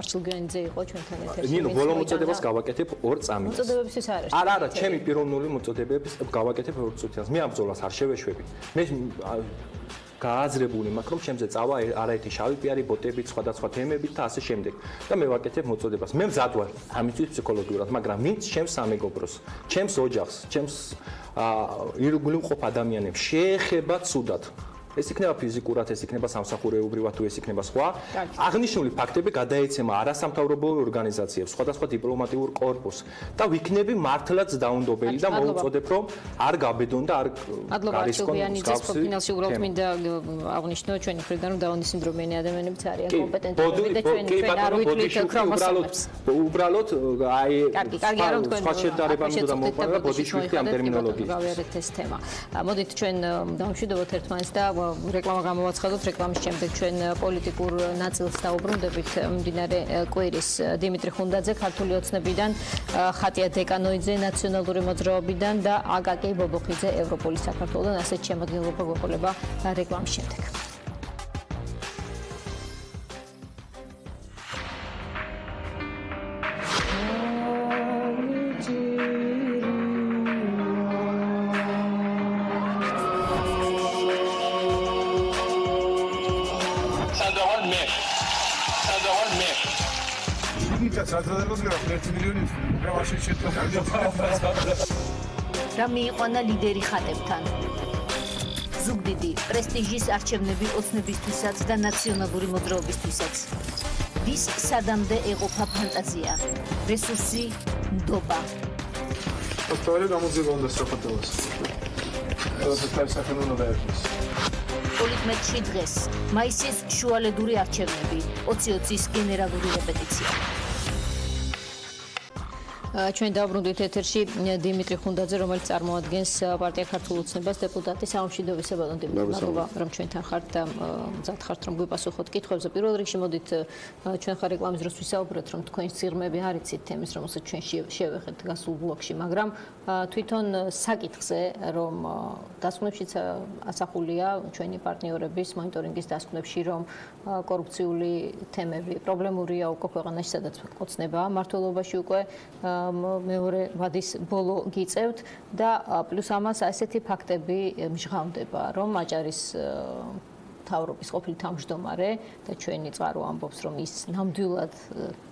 არჩილ გენძე იყო ჩვენთან ეთერში. ნინო ბოლო მოწოდებას გავაკეთებ ორ წამით. მოწოდებებისთვის არ არის. არა არა ჩემი პიროვნული მოწოდებების გავაკეთებ ორ წუთიანს. მე ამ ბრძოლას არ შევეშვები. მე გააზრებული მაქვს რომ ჩემზე წავა არაერთი შავი პიარი ბოტები სხვადასხვა თემებით და ასე შემდეგ. და მე ვაკეთებ მოწოდებას. მე მზად ვარ ამისთვის ფსიქოლოგიურად მაგრამ ვინც ჩემს სამეგობროს ჩემს ოჯახს ჩემს ირგვლივ მყოფ ადამიანებს შეეხება ცუდად ეს იქნება ფიზიკურად, ეს იქნება სამსახურეობრივად, თუ ეს იქნება სხვა. აღნიშნული ფაქტები გადაეცემა არასამთავრობო ორგანიზაციებს, სხვადასხვა დიპლომატიურ კორპუსს და ვიქნები მართლაც დაუნდობელი და მადლობა. მოუწოდებ, რომ არ გაბედონ და არ გარისკონ მსგავსი ფინალში უბრალოდ მინდა აღნიშნო ჩვენი მხრიდან რომ დაუნის სინდრომიანი ადამიანებიც არიან კომპეტენტები და ჩვენ ჩვენ არ ბოდიში ქრომოსომებს. უბრალოდ აი კარგი, კარგი, არა თქვენ სხვა შეჯარება მინდოდა მოყვანა ბოდიში ამ ტერმინოლოგიით. გავიარეთ ეს თემა. მოდით ჩვენ ა, დავამშვიდობოთ ერთმანეთს და რეკლამა გამოვაცხადოთ. რეკლამის შემდეგ ჩვენ პოლიტიკურ ნაწილს დაუბრუნდებით მდინარე კვირის დიმიტრი ხუნდაძე ქართული ოცნებიდან, ხატია დეკანოიძე ნაციონალური მოძრაობიდან და აკაკი ბობოხიძე ევროპოლის საქართველოსთან ასეთ შემოგვიყვება გვეყოლება რეკლამის შემდეგ. 10 მილიონი რა ვაშე შეთანხმდა რა მიიყვანა ლიდერი ხატებთან? ზუგდიდი პრესტიჟის არჩევნები ოცნებისთვისაც და ნაციონალური მოძრაობისთვისაც. ვის სადამდე ეყოფა ფანტაზია? რესურსი ნდობა. სწორედ გამოძიება უნდა საქართველოს როდესაც სახელმწიფო დაერქვის პოლიტმეტში დღეს. მაისის შუალედური არჩევნები. 20-20-ის გენერალური რეპეტიცია. ჩვენ დავბრუნდით ეთერში დიმიტრი ხუნდაძე, რომელიც წარმოადგენს პარტია ქართულ ოცნებას დეპუტატი სამშვიდობისა ბატონ დიმიტრი. მადლობა, რომ ჩვენთან ხართ და მზად ხართ რომ გვიპასუხოთ კითხვებზე. პირველ რიგში მოდით ჩვენ ხარ რეკლამის დროს ვისაუბრეთ, რომ თქვენ სიღრმები არიცით თემის, რომელსაც ჩვენ შევ- შევეხეთ გასულ ბლოკში, მაგრამ თვითონ საკითხზე, რომ დასკვნებშიც ასახულია ჩვენი პარტნიორების მონიტორინგის დასკვნებში, რომ კორუფციული თემები პრობლემურია უკვე ქვეყანაში, სადაც ოცნება მართლობაში უკვე ა, м, მეორე ვადის ბოლო გიწევთ და პლუს ამას ასეთი ფაქტები ე, მჟღავდება, რომ აჭარის თავრობის ყოფილი თავმჯდომარე და ჩვენი წყარო ამბობს, რომ ის ნამდვილად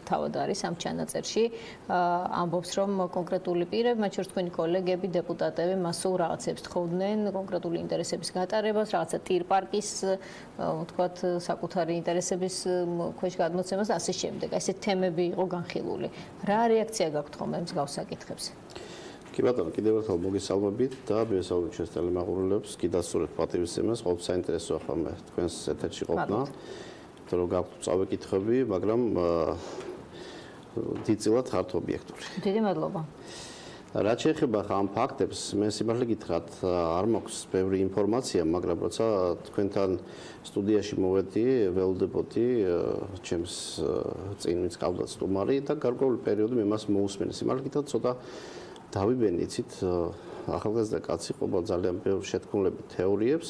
თავად არის ამ ჩანაწერში, ამბობს, რომ კონკრეტული პირები, მათ შორის თქვენი კოლეგები, დეპუტატები მასოურ რაღაცებს თხოვდნენ, კონკრეტული ინტერესების გატარებას, რაღაცა ტირ პარკის, ვთქვათ, საკუთარი ინტერესების ქვეშ გადმოცემას და ასე შემდეგ. ესეთ თემები იყო განხილული. რა რეაქცია გაქვთ ხოლმე მსგავს საკითხებზე? კი ბატონო, კიდევ ერთხელ მოგესალმებით და მივესალმებით ჩვენს ტელემაყურებლებს. კიდასურეთ პატივისცემას, ყოველ საინტერესოა ხოლმე თქვენს ეთერში ყოფნა. თუ რომ გაქვთ წავე კითხები, მაგრამ დიდწილად ხართ ობიექტური. დიდი მადლობა. რაც შეეხება ამ ფაქტებს, მე სიმართლე გითხრათ, არ მაქვს ბევრი ინფორმაცია, მაგრამ როცა თქვენთან სტუდიაში მოვედი, ველოდებოდი ჩემს წინ ვინც გავდა სტუმარი და გარკვეული პერიოდი მე მას მოусმენი. სიმართლე გითხრათ, ცოტა დავიბენი, იცით, ახალგაზრდა კაცი ყობა ძალიან ბევრ შეთქმულებით თეორიებს,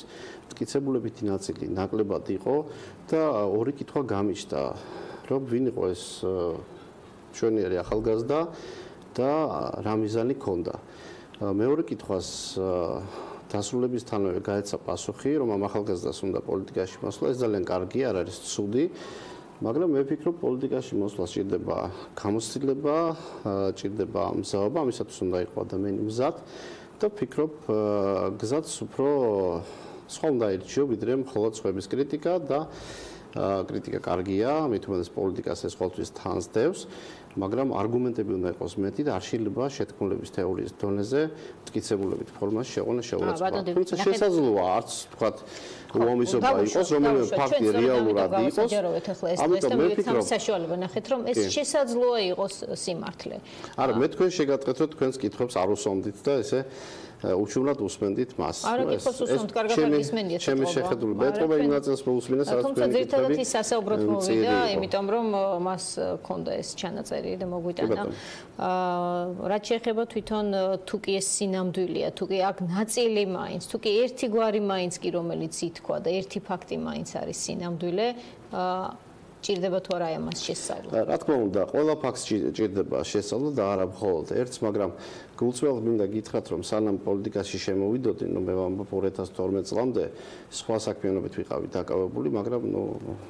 მტკიცებულებითი ნაწილი ნაკლებად იყო და ორი კითხვა გამიშთა, რომ ვინ იყო ეს ჩვენი ახალგაზრდა და რა მიზანი ქონდა. მეორე კითხვას დასრულებისთანავე გაეცა პასუხი, რომ ამ ახალგაზრდას უნდა პოლიტიკაში მოსვლა, ეს ძალიან კარგი არ არის ცუდი. მაგრამ მე ვფიქრობ პოლიტიკაში მოსვლა შეიძლება გამოცდილება, ჭირდება მზაობა, ამისათვის უნდა იყოს ადამიანი მზად და ვფიქრობ გზაც უფრო სხვა უნდა ერჩიო, ვიდრე მხოლოდ სხვების კრიტიკა და კრიტიკა კარგია, მით უმეტეს პოლიტიკას ეს ყოველთვის თანს დევს. მაგრამ არგუმენტები უნდა იყოს მეტი და არ შეიძლება შეთქმულების თეორიის დონეზე მტკიცებულებით ფორმაში შეყვანა შეურაცხყოფა. თუმცა შესაძლოა არც თქვა უამისობა იყოს, რომელიმე ფაქტი რეალურად იყოს. ამიტომ მე ვფიქრობ, საშუალება ნახეთ, რომ ეს შესაძლოა იყოს სიმართლე. არა, მე თქვენ შეგატყეთოთ თქვენს კითხვებს არ უსვამდით და ესე უჩვენად უსმენდით მას. ეს ჩემი ჩემი შეხედული მეტყობა იმ ნაწილს მოусმინა, სადაც თქვენ თუმცა ერთადერთი ის ასაუბროთ მოვიდა, იმიტომ რომ მას ქონდა ეს ჩანაწერი და მოგვიტანა. აა რაც შეეხება თვითონ თუ კი ეს სინამდვილეა, თუ კი აქ ნაწილი მაინც, თუ კი ერთი გვარი მაინც კი რომელიც ითქვა და ერთი ფაქტი მაინც არის სინამდვილე, აა ჭირდება თუ არა ამას შესწავლა? რა თქმა უნდა, ყველა ფაქტს ჭირდება შესწავლა და არა მხოლოდ ერთს, მაგრამ გულწრფელად მინდა გითხრათ, რომ სანამ პოლიტიკაში შემოვიდოდი, ნუ მე ვამბობ 2012 წლამდე სხვა საქმიანობით ვიყავი დაკავებული, მაგრამ ნუ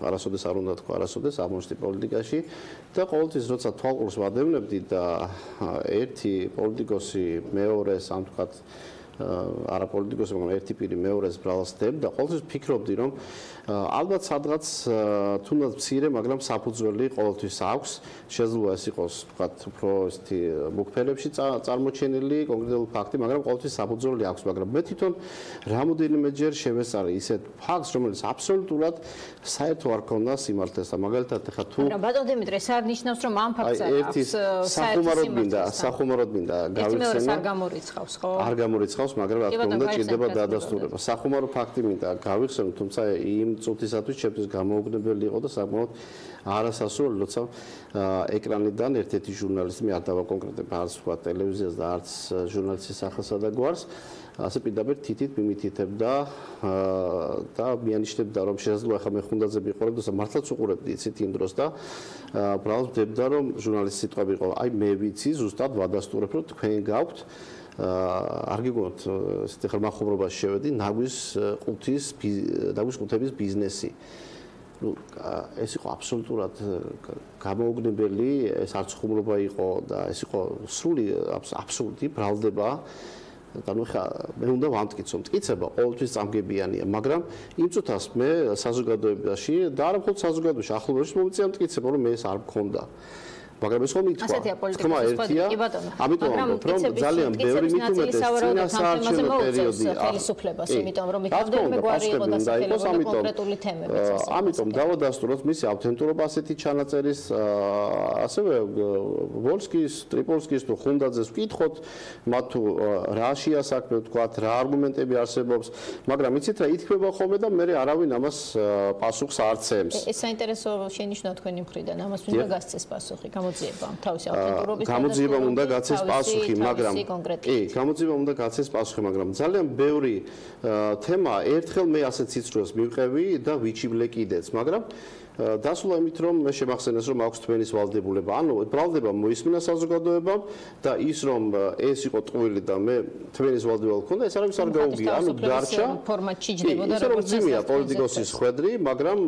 არასოდეს არ უნდა თქვა, არასოდეს აღმოჩნდი პოლიტიკაში და ყოველთვის როცა თვალყურს ვადევნებდი და ერთი პოლიტიკოსი მეორეს ამ თქვათ არა პოლიტიკოსი, მაგრამ ერთი პირი მეორეს ბრალს დებდა და ყოველთვის ფიქრობდი, რომ ალბათ სადღაც თუნდაც მცირე, მაგრამ საფუძველი ყოველთვის აქვს. შეიძლება ეს იყოს, ვთქვათ, უფრო ისეთი მუქფერებში წარმოჩენილი კონკრეტული ფაქტი, მაგრამ ყოველთვის საფუძველი აქვს, მაგრამ მე თვითონ რამოდენიმეჯერ შევესწარი ისეთ ფაქტს, რომელიც აბსოლუტურად საერთო არ ქონდა სიმართლეს და მაგალითად ხა თუ მაგრამ ბატონ დიმიტრი, ეს არ ნიშნავს, რომ ამ ფაქტს არ აქვს საერთო მინდა, სახუმაროდ მინდა გავიხსენო. ეს არ გამორიცხავს, ხო? არ გამორიცხავს, მაგრამ რა თქმა უნდა, ჭირდება დადასტურება. სახუმარო ფაქტი მინდა გავიხსენო, თუმცა იმ წუთისათვის ჩემთვის გამოუგნებელი იყო და საკმაოდ არასასურველი, როცა ეკრანიდან ერთ-ერთი ჟურნალისტი არ დავა კონკრეტულად არც სხვა ტელევიზიას და არც ჟურნალისტის სახელსა და გვარს ასე პირდაპირ თითით მიმითითებდა და მიანიშნებდა რომ შესაძლოა ხა მე ხუნდაძე ვიყურებ და მართლაც უყურებდი იცით იმ დროს და ბრალს ვდებდა რომ ჟურნალისტის სიტყვები იყო აი მე ვიცი ზუსტად ვადასტურებ რომ თქვენ გაქვთ არ გიგონთ ესეთი ხმახურობაში შევედი ნაგვის ყუთის ნაგვის ყუთების ბიზნესი. ну ეს იყო აბსოლუტურად გამოუგნებელი ეს არც ხუმრობა იყო და ეს იყო სრული აბსოლუტი ბრალდება. და ნუ ხა მე უნდა ვამტკიცო. მტკიცება ყოველთვის წამგებიანია მაგრამ იმ წუთას მე საზოგადოებაში და არა მხოლოდ საზოგადოებაში ახლობლებში მომიწია მტკიცება რომ მე ეს არ მქონდა მაგრამ ეს ხომ ითქვა? პოლიტიკის კი ბატონო ამიტომ რომ ძალიან ბევრი მithumetes წინასაარჩევნო პერიოდი ხელისუფლებას იმიტომ რომ იქამდე გვარი იყო დასახელებული კონკრეტული თემებიც ამიტომ დავადასტუროთ მისი ავთენტურობა ასეთი ჩანაწერის ასევე ვოლსკის ტრიპოლსკის თუ ხუნდაძეს ვკითხოთ მათ თუ რა შეასაქმე ვთქვათ რა არგუმენტები არსებობს მაგრამ იცით რა ითქვა ხოლმე და მე არავინ ამას პასუხს არ ცემს ეს საინტერესო შენიშნა თქვენი მხრიდან ამას უნდა გასცეს პასუხი? გამო გამოძიება თავისი ავტენტურობის გამოძიება უნდა გაცეს პასუხი მაგრამ კი გამოძიება უნდა გაცეს პასუხი მაგრამ ძალიან ბევრი თემა ერთხელ მე ასეთ ციცრუას მივყევი და ვიჩივლე კიდეც მაგრამ დასულა იმით რომ შემახსენეს რომ აქვს თქვენის ვალდებულება. ანუ ბრალდება მოისმინა საზოგადოებამ და ის რომ ეს იყო ტყუილი და მე თქვენის ვალდებულება ქონდა ეს არავის არ გაუგია. ანუ დარჩა ფორმატში ჯდებოდა როგორც ძიმია პოლიტიკოსის ხვედრი მაგრამ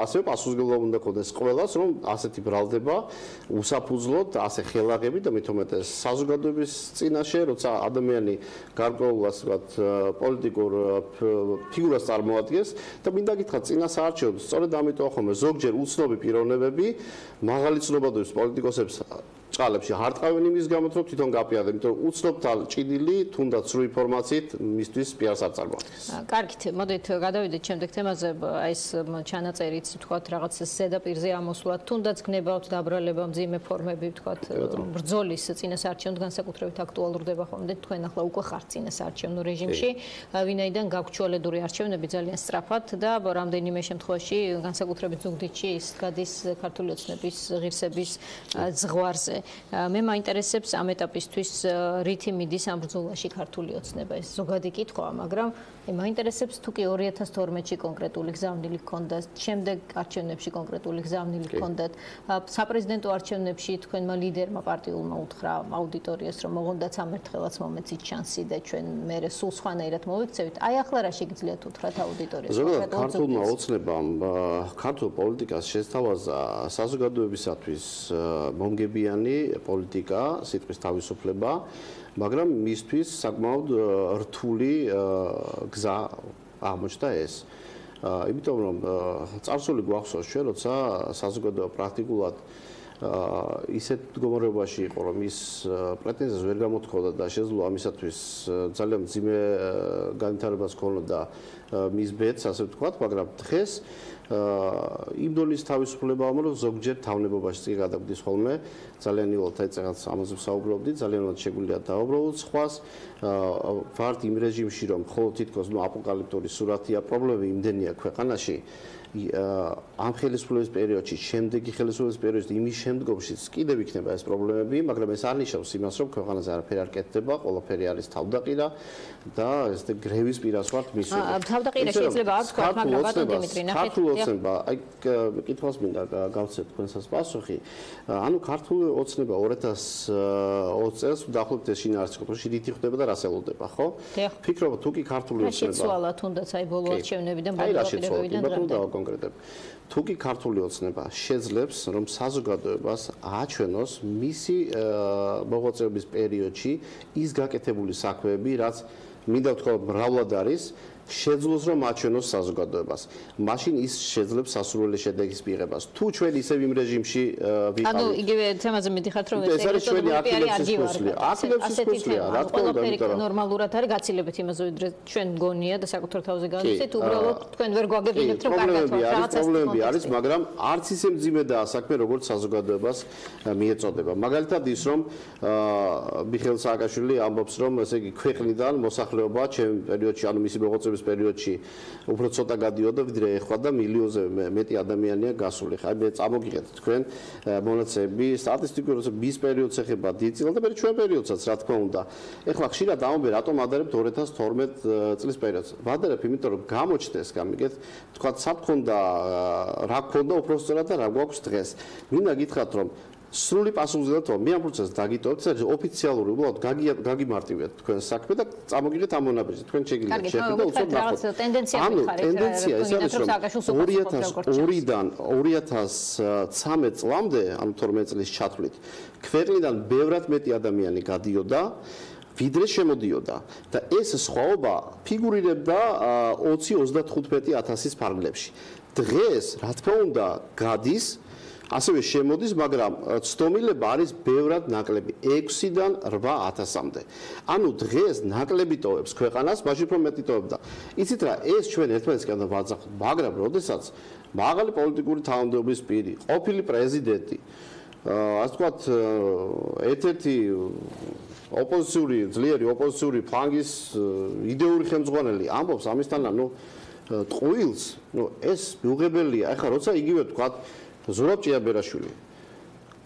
ასევე პასუხისგებლობა უნდა ქონდეს ყველას რომ ასეთი ბრალდება უსაფუძვლოდ ასე ხელაღები და მithumetes საზოგადოების წინაშე როცა ადამიანი გარკვეულას ვთქვათ პოლიტიკურ ფიგურას წარმოადგენს და მინდა გითხრათ წინასაარჩევნო სწორედ ამიტომ ხომ ზოგჯერ უცნობი პიროვნებები მაღალი ცნობადობის პოლიტიკოსებს ჭალებში ჰარტყავენ იმის გამო რომ თვითონ გაპიადენ, იმიტომ რომ უცნობთა ჭიდილი თუნდაც სრული ინფორმაციით მისთვის პიარს არ წარმოადგენს. კარგით, მოდით გადავიდეთ შემდეგ თემაზე, აი ეს ჩანაწერიც თქვათ რაღაც ზედაპირზე ამოსვლა, თუნდაც გნებავთ დაბრალება მძიმე ფორმები თქვათ ბრძოლის წინასაარჩევნო განსაკუთრებით აქტუალურდება ხოლმე თქვენ ახლა უკვე ხართ წინასაარჩევნო რეჟიმში, ვინაიდან გაგვჩვალედური არჩევნები ძალიან სწრაფად და რამდენიმე შემთხვევაში განსაკუთრებით ზუგდიდში ის გადის ქართული ოცნების ღირსების ზღვარზე. მე მაინტერესებს ამ ეტაპისთვის რითი მიდის ამ ბრძოლაში ქართული ოცნება. ეს ზოგადი კითხვაა მაგრამ მაინტერესებს თუ კი 2012-ში კონკრეტული გზავნილი გქონდა შემდეგ არჩევნებში კონკრეტული გზავნილი გქონდათ საპრეზიდენტო არჩევნებში თქვენმა ლიდერმა პარტიულმა უთხრა აუდიტორიას რომ მოღონდათ სამერთხელაც მომეცით შანსი და ჩვენ მე სულ სხვანაირად მოვიქცევით აი ახლა რა შეგიძლიათ უთხრათ აუდიტორიას? ზოგადად ქართულმა ოცნებამ ქართულ პოლიტიკას შესთავაზა საზოგადოებისათვის მომგებიანი პოლიტიკა, სიტყვის თავისუფლება, მაგრამ მისთვის საკმაოდ რთული გზა აღმოჩნდა ეს. იმიტომ რომ წარსული გვახსოვს ჩვენ, როცა საზოგადოება პრაქტიკულად ისეთ მდგომარეობაში იყო, რომ ის პრეტენზიას ვერ გამოთქოდა და შეძლო ამისათვის ძალიან ძიმე განვითარებას ქონოდა მის ბედს, ასე ვთქვათ, მაგრამ დღეს იმ დონის თავისუფლება ამ რომ ზოგჯერ თავნებობაში წი გადაგდის ხოლმე. ძალიან იოლად აი წეგაც ამაზე ვსაუბრობდი ძალიან უნდა შეგვიძლია დაუბრუნოთ სხვას. ვართ იმ რეჟიმში რომ ხოლმე თითქოს ნუ აპოკალიფტური სურათია პრობლემები იმდენია ქვეყანაში ამ ხელისუფლების პერიოდში, შემდეგი ხელისუფლების პერიოდში, იმის შემდგომშიც კიდევ იქნება ეს პრობლემები, მაგრამ ეს არ ნიშნავს იმას, რომ ქვეყანაზე არაფერი არ კეთდება, ყველაფერი არის თავდაყირა და ეს გრევის პირას ვართ მის. თავდაყირა შეიძლება არ თქვა, მაგრამ ბატონ დიმიტრი, ნახეთ. ქართული ოცნება, აი კითხავს მინდა გავცეთ თქვენსაც პასუხი. ანუ ქართული ოცნება 2020 წელს დაახლოებით ეს შინაარსი რომ რითი ხდება და რას ელოდება, ხო? ფიქრობ თუ კი ქართული ოცნება. შეცვალა თუნდაც აი ბოლო არჩევნებიდან ბოლო არჩევნებიდან დღემდე. კონკრეტებ. თუ კი ქართული ოცნება შეძლებს რომ საზოგადოებას აჩვენოს მისი მოღვაწეობის პერიოდში ის გაკეთებული საქმეები, რაც მინდა ვთქვა მრავლად არის შეძლოს რომ აჩვენოს საზოგადოებას. მაშინ ის შეძლებს სასურველი შედეგის მიღებას. თუ ჩვენ ისევ იმ რეჟიმში ვიყავით. ანუ იგივე თემაზე მიდიხართ რომ ეს არის ჩვენი აქტივების სკოლია. აქტივების სკოლია, რა თქმა უნდა, იმიტომ რომ ნორმალურად არის გაცილებით იმაზე ვიდრე ჩვენ გონია და საკუთარ თავზე განვიცეთ, უბრალოდ თქვენ ვერ გვაგებინებთ რომ კარგად რაღაცა პრობლემები არის, მაგრამ არც ისე მძიმედაა საქმე, როგორც საზოგადოებას მიეწოდება. მაგალითად ის რომ მიხელ სააკაშვილი ამბობს რომ ესე იგი ქვეყნიდან მოსახლეობა ჩემ პერიოდში ანუ მისი მოღვაწეობის COVID-ის პერიოდში უფრო ცოტა გადიოდა ვიდრე ეხლა და მილიონზე მეტი ადამიანია გასული. ხა მე წამოგიღეთ თქვენ მონაცემები, სტატისტიკურ როცა მის პერიოდს ეხება დიცილა და მე ჩვენ პერიოდსაც რა თქმა უნდა. ეხლა ხშირად ამობე რატომ ადარებთ 2012 წლის პერიოდს. ვადარებ იმიტომ რომ გამოჩნდეს გამიგეთ, თქვა საფქონდა რა ქონდა უფრო სწორად და რა გვაქვს დღეს. მინდა გითხრათ რომ სრული პასუხისგან მე ამ პროცესს დაგიტოვებთ, ეს ოფიციალური, უბრალოდ გაგიმარტივეთ თქვენ საქმე და წამოგიღეთ ამ მონაბეჭი. თქვენ შეგიძლიათ შეხედა და უცებ ნახოთ. ანუ ტენდენცია ეს არის რომ 2002-დან 2013 წლამდე, ანუ 12 წლის ჩათვლით, ქვეყნიდან ბევრად მეტი ადამიანი გადიოდა ვიდრე შემოდიოდა და ეს სხვაობა ფიგურირებდა 20-35 ფარგლებში. დღეს, რა თქმა უნდა, გადის ასევე შემოდის, მაგრამ ცდომილება არის ბევრად ნაკლები 6-დან 8000-მდე. ანუ დღეს ნაკლები ტოვებს ქვეყანას, მაშინ უფრო მეტი ტოვებდა. იცით რა, ეს ჩვენ ერთმანეთსგან ვაძახთ, მაგრამ როდესაც მაღალი პოლიტიკური თანამდებობის პირი, ყოფილი პრეზიდენტი, ასე ვთქვათ, ერთ-ერთი ოპოზიციური, ძლიერი ოპოზიციური ფლანგის იდეური ხელმძღვანელი ამბობს ამისთან, ანუ ტყუილს, ნუ ეს მიუღებელია. ახლა როცა იგივე ვთქვათ, ზურაბ ჭიაბერაშვილი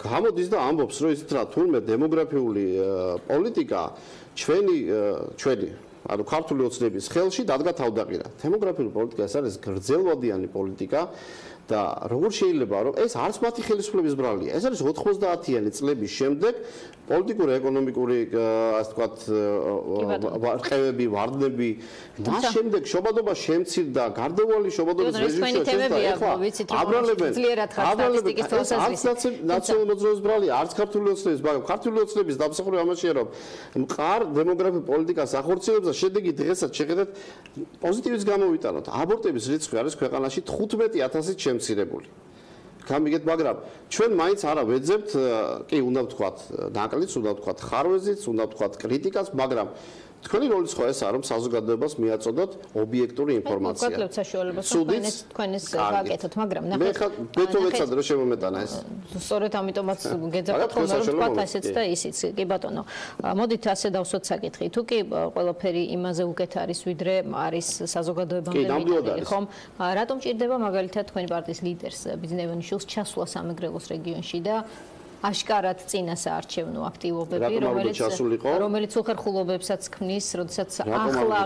გამოდის და ამბობს რომ ისეთ რა თურმე დემოგრაფიული პოლიტიკა ჩვენი ჩვენი ანუ ქართული ოცნების ხელში დადგა თავდაყირა. დემოგრაფიული პოლიტიკა ეს არის გრძელვადიანი პოლიტიკა და როგორ შეიძლება რომ ეს არც მათი ხელისუფლების ბრალია. ეს არის 90-იანი წლების შემდეგ პოლიტიკური, ეკონომიკური, ასე ვთქვათ, ვარყევები, ვარდნები, მას შემდეგ შობადობა შემცირდა, გარდაუვალი შობადობის რეჟიმში ეხლა აბრალებენ, აბრალებენ სტატისტიკის ნაციონალური მოძრაობის ბრალი, არც ქართული ოცნების, მაგრამ ქართული ოცნების დამსახურება ამაშია, რომ მყარ დემოგრაფიულ პოლიტიკას ახორციელებს და შედეგი დღესაც შეხედეთ პოზიტივის გამოვიტანოთ. აბორტების რიცხვი არის ქვეყანაში 15000-ით შემცირებული. გამიგეთ, მაგრამ ჩვენ მაინც არა ვეძებთ, კი, უნდა ვთქვათ, ნაკლიც, უნდა ვთქვათ, ხარვეზიც, უნდა ვთქვათ, კრიტიკას, მაგრამ თქვენი როლიც ხო ესაა რომ საზოგადოებას მიაწოდოთ ობიექტური ინფორმაცია. მოკლედ საშუალებას თქვენს თქვენს გაკეთოთ, მაგრამ ნახეთ. მე ხა ბეთოვეცად რომ შემომეტანა ეს. სწორედ ამიტომაც [LAUGHS] გეძახოთ რომ თქვათ ასეც და ისიც. კი ბატონო. მოდით ასე დავსვათ საკითხი. თუ კი ყველაფერი იმაზე უკეთ არის ვიდრე არის საზოგადოებამდე მიგდილი, ხომ? რატომ ჭირდება მაგალითად თქვენი პარტიის ლიდერს ბიზნევანიშვილს ჩასვლა სამეგრელოს რეგიონში და აშკარად წინა საარჩევნო აქტივობები, რომელიც რომელიც უხერხულობებსაც ქმნის, როდესაც ახლა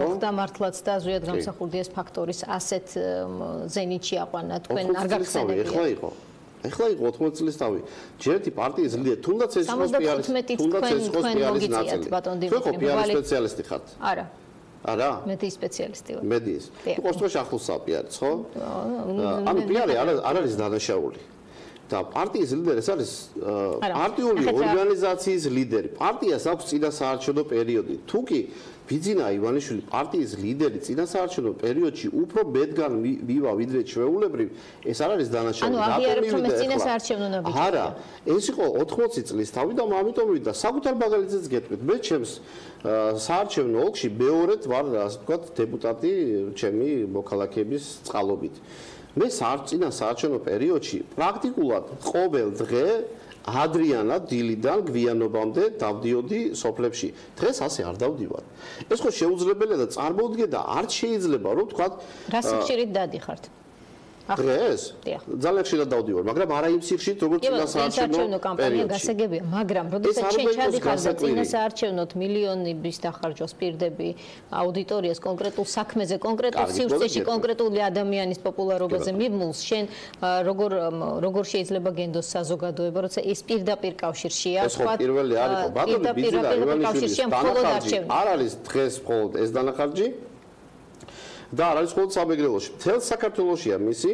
მოხდა მართლაც და ზუსტად გამსახურდი ეს ფაქტორის ასეთ ზენიტში აყვანა თქვენ არ გახსენებია. ეხლა იყო ეხლა იყო 80 წლის თავი. ჯერეთი პარტიის ლიდერი, თუნდაც ეს ხოსპი არის, თუნდაც ეს ხოსპი არის ნაცელი. თქვენ ხო პიარ სპეციალისტი ხართ? არა. არა? მედიის სპეციალისტი ვარ. მედიის. თუ ყოსტოში ახლოსაა პიარი, ხო? ანუ პიარი არ არის დანაშაული. და პარტიის ლიდერი ეს არის პარტიული ორგანიზაციის ლიდერი. პარტიას აქვს წინასაარჩევნო პერიოდი. თუკი ბიძინა ივანიშვილი პარტიის ლიდერი წინასაარჩევნო პერიოდში უფრო მეტგან მივა ვიდრე ჩვეულებრივ, ეს არ არის დანაშაული. ანუ აღიარებთ რომ ეს წინასაარჩევნო ნაბიჯია. არა, ეს იყო 80 წლის თავი და ამიტომ ვიდა საკუთარ ბაგალიცებს გეტყვით. მე ჩემს საარჩევნო ოლქში მეორედ ვარ, ასე ვთქვათ, დეპუტატი ჩემი მოქალაქეების წყალობით. მე საარჩინო საარჩინო პერიოდში პრაქტიკულად ყოველ დღე ადრიანა დილიდან გვიანობამდე დავდიოდი სოფლებში. დღეს ასე არ დავდივარ. ეს ხო შეუძლებელია და წარმოუდგე და არ შეიძლება რომ თქვა რა სიხშირით დადიხართ? დღეს? ძალიან ხშირად დავდივარ, მაგრამ არა იმ სიხშირით, როგორც წინა საარჩევნო კამპანია გასაგებია, მაგრამ როდესაც შენ ჩადიხარ და წინა საარჩევნოთ მილიონების დახარჯვას პირდები აუდიტორიას კონკრეტულ საქმეზე, კონკრეტულ სივრცეში, კონკრეტული ადამიანის პოპულარობაზე მიმულს, შენ როგორ როგორ შეიძლება გენდოს საზოგადოება, როცა ეს პირდაპირ კავშირშია, თქვა პირველი არის ბატონო, ბიზნესი, კავშირშია მხოლოდ არჩევანი. არ არის დღეს მხოლოდ ეს დანახარჯი, და არ არის მხოლოდ სამეგრელოში. მთელ საქართველოსია მისი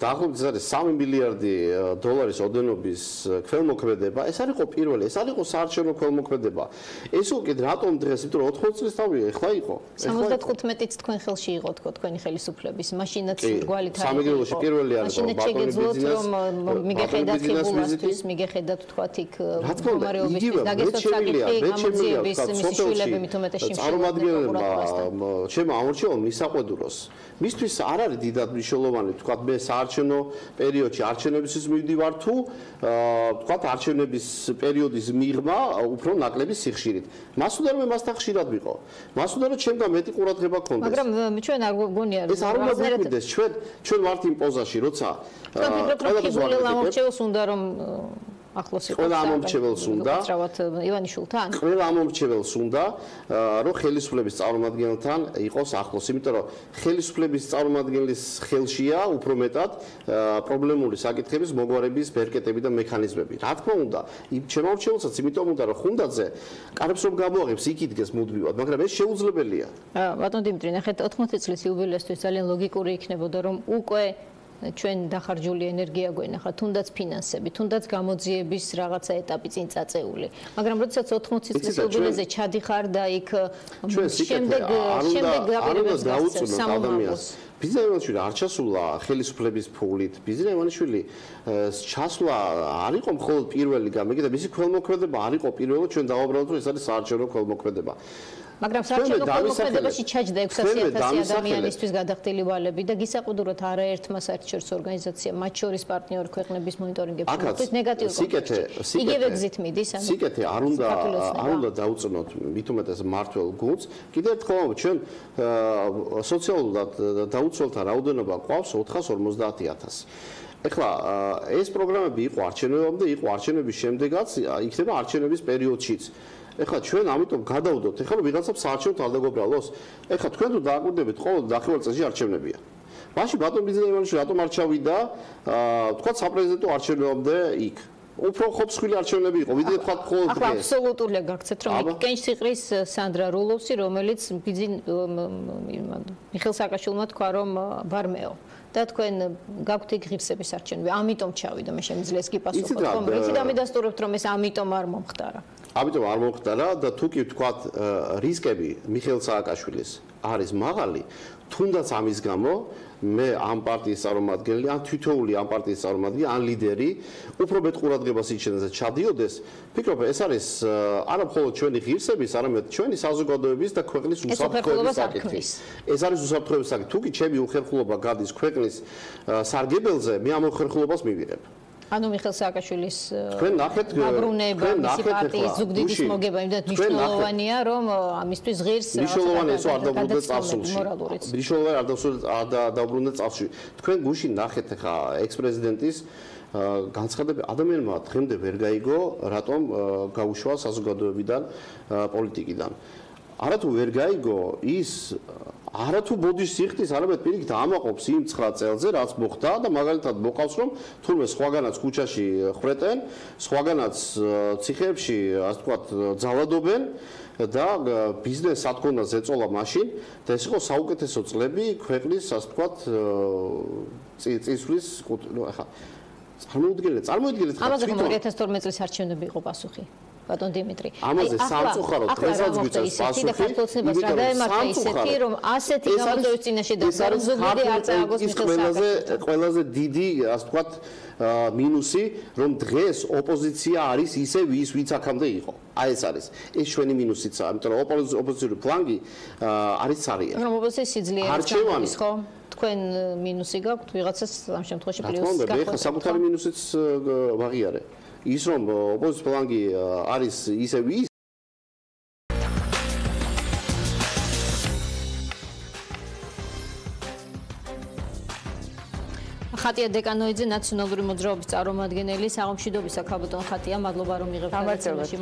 დაახლოებით არის 3 მილიარდი დოლარის ოდენობის ქველმოქმედება. ეს არის ყო პირველი, ეს არის ყო საარჩევნო ქველმოქმედება. ეს უკეთ რატომ დღეს, იმიტომ რომ 80 წლის თავია, ეხლა იყო. 75-იც თქვენ ხელში იყო თქო თქვენი ხელისუფლების. მაშინაც გვალით არის. სამეგრელოში პირველი არის ბატონი ბიზნეს. მიგეხედათ ხიბულასთვის, მიგეხედათ თქვა იქ მდგომარეობის დაგესვათ საკითხი გამოძიების მისი შვილები მithumeteში შვილები. წარმოგადგენელმა ჩემ ამორჩეულ მისაყვედუროს. მისთვის არ არის დიდად მნიშვნელოვანი თქვა მე საარჩევნო საარჩევნო პერიოდში არჩევნებისთვის მივდივარ თუ ვთქვათ არჩევნების პერიოდის მიღმა უფრო ნაკლები სიხშირით. მას უნდა რომ მასთან ხშირად ვიყო. მას უნდა რომ ჩემგან მეტი ყურადღება გქონდეს. მაგრამ ჩვენ არ გონია ეს არ უნდა გვიკვირდეს ჩვენ ჩვენ ვართ იმ პოზაში როცა ყველაფერს ლამორჩევს უნდა რომ ახლოს იყოს ყველა ამომრჩეველს უნდა. რავად ივანიშვილთან. ყველა ამომრჩეველს უნდა რომ ხელისუფლების წარმომადგენელთან იყოს ახლოს. იმიტომ რომ ხელისუფლების წარმომადგენლის ხელშია უფრო მეტად პრობლემური საკითხების მოგვარების ბერკეტები და მექანიზმები. რა თქმა უნდა იმ შემომრჩეველსაც იმიტომ უნდა რომ ხუნდაძე კარებს რომ გამოაღებს იქიდგეს მუდმივად მაგრამ ეს შეუძლებელია. ბატონ დიმიტრი ნახეთ 80 წლის იუბილეისთვის ძალიან ლოგიკური იქნებოდა რომ უკვე ჩვენ დახარჯული ენერგია გვენახა, თუნდაც ფინანსები, თუნდაც გამოძიების რაღაცა ეტაპი წინ წაწეული. მაგრამ როდესაც 80 წლის უძველეზე ჩადიხარ და იქ შემდეგ შემდეგ დაპირებას დაუწუნოთ ადამიანს. ბიზნესმენში არ ჩასულა ხელისუფლების ფულით. ბიზნესმენში ჩასვლა არ იყო მხოლოდ პირველი გამიგე და მისი ქველმოქმედება არ იყო პირველი ჩვენ დავაბრალოთ რომ ეს არის საარჩევნო ქველმოქმედება. მაგრამ საერთოდ მოქმედებაში ჩაჯდა 600000 ადამიანისთვის გადახდილი ვალები და გისაყუდროთ არაერთმა საერთაშორისო ორგანიზაციამ მათ შორის პარტნიორ ქვეყნების მონიტორინგებში. მოხდეს ნეგატიური სიკეთე იგივე გზით მიდის ანუ სიკეთე არ უნდა არ უნდა დაუწნოთ მით უმეტეს მართლ გუნდს. კიდევ ერთხელ ჩვენ სოციალურად დაუცველთა რაოდენობა ყავს 450000 ეხლა ეს პროგრამები იყო არჩევნებამდე იყო არჩევნების შემდეგაც იქნება არჩევნების პერიოდშიც ეხლა ჩვენ ამიტომ გადავდოთ, ეხლა რომ ვიღაცამ საარჩევნო თავდაგობრალოს, ეხლა თქვენ თუ დააკვირდებით, ყოველ დახევარ წელში არჩევნებია. მაშინ ბატონ ბიზნესმენში რატომ არ ჩავიდა, აა თქვა საპრეზიდენტო არჩევნებამდე იქ. უფრო ხოცხვილი არჩევნები იყო, ვიდრე თქვა ხოლმე. ახლა აბსოლუტურია გაქცეთ, რომ კენჭსიყრის სანდრა რულოვსი, რომელიც ბიზნ მიხელ სააკაშვილმა თქვა, რომ ბარმეო. და თქვენ გაქვთ იქ ღირსების არჩევნები. ამიტომ ჩავიდა, მე შემიძლია ეს კი პასუხო თქვა, მაგრამ იქით ამიდასტურებთ, რომ ეს ამიტომ არ მომხდარა. ამიტომ არ მოხდარა და თუ კი ვთქვათ რისკები მიხეილ სააკაშვილის არის მაღალი, თუნდაც ამის გამო მე ამ პარტიის წარმომადგენელი, ან თვითოული ამ პარტიის წარმომადგენელი, ან ლიდერი უფრო მეტ ყურადღებას იჩენს და ჩადიოდეს. ფიქრობ, ეს არის არა მხოლოდ ჩვენი ღირსების, არამედ ჩვენი საზოგადოების და ქვეყნის უსაფრთხოების საკითხი. ეს არის უსაფრთხოების საკითხი. თუ კი ჩემი უხერხულობა გადის ქვეყნის სარგებელზე, მე ამ უხერხულობას მივიღებ. ანუ მიხელ სააკაშვილის თქვენ ნახეთ გაბრუნება მისი პარტიის ზუგდიდის მოგება იმდენ მნიშვნელოვანია რომ ამისთვის ღირს მნიშვნელოვანია ეს არ დაბრუნდა წარსულში. მნიშვნელოვანია არ დაბრუნდა დაბრუნდა წარსულში. თქვენ გუში ნახეთ ხა ექს-პრეზიდენტის განცხადები. ადამიანმა დღემდე ვერ გაიგო რატომ გაუშვა საზოგადოებიდან პოლიტიკიდან. არათუ ვერ გაიგო ის არათუ ბოდის სიხდის, არამედ პირიქით ამაყობს იმ 9 წელზე, რაც მოხდა და მაგალითად მოყავს რომ თურმე სხვაგანაც ქუჩაში ხრეტენ, სხვაგანაც ციხეებში, ასე ვთქვათ, ძალადობენ და ბიზნესს ათქონდა ზეწოლა მაშინ და ეს იყო საუკეთესო წლები ქვეყნის, ასე ვთქვათ, წისვლის, ახლა წარმოუდგენელი, წარმოუდგენელი ხარ თვითონ 2012 წლის არჩევნები იყო პასუხი. ბატონ დიმიტრი. ამაზე სამწუხარო დღესაც გვიწევს პასუხი. ისეთი რა დაემართა ისეთი რომ ასეთი გამოწვევის წინაშე და ზუგდიდი არ წააგოს მიხელ ყველაზე ყველაზე დიდი ასე ვთქვათ მინუსი რომ დღეს ოპოზიცია არის ისე ვის ვიც აქამდე იყო. აი ეს არის. ეს ჩვენი მინუსიცაა, იმიტომ რომ ოპოზიციური ფლანგი არის цаრია. რომ ოპოზიციის სიძლიერე არის ხო? თქვენ მინუსი გაქვთ ვიღაცას ამ შემთხვევაში პლუსი გაქვთ. რა თქმა უნდა, მე ხა საკუთარი მინუსიც ვაღიარე. ის რომ ოპოზიციის ფლანგი არის ისე ვის ხატია დეკანოიძე ნაციონალური მოძრაობის წარმომადგენელი საღამშიდობისა ქაბოტონ ხატია მადლობა რომ იღებთ ამ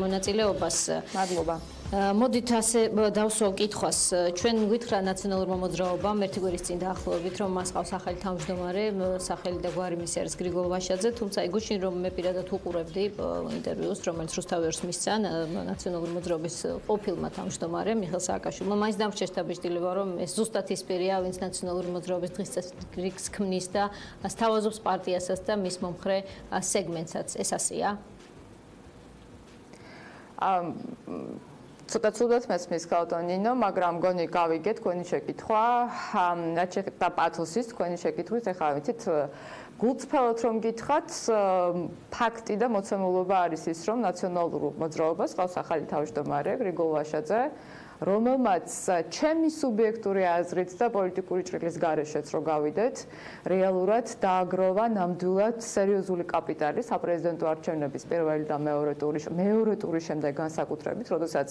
მონაწილეობას მადლობა მოდით ასე დავსვავ კითხვას. ჩვენ გვითხრა ნაციონალურმა მოძრაობამ ერთი გვრის წინ დაახლოებით, რომ მას ყავს ახალი თავმჯდომარე, სახელი და გვარი მისი არის გრიგოლ ვაშაძე, თუმცა იგუშინ რომ მე პირადად უყურებდი ინტერვიუს, რომელიც რუსთავერს მისცა ნაციონალური მოძრაობის ყოფილმა თავმჯდომარე მიხელ სააკაშვილმა, მაინც დამრჩეს დაბეჭდილება, რომ ეს ზუსტად ის პირია, ვინც ნაციონალური მოძრაობის დღის წესრიგს ქმნის და სთავაზობს პარტიასაც და მის მომხრე სეგმენტსაც. ეს ასეა? ამ ცოტა ცუდად მესმის ქალტონინო, მაგრამ გონი გავიგეთ თქვენი შეკითხვა. რაც შეეხება პათოსის თქვენი შეკითხვის, ეხლა ვიცით გულწრფელად რომ გითხრათ, ფაქტი და მოცემულობა არის ის, რომ ნაციონალურ მოძრაობას ყავს ახალი თავმჯდომარე გრიგოლ ვაშაძე. რომელმაც ჩემი სუბიექტური აზრით და პოლიტიკური ჭრილის გარეშეც რო გავიდეთ, რეალურად დააგროვა ნამდვილად სერიოზული კაპიტალი საპრეზიდენტო არჩევნების პირველი და მეორე ტურის მეორე ტურის შემდეგ განსაკუთრებით, როდესაც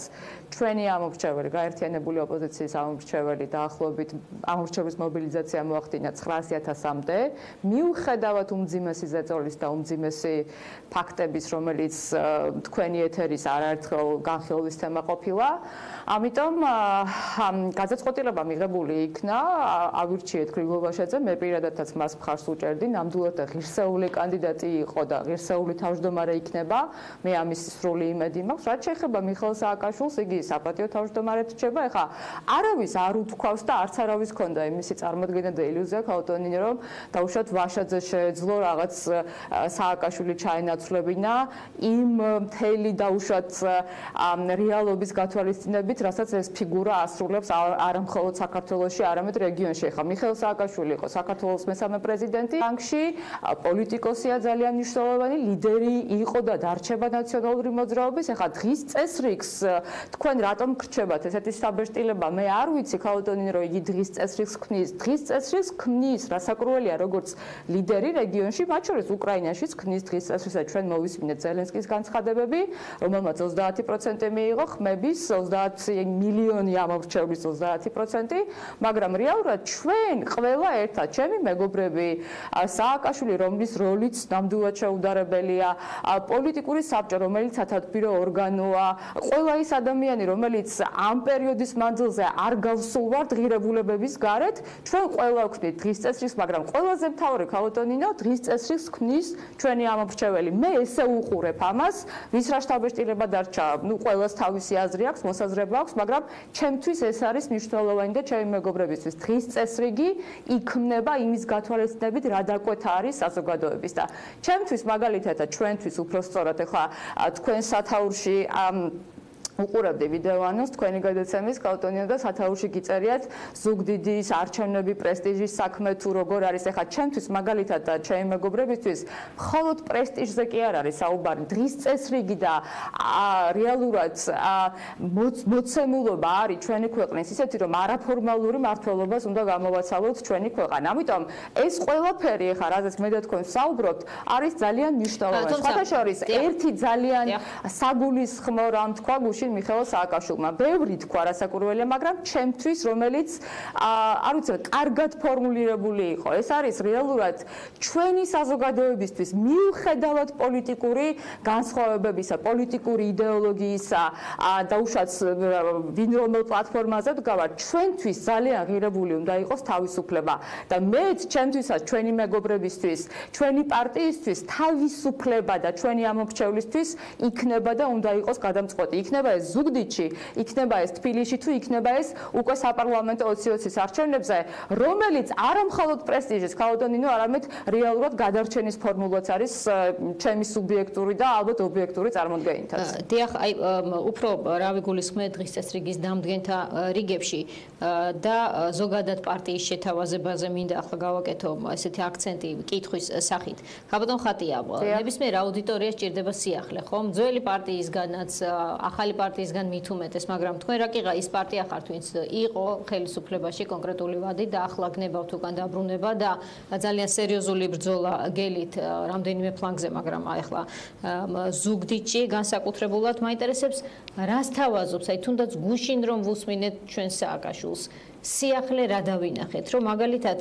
ჩვენი ამორჩეველი, გაერთიანებული ოპოზიციის ამორჩეველი დაახლოებით ამორჩევის მობილიზაცია მოახდინა 900.000-მდე, მიუხედავად უმძიმესი ზეწოლის და უმძიმესი ფაქტების, რომელიც თქვენი ეთერის არაერთხელ განხილვის თემა ყოფილა, ამიტომ გადაწყვეტილება მიღებული იქნა ავირჩიეთ გრიგოლ ვაშაძე მე პირადადაც მას მხარს უჭერდი. ნამდვილად ღირსეული კანდიდატი იყო და ღირსეული თავმჯდომარე იქნება. მე ამის სრული იმედი მაქვს. რაც შეეხება მიხელ სააკაშვილს იგი საპატიო თავმჯდომარედ რჩება. ეხა არავის არ უთქვავს და არც არავის ქონდა იმისი წარმოქმნა და ილუზია ქაუტონინი რომ დაუშვათ ვაშაძე შეეძლო რაღაც სააკაშვილი ჩაენაცვლებინა იმ მთელი დაუშვათ რეალობის გათვალისწინებით ვიცით, რასაც ეს ფიგურა ასრულებს არა მხოლოდ საქართველოსში, არამედ რეგიონში. ახლა მიხეილ სააკაშვილი იყო საქართველოს მესამე პრეზიდენტი. ბანკში პოლიტიკოსია ძალიან მნიშვნელოვანი, ლიდერი იყო და დარჩება ნაციონალური მოძრაობის. ახლა დღის წესრიგს თქვენ რატომ გრჩებათ ესეთი საბეჭდილება? მე არ ვიცი ქაუტონინ რომ იგი დღის წესრიგს ქმნის. დღის წესრიგს ქმნის, რასაკრუელია როგორც ლიდერი რეგიონში, მათ შორის უკრაინაშიც ქმნის დღის წესრიგს და ჩვენ მოვისმინეთ ზელენსკის განცხადებები, რომელმაც 30% მიიღო ხმების 30 მილიონი ამორჩევლის 30%, მაგრამ რეალურად ჩვენ ყველა ერთად, ჩემი მეგობრები, სააკაშვილი, რომლის როლიც ნამდვილად შეუდარებელია, პოლიტიკური საბჭო, რომელიც ათათბირო ორგანოა, ყველა ის ადამიანი, რომელიც ამ პერიოდის მანძილზე არ გავსულვართ ღირებულებების გარეთ, ჩვენ ყველა ვქნით დღის წესრიგს, მაგრამ ყველაზე მთავარი ქალოტონინო დღის წესრიგს ქმნის ჩვენი ამორჩეველი. მე ესე უყურებ ამას, ვის რა შტაბეშტილება დარჩა, ნუ ყველას თავისი აზრი აქვს, მოსაზრება აქვს, მაგრამ ჩემთვის ეს არის მნიშვნელოვანი და ჩემი მეგობრებისთვის დღის წესრიგი იქმნება იმის გათვალისწინებით რა დაკვეთა არის საზოგადოების და ჩემთვის მაგალითად და ჩვენთვის უფრო სწორად ახლა თქვენ სათაურში უყურებდი ვიდეოანოს თქვენი გადაცემის კალტონიო და სათაურში გიწერიათ ზუგდიდის არჩევნები პრესტიჟის საქმე თუ როგორ არის ახლა ჩემთვის მაგალითად და ჩემი მეგობრებისთვის მხოლოდ პრესტიჟზე კი არ არის საუბარი. დღის წესრიგი და რეალურად მოცემულობა არის ჩვენი ქვეყნის ისეთი რომ არაფორმალური მართლობას უნდა გამოვაცალოთ ჩვენი ქვეყანა. ამიტომ ეს ყველაფერი ახლა რაზეც მე და თქვენ საუბრობთ არის ძალიან მნიშვნელოვანი. სხვათა შორის ერთი ძალიან საგულისხმო რამ თქვა გუშინ მაშინ მიხეილ სააკაშვილმა ბევრი თქვა რასაკურველია, მაგრამ ჩემთვის რომელიც არ ვიცი, კარგად ფორმულირებული იყო. ეს არის რეალურად ჩვენი საზოგადოებისთვის მიუხედავად პოლიტიკური განსხვავებებისა, პოლიტიკური იდეოლოგიისა და უშაც ვინ რომელ პლატფორმაზე დგავა, ჩვენთვის ძალიან ღირებული უნდა იყოს თავისუფლება და მეც ჩემთვისაც ჩვენი მეგობრებისთვის, ჩვენი პარტიისთვის თავისუფლება და ჩვენი ამორჩევლისთვის იქნება და უნდა იყოს გადამწყვეტი. იქნება ეს ზუგდიდში, იქნება ეს თბილისში თუ იქნება ეს უკვე საპარლამენტო 2020-ის არჩევნებზე, რომელიც არამხოლოდ პრესტიჟის ქალოდანინო, არამედ რეალურად გადარჩენის ფორმულაც არის ჩემი სუბიექტური და ალბათ ობიექტური წარმოდგენითაც. დიახ, აი უფრო რავი გულისხმე დღის წესრიგის დამდგენთა რიგებში და ზოგადად პარტიის შეთავაზებაზე მინდა ახლა გავაკეთო ესეთი აქცენტი კითხვის სახით. ქაბატონ ხატია, ნებისმიერ აუდიტორიას ჭირდება სიახლე, ხო? ძველი პარტიისგანაც ახალი პარტიისგან მით უმეტეს, მაგრამ თქვენ რა კიღა ის პარტია ხართ, ვინც იყო ხელისუფლებაში კონკრეტული ვადი და ახლა გნებავთ უკან დაბრუნება და ძალიან სერიოზული ბრძოლა გელით რამდენიმე ფლანგზე, მაგრამ ახლა ზუგდიდში განსაკუთრებულად მაინტერესებს რას თავაზობს, აი თუნდაც გუშინ რომ ვუსმინეთ ჩვენ სააკაშულს სიახლე რა დავინახეთ, რომ მაგალითად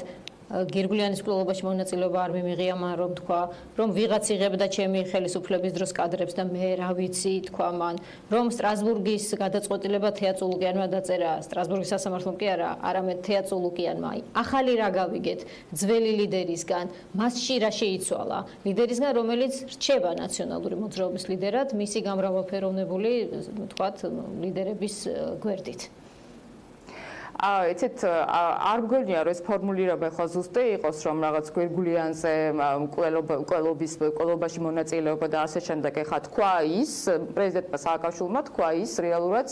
გირგულიანის კლუბობაში მონაწილეობა არ მიმიღია მან რომ თქვა რომ ვიღაც იღებდა ჩემი ხელისუფლების დროს კადრებს და მე რა ვიცი თქვა მან რომ სტრასბურგის გადაწყვეტილება თეატრულუკიანმა დაწერა. სტრასბურგის სასამართლომ კი არა არამედ თეატრულუკიანმა ახალი რა გავიგეთ? ძველი ლიდერისგან. მასში რა შეიცვალა? ლიდერისგან რომელიც რჩება ნაციონალური მოძრაობის ლიდერად მისი გამრავალფეროვნებული თქვა ლიდერების გვერდით. აა ეცეთ არ მგონია რომ ეს ფორმულირება ხო ზუსტი იყოს რომ რაღაც გვერგულიანზე ყველობის ყველობაში მონაწილეობა და ასე შემდეგ. ეხა თქვა ის პრეზიდენტმა სააკაშვილმა თქვა ის რეალურად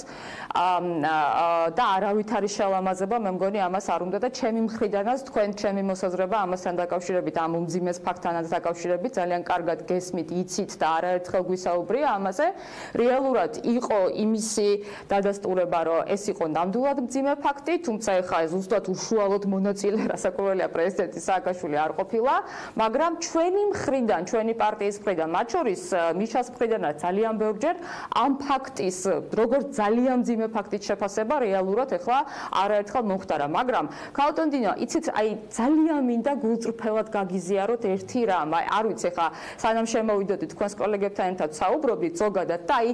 და არავით არის შელამაზება მე მგონი ამას არ უნდა და ჩემი მხრიდანაც თქვენ ჩემი მოსაზრება ამასთან დაკავშირებით ამ უმძიმეს ფაქტთანაც დაკავშირებით ძალიან კარგად გესმით იცით და არაერთხელ გვისაუბრია ამაზე. რეალურად იყო იმისი დადასტურება რომ ეს იყო ნამდვილად მძიმე ფაქტი თუმცა ეხა ზუსტად უშუალოდ მონაწილე რასაკვირველია პრეზიდენტი სააკაშვილი არ ყოფილა, მაგრამ ჩვენი მხრიდან, ჩვენი პარტიის მხრიდან, მათ შორის მიშას მხრიდანაც ძალიან ბევრჯერ ამ ფაქტის, როგორც ძალიან ძიმე ფაქტით შეფასება რეალურად ეხლა არაერთხელ მომხდარა, მაგრამ ქალტონდინო, იცით, აი ძალიან მინდა გულწრფელად გაგიზიაროთ ერთი რამ, აი არ ვიცი ეხლა სანამ შემოვიდოდი თქვენს კოლეგებთან ერთად საუბრობდით ზოგადად და აი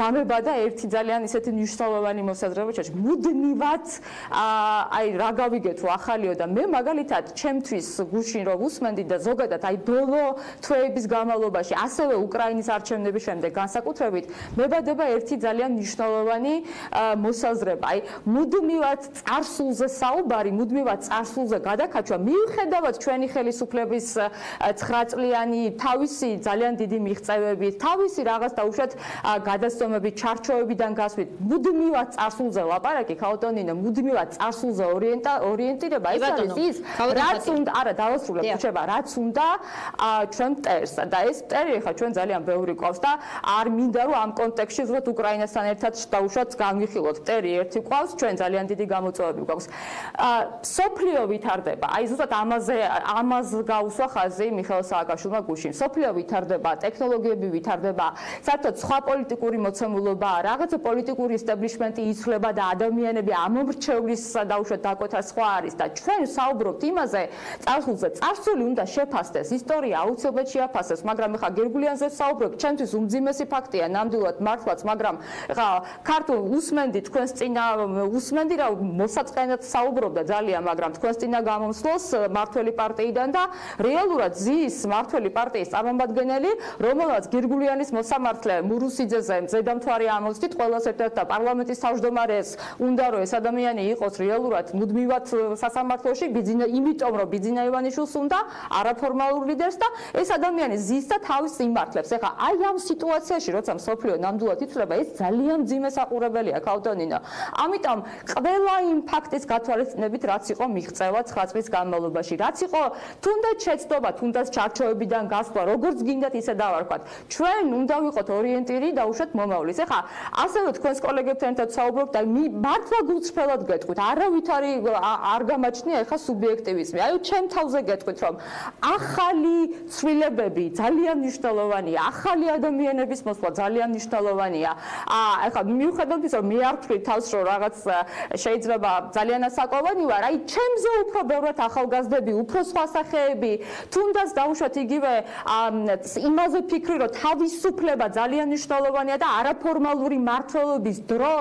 დამებადა ერთი ძალიან ისეთი მნიშვნელოვანი მოსაზრება, შეჭ მუდმივად აი რა გავიგეთო ახალიო და მე მაგალითად ჩემთვის გუშინ რო უსმენდი და ზოგადად აი ბოლო თვეების განმავლობაში ასევე უკრაინის არჩევნების შემდეგ განსაკუთრებით მებადება ერთი ძალიან მნიშვნელოვანი მოსაზრება. აი მუდმივად წარსულზე საუბარი მუდმივად წარსულზე გადაკაჩვა მიუხედავად ჩვენი ხელისუფლების 9 წლიანი თავისი ძალიან დიდი მიღწევები თავისი რაღაც დაუშვათ გადასწომები ჩარჩოებიდან გასვით მუდმივად წარსულზე ლაპარაკი ხაოტონინო მუდმივად მუდმივად წარსულზე ორიენტა ორიენტირება. ის არის ის რაც უნდა არა დავასრულებ უჩება რაც უნდა ჩვენ მტერს და ეს მტერი ხა ჩვენ ძალიან ბევრი ყავს და არ მინდა რომ ამ კონტექსტში ზუსტად უკრაინასთან ერთად დაუშვათ განვიხილოთ. მტერი ერთი ყავს ჩვენ ძალიან დიდი გამოწვევები გვაქვს. სოფლიო ვითარდება. აი ზუსტად ამაზე ამას გაუსვა ხაზი მიხეილ სააკაშვილმა გუშინ. სოფლიო ვითარდება ტექნოლოგიები ვითარდება საერთოდ სხვა პოლიტიკური მოცემულობა რაღაცა პოლიტიკური ესტაბლიშმენტი იცვლება და ადამიანები ამომრჩევ მარჩევლის დაუშვათ დაკვეთა სხვა არის და ჩვენ საუბრობთ იმაზე წარსულზე წარსული უნდა შეფასდეს ისტორია აუცილებლად შეაფასდეს მაგრამ ეხა გერგულიანზე საუბრობთ ჩვენთვის უმძიმესი ფაქტია ნამდვილად მართლაც მაგრამ ეხა ქართულ უსმენდი თქვენს წინა უსმენდი რა მოსაწყენად საუბრობდა ძალიან მაგრამ თქვენს წინა გამომსვლოს მართველი პარტიიდან და რეალურად ზის მართველი პარტიის წარმომადგენელი რომელსაც გერგულიანის მოსამართლე მურუსიძეზე ზედამთვარი ამოსთით ყოველას ერთად და პარლამენტის თავმჯდომარეს უნდა რომ ეს ადამიანი იყოს რეალურად მუდმივად სასამართლოში ბიძინა იმიტომ რომ ბიძინა ივანიშვილს უნდა არაფორმალურ ლიდერს და ეს ადამიანი ზის და თავის იმართლებს ეხა აი ამ სიტუაციაში როცა მსოფლიო ნამდვილად იცვლება ეს ძალიან ძიმე საყურებელია კავტონინო ამიტომ ყველა იმ ფაქტის გათვალისწინებით რაც იყო მიღწევა 9 წლის განმავლობაში რაც იყო თუნდაც შეცდომა თუნდაც ჩარჩოებიდან გასვლა როგორც გინდათ ისე დავარქვათ. ჩვენ უნდა ვიყოთ ორიენტირი და უშოთ მომავლის. ეხა ასევე თქვენს კოლეგებთან ერთად საუბრობთ და მართლა გულწრფელად გეტყვით. არავითარი არ გამაჩნია ეხა სუბიექტივიზმი. აი ჩემ თავზე გეტყვით რომ ახალი ცვლილებები ძალიან მნიშვნელოვანია. ახალი ადამიანების მოსვლა ძალიან მნიშვნელოვანია. აა ეხლა მიუხედავად რომ მე არ ვთვლი თავს რომ რაღაც შეიძლება ძალიან ასაკოვანი ვარ აი ჩემზე უფრო ბევრად ახალგაზრდები უფრო სხვა სახეები თუნდაც დაუშვათ იგივე იმაზე ფიქრი რომ თავისუფლება ძალიან მნიშვნელოვანია და არაფორმალური მართლობის დრო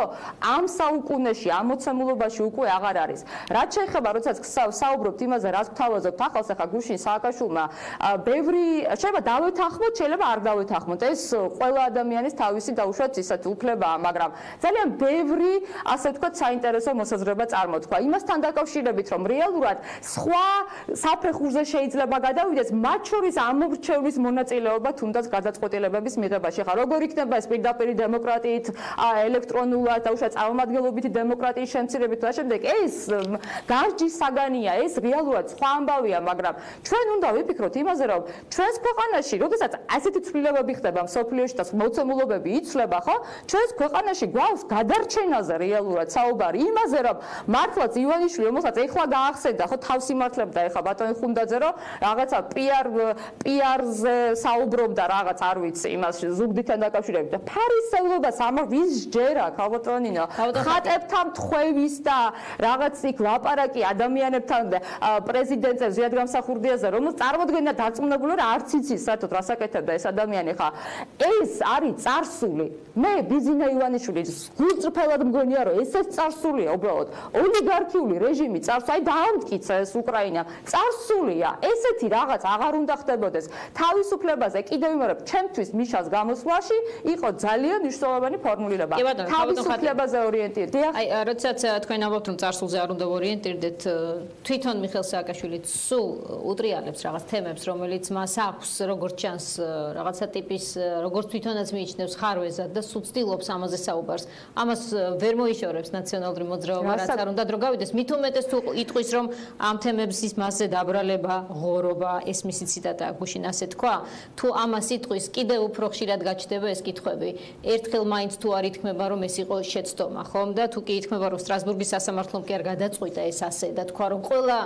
ამ საუკუნეში ამ მოცემულობაში უკვე აღარ არის. რაც შეეხება როდესაც საუბრობთ იმაზე რაც გთავაზობთ ახალს ახლა გუშინ სააკაშვილმა ბევრი შეიძლება დავეთანხმოთ შეიძლება არ დავეთანხმოთ. ეს ყველა ადამიანის თავისი დაუშვათ ისეთ უფლებაა მაგრამ ძალიან ბევრი ასე ვთქვათ საინტერესო მოსაზრება წარმოთქვა. იმასთან დაკავშირებით რომ რეალურად სხვა საფეხურზე შეიძლება გადავიდეს მათ შორის ამორჩევლის მონაწილეობა თუნდაც გადაწყვეტილებების მიღებაში. ხა როგორ იქნება ეს პირდაპირ დემოკრატიით ელექტრონულად დაუშვათ წარმომადგენლობითი დემოკრატიის შემცირებით და შემდეგ. ეს გარჯის საგანია ეს რეალურად სხვა ამბავია მაგრამ ჩვენ უნდა ვიფიქროთ იმაზე რომ ჩვენს ქვეყანაში როდესაც ასეთი ცვლილებები ხდება მსოფლიოში და მოცემულობები იცვლება ხო? ჩვენს ქვეყანაში გვაქვს გადარჩენაზე რეალურად საუბარი. იმაზე რომ მართლაც ივანიშვილი რომელსაც ეხლა გაახსენდა ხო თავს იმართლებდა ეხლა ბატონი ხუნდაძე რომ რაღაცა პიარ პიარზე საუბრობდა რაღაც არ ვიცი იმას ზუგდითთან დაკავშირებით. და ფარისევლობას ამ ვის ჯერა ქალბატონინო? ხატებთან ის და რაღაც იქ ლაპარაკი ადამიანებთან პრეზიდენტზე ზიად გამსახურდიაზე რომ წარმოდგენა დარწმუნებული რა არც იცის საერთოდ რას აკეთებდა ეს ადამიანი ხა. ეს არის წარსული. მე ბიზინა ივანიშვილი გულწრფელად მგონია რომ ესეც წარსულია უბრალოდ. ოლიგარქიული რეჟიმი წარსული აი დაამტკიცა ეს უკრაინა. წარსულია. ესეთი რაღაც აღარ უნდა ხდებოდეს. თავისუფლებაზე კიდევ ვიმეორებ ჩემთვის მიშას გამოსვლაში იყო ძალიან მნიშვნელოვანი ფორმულირება. თავისუფლებაზე ორიენტირდი აი როდესაც თქვენ ამბობთ რომ წარსულზე არ უნდა ორიენტირდეთ თვითონ მიხეილ სააკაშვილი სულ უტრიალებს რაღაც თემებს რომელიც მას აქვს როგორც ჩანს რაღაცა ტიპის როგორც თვითონაც მიიჩნევს ხარვეზად და სულ ცდილობს ამაზე საუბარს. ამას ვერ მოიშორებს ნაციონალური მოძრაობა რაც არ უნდა დრო გავიდეს. მით უმეტეს თუ იტყვის რომ ამ თემებს ის მასზე დაბრალება ღორობა ეს მისი ციტატა გუშინ ასე თქვა. თუ ამას იტყვის კიდევ უფრო ხშირად გაჩნდება ეს კითხვები. ერთხელ მაინც თუ არ ითქმება რომ ეს იყო შეცდომა ხომ? და თუ კი ითქმება რომ სტრასბურგ სტრასბურგის სასამართლომ კი არ გადაწყვიტა ეს ასე და თქვა რომ ყველა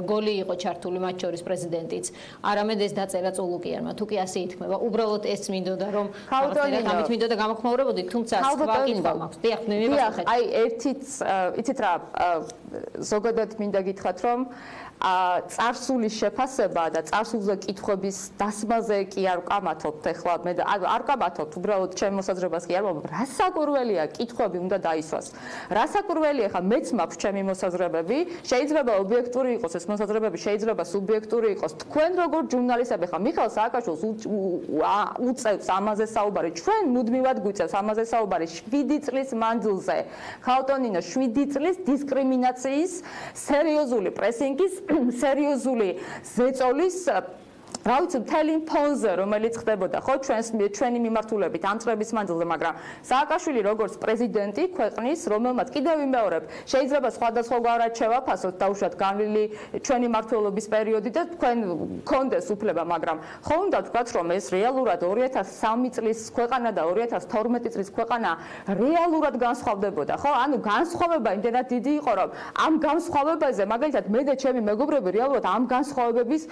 რგოლი იყო ჩართული მათ შორის პრეზიდენტიც. არამედ ეს დაწერა წულუკიანმა თუ კი ასე ითქმება უბრალოდ ეს მინდოდა რომ ამით მინდოდა გამოხმაურებოდი თუმცა სხვა კითხვა მაქვს. დიახ მე მივახერხე აი ერთიც იცით რა ზოგადად მინდა გითხრათ რომ წარსულის შეფასება და წარსულზე კითხების დასმაზე კი არ ვკამათობთ ახლა. მე არ ვკამათობთ უბრალოდ ჩემ მოსაზრებას კი არ ვამბობ. რა საკურველია კითხვები უნდა დაისვას? რა საკურველია ხა? მეც მაქვს ჩემი მოსაზრებები. შეიძლება ობიექტური იყოს ეს მოსაზრებები შეიძლება სუბიექტური იყოს. თქვენ როგორ ჟურნალისტები ხა? მიხელ სააკაშვილს უწევს ამაზე საუბარი. ჩვენ მუდმივად გვიწევს ამაზე საუბარი 7 წლის მანძილზე. ხალტონინო 7 წლის დისკრიმინაციის სერიოზული პრესინგის სერიოზული ზეწოლის რა ვიცი მთელი ფონზე რომელიც ხდებოდა ხო ჩვენს ჩვენი მიმართულებით ამ წლების მანძილზე მაგრამ სააკაშვილი როგორც პრეზიდენტი ქვეყნის რომელმაც კიდევ ვიმეორებ შეიძლება სხვადასხვა გვარად შევაფასოთ დაუშვათ განვლილი ჩვენი მართლობის პერიოდი და თქვენ კონდეს უფლება მაგრამ ხო უნდა თქვათ რომ ეს რეალურად 2003 წლის ქვეყანა და 2012 წლის ქვეყანა რეალურად განსხვავდებოდა ხო? ანუ განსხვავება იმდენად დიდი იყო რომ ამ განსხვავებაზე მაგალითად მე და ჩემი მეგობრები რეალურად ამ განსხვავებების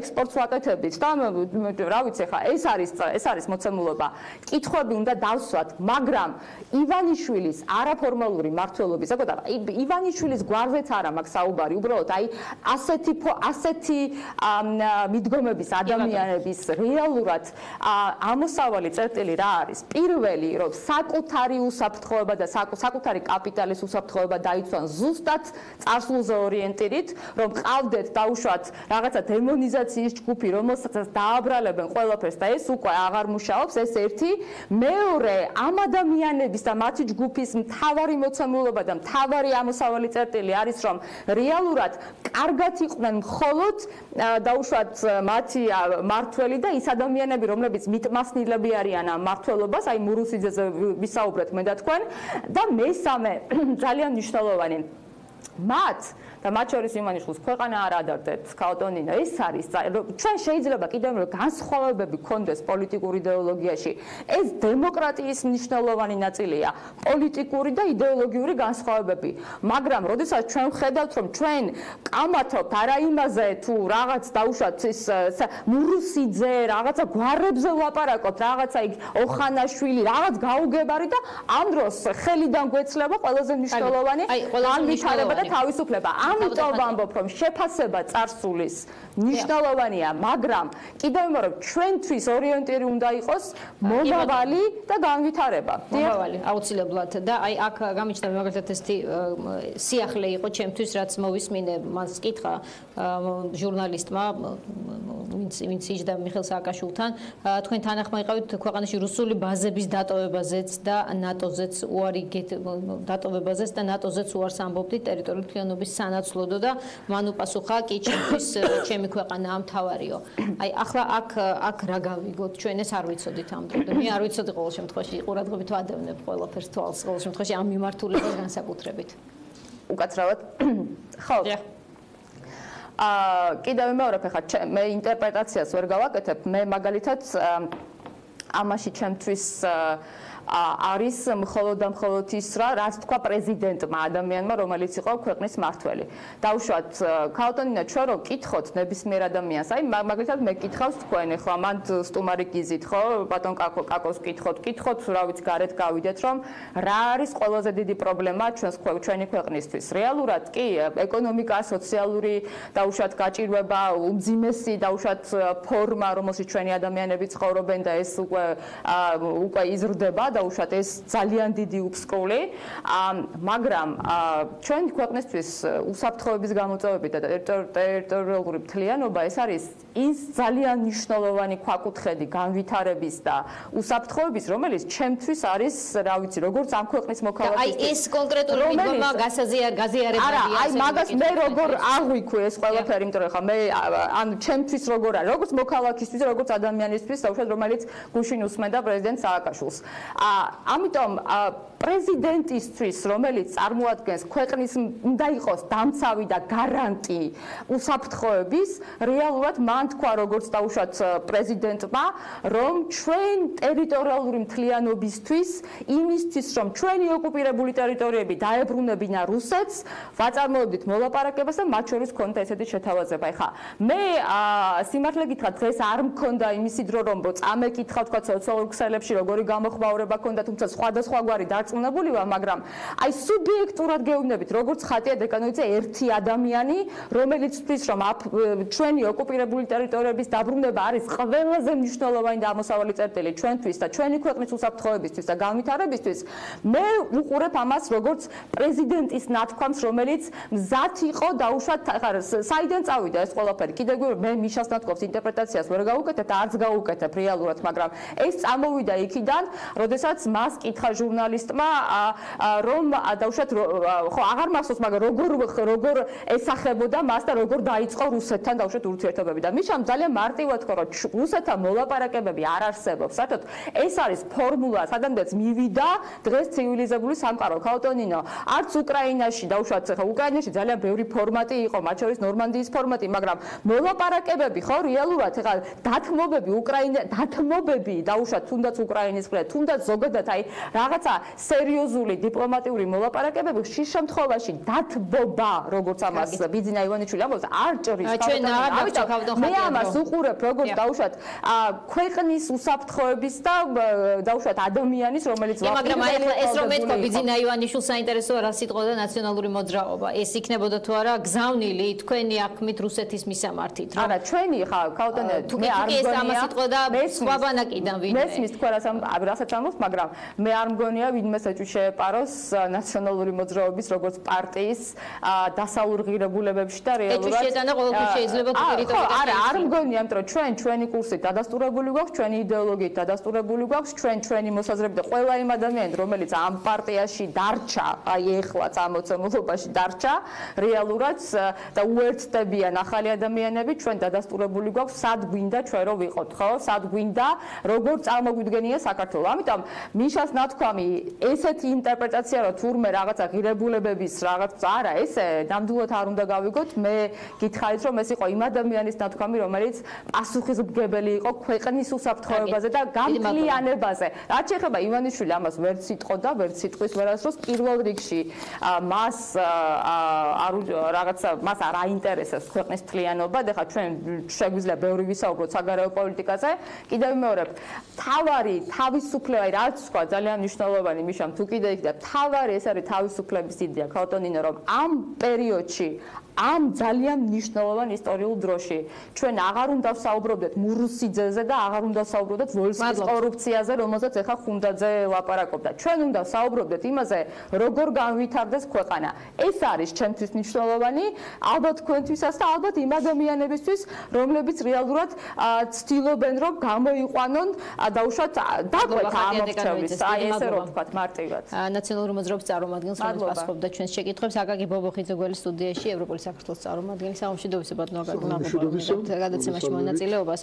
ექსპორტს ვაკეთებთ გაკეთებით და რა ვიცი ხა ეს არის ეს არის მოცემულობა. კითხვები უნდა დავსვათ, მაგრამ ივანიშვილის არაფორმალური მართლობის, აკო და ივანიშვილის გვარზეც არა მაქვს საუბარი, უბრალოდ აი ასეთი ასეთი მიდგომების ადამიანების რეალურად ამოსავალი წერტილი რა არის? პირველი, რომ საკუთარი უსაფრთხოება და საკუთარი კაპიტალის უსაფრთხოება დაიცვან ზუსტად წარსულზე ორიენტირით, რომ ყავდეთ დაუშვათ რაღაცა დემონიზაციის ჯგუფი, რომელსაც დააბრალებენ ყველაფერს და ეს უკვე აღარ მუშაობს, ეს ერთი. მეორე, ამ ადამიანების და მათი ჯგუფის მთავარი მოცემულობა და მთავარი ამოსავალი წერტილი არის, რომ რეალურად კარგად იყვნენ მხოლოდ დაუშვათ მათი მართველი და ის ადამიანები, რომლებიც მიტმასნილები არიან ამ მართველობას, აი მურუსიძეზე ვისაუბრეთ მე და თქვენ და მესამე [CLEARS THROAT] ძალიან მნიშვნელოვანი მათ და მათ შორის იმანიშვილს ქვეყანა არ ადარდეთ. ქაოტონინა ეს არის ჩვენ შეიძლება კიდევ რომ განსხვავებები გქონდეს პოლიტიკურ იდეოლოგიაში. ეს დემოკრატიის მნიშვნელოვანი ნაწილია. პოლიტიკური და იდეოლოგიური განსხვავებები. მაგრამ როდესაც ჩვენ ხედავთ რომ ჩვენ კამათობთ არა იმაზე თუ რაღაც დაუშვათ ის მურუსიძე რაღაცა გვარებზე ვლაპარაკობთ რაღაცა იქ ოხანაშვილი რაღაც გაუგებარი და ამ დროს ხელიდან გვეცლება ყველაზე მნიშვნელოვანი განვითარება და თავისუფლება ამიტომ ვამბობ, რომ შეფასება წარსულის მნიშვნელოვანია, მაგრამ კიდევ ვიმეორებ, ჩვენთვის ორიენტირი უნდა იყოს მომავალი და განვითარება. მომავალი აუცილებლად. და აი აქ გამიჩნდა მაგალითად ეს სიახლე იყო ჩემთვის, რაც მოვისმინე, მას კითხა. ჟურნალისტმა ვინც ვინც იჯდა მიხელ სააკაშვილთან თქვენ თანახმა იყავით ქვეყანაში რუსული ბაზების დატოვებაზეც და ნატოზეც უარი დატოვებაზეც და ნატოზეც უარს ამბობდით ტერიტორიული მთლიანობის სანაცვლოდო და მან უპასუხა კი ჩემთვის [COUGHS] ჩემი ქვეყანა ამთავარიო. აი ახლა აქ აქ რა გავიგოთ ჩვენ ეს არ ვიცოდით ამ დრომდე. მე არ ვიცოდი ყოველ შემთხვევაში ყურადღებით ვადევნებ ყველაფერს თვალს ყოველ შემთხვევაში ამ მიმართულებას განსაკუთრებით. უკაცრავად [COUGHS] ხო აა კიდევ მეორებ ხა მე ინტერპრეტაციას ვერ გავაკეთებ. მე მაგალითად ამაში ჩემთვის აა არის მხოლოდ და მხოლოდ ის რა, რაც თქვა პრეზიდენტმა ადამიანმა, რომელიც იყო ქვეყნის მართველი. დაუშვათ ქაუტონინა ჩვენ რო კითხოთ ნებისმიერ ადამიანს, აი მაგალითად მე კითხავს თქვენ ახლა მან სტუმარი გიზით ხო, ბატონ კაკო კაკოს კითხოთ, კითხოთ რა ვიცი გარეთ გავიდეთ რომ რა არის ყველაზე დიდი პრობლემა ჩვენს ჩვენი ქვეყნისთვის. რეალურად კი ეკონომიკა, სოციალური დაუშვათ გაჭირვება, უმძიმესი დაუშვათ ფორმა, რომელშიც ჩვენი ადამიანები ცხოვრობენ და ეს უკვე უკვე იზრდება და უშუალოდ ეს ძალიან დიდი უფსკული, მაგრამ ჩვენ ქვეყნისთვის უსაფრთხოების გამოწვევები და ტერიტორიული მთლიანობა ეს არის ის ძალიან მნიშვნელოვანი ქვაკუთხედი განვითარების და უსაფრთხოების, რომელიც ჩემთვის არის, რა ვიცი, როგორც ამ ქვეყნის მოქალაქის. აი ეს კონკრეტული მიდგომა გასაზიარ გაზიარებაა. არა, აი მაგას მე როგორ აღვიქვი ეს ყველაფერი, იმიტომ რომ ხა მე ან ჩემთვის როგორ არის, როგორც მოქალაქისთვის, როგორც ადამიანისთვის, უშუალოდ რომელიც გუშინ უსმენდა პრეზიდენტ სააკაშვილს. ამიტომ პრეზიდენტისთვის, რომელიც წარმოადგენს ქვეყნის უნდა იყოს დამცავი და გარანტი უსაფრთხოების, რეალურად მან თქვა როგორც დაუშვათ პრეზიდენტმა, რომ ჩვენ ტერიტორიული მთლიანობისთვის, იმისთვის, რომ ჩვენი ოკუპირებული ტერიტორიები დაებრუნებინა რუსეთს, ვაწარმოებდით მოლაპარაკებას და მათ შორის ქონდა ესეთი შეთავაზება. ეხა მე სიმართლე გითხრა, დღეს არ მქონდა იმისი დრო, რომ წამეკითხა თქვა სოციალურ ქსელებში როგორი გამოხმაურება ქონდა, თუმცა სხვადასხვაგვარი დარწმუნებული ვარ, მაგრამ აი სუბიექტურად გეუბნებით, როგორც ხატია დეკანოიძე ერთი ადამიანი, რომელიც თვლის რომ ჩვენი ოკუპირებული ტერიტორიების დაბრუნება არის ყველაზე მნიშვნელოვანი და ამოსავალი წერტილი ჩვენთვის და ჩვენი ქვეყნის უსაფრთხოებისთვის და განვითარებისთვის, მე უყურებ ამას როგორც პრეზიდენტის ნათქვამს, რომელიც მზად იყო დაუშვათ ახლა საიდან წავიდა ეს ყველაფერი. კიდევ მე მიშას ნათქვამს ინტერპრეტაციას ვერ გავუკეთებ და არც გავუკეთებ რეალურად, მაგრამ ეს წამოვიდა იქიდან, როდესაც მას კითხა ჟურნალისტმა რომ დაუშვათ ხო აღარ მახსოვს მაგრამ როგორ როგორ ესახებოდა მას და როგორ დაიწყო რუსეთთან დაუშვათ ურთიერთობები. და მიშამ ძალიან მარტივად თქვა რომ რუსეთთან მოლაპარაკებები არ არსებობს. საერთოდ ეს არის ფორმულა სადამდეც მივიდა დღეს ცივილიზებული სამყარო. ქაუტონინო არც უკრაინაში დაუშვათ ხა უკრაინაში ძალიან ბევრი ფორმატი იყო მათ შორის ნორმანდიის ფორმატი მაგრამ მოლაპარაკებები ხო რეალურად ხა დათმობები უკრაინა დათმობები დაუშვათ თუნდაც უკრაინის მხრე თუნდაც ზოგადად აი რაღაცა სერიოზული დიპლომატიური მოლაპარაკებები ხშირ შემთხვევაში დათბობა როგორც ამას ბიძინა ივანიშვილი ამბობს არ ჭრის. ჩვენ აღარ მე ამას უყურებ როგორც დაუშვათ ქვეყნის უსაფრთხოების და დაუშვათ ადამიანის რომელიც ვაფრთხილდება მაგრამ აი ახლა ეს რომ მეთქვა ბიძინა ივანიშვილს საინტერესოა რა სიტყვა და ნაციონალური მოძრაობა ეს იქნებოდა თუ არა გზავნილი თქვენი აქმით რუსეთის მისამართით რა? არა ჩვენი ხა ქაუტონე მე არ მგონია ეს ამას სიტყვა და სხვაბანაკიდან ვინმე. მესმის თქვა რასაც ამბობს მაგრამ მე არ მგონია ვინმე საჭუ შეეპაროს ნაციონალური მოძრაობის როგორც პარტიის დასაურღირებულებებში და რეალურად ეს შეიძლება ყოველთვის შეიძლება ტერიტორიაზე არა არ მგონია იმიტომ რომ ჩვენ ჩვენი კურსით დადასტურებული გვაქვს ჩვენი იდეოლოგიით დადასტურებული გვაქვს ჩვენ ჩვენი მოსაზრებით და ყველა იმ ადამიანი რომელიც ამ პარტიაში დარჩა აი ეხლაც ამ მოცემულობაში დარჩა რეალურად და უერთდებიან ახალი ადამიანები ჩვენ დადასტურებული გვაქვს სად გვინდა ჩვენ რო ვიყოთ ხო? სად გვინდა როგორ წარმოგვიდგენია საქართველოს. ამიტომ მიშას ნათქვამი ესეთი ინტერპრეტაცია რომ თურმე რაღაცა ღირებულებების რაღაც არა ესე ნამდვილად არ უნდა გავიგოთ. მე გითხარით რომ ეს იყო იმ ადამიანის ნათქვამი რომელიც პასუხისმგებელი იყო ქვეყნის უსაფრთხოებაზე და გამკლიანებაზე რაც შეეხება ივანიშვილი ამას ვერც იტყოდა ვერც სიტყვის ვერასდროს. პირველ რიგში მას არ რაღაცა მას არ აინტერესებს ქვეყნის თლიანობა და ხა ჩვენ შეგვიძლია ბევრი ვისაუბროთ საგარეო პოლიტიკაზე. კიდევ მეორე თავარი თავისუფლება რაც თქვა ძალიან მნიშვნელოვანი მიშამ თუ კიდე იქ და თავარი ეს არის თავისუფლების იდეა ქაუტონინო რომ ამ პერიოდში ამ ძალიან მნიშვნელოვან ისტორიულ დროში ჩვენ აღარ უნდა ვსაუბრობდეთ მურუსიძეზე და აღარ უნდა ვსაუბრობდეთ ვოლსკის კორუფციაზე, რომელზეც ეხა ხუნდაძე ლაპარაკობდა. ჩვენ უნდა ვსაუბრობდეთ იმაზე, როგორ განვითარდეს ქვეყანა. ეს არის ჩვენთვის მნიშვნელოვანი, ალბათ თქვენთვისაც და ალბათ იმ ადამიანებისთვის, რომლებიც რეალურად ცდილობენ, რომ გამოიყვანონ დაუშვათ დაგვეთა ამ მოქცევის. აი ესე რომ ვთქვათ მარტივად. ნაციონალური მოძრაობის წარმომადგენლს რომელიც პასუხობდა ჩვენს შეკითხვებს, აკაკი ბობოხიძე გველის სტუდიაში ევროპული საქართველოს წარმომადგენელი სამშვიდობისა ბატონო გაგონაგობა გადაცემაში მონაწილეობას.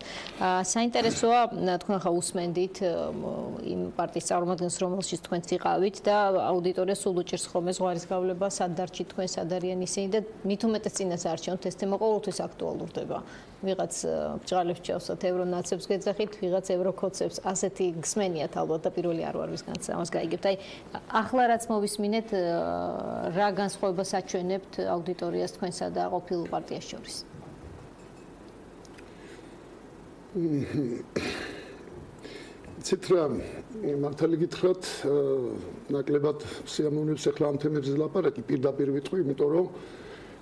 საინტერესოა თქვენ ხა უსმენდით იმ პარტიის წარმომადგენლს რომელშიც თქვენც იყავით და აუდიტორია სულ უჭირს ხოლმე ზღვარის გავლება სად დარჩით თქვენ სად არიან ისინი და მით უმეტეს წინას არჩევნთ ეს თემა ყოველთვის აქტუალურდება. ვიღაც ბჭყალებს ჩავსათ ევრონაცებს გეძახით ვიღაც ევროკოცებს ასეთი გსმენიათ ალბათ და პირველი არ ვარ ვისგანაც ამას გაიგებთ აი ახლა რაც მოვისმინეთ რა განსხვავებას აჩვენებთ აუდიტორიას თქვენ თქვენსა და ყოფილ პარტიას შორის? ციტრა მართალი გითხრათ, ნაკლებად სიამოვნებს ახლა ამ თემებზე ლაპარაკი პირდაპირ ვიტყვი, იმიტომ რომ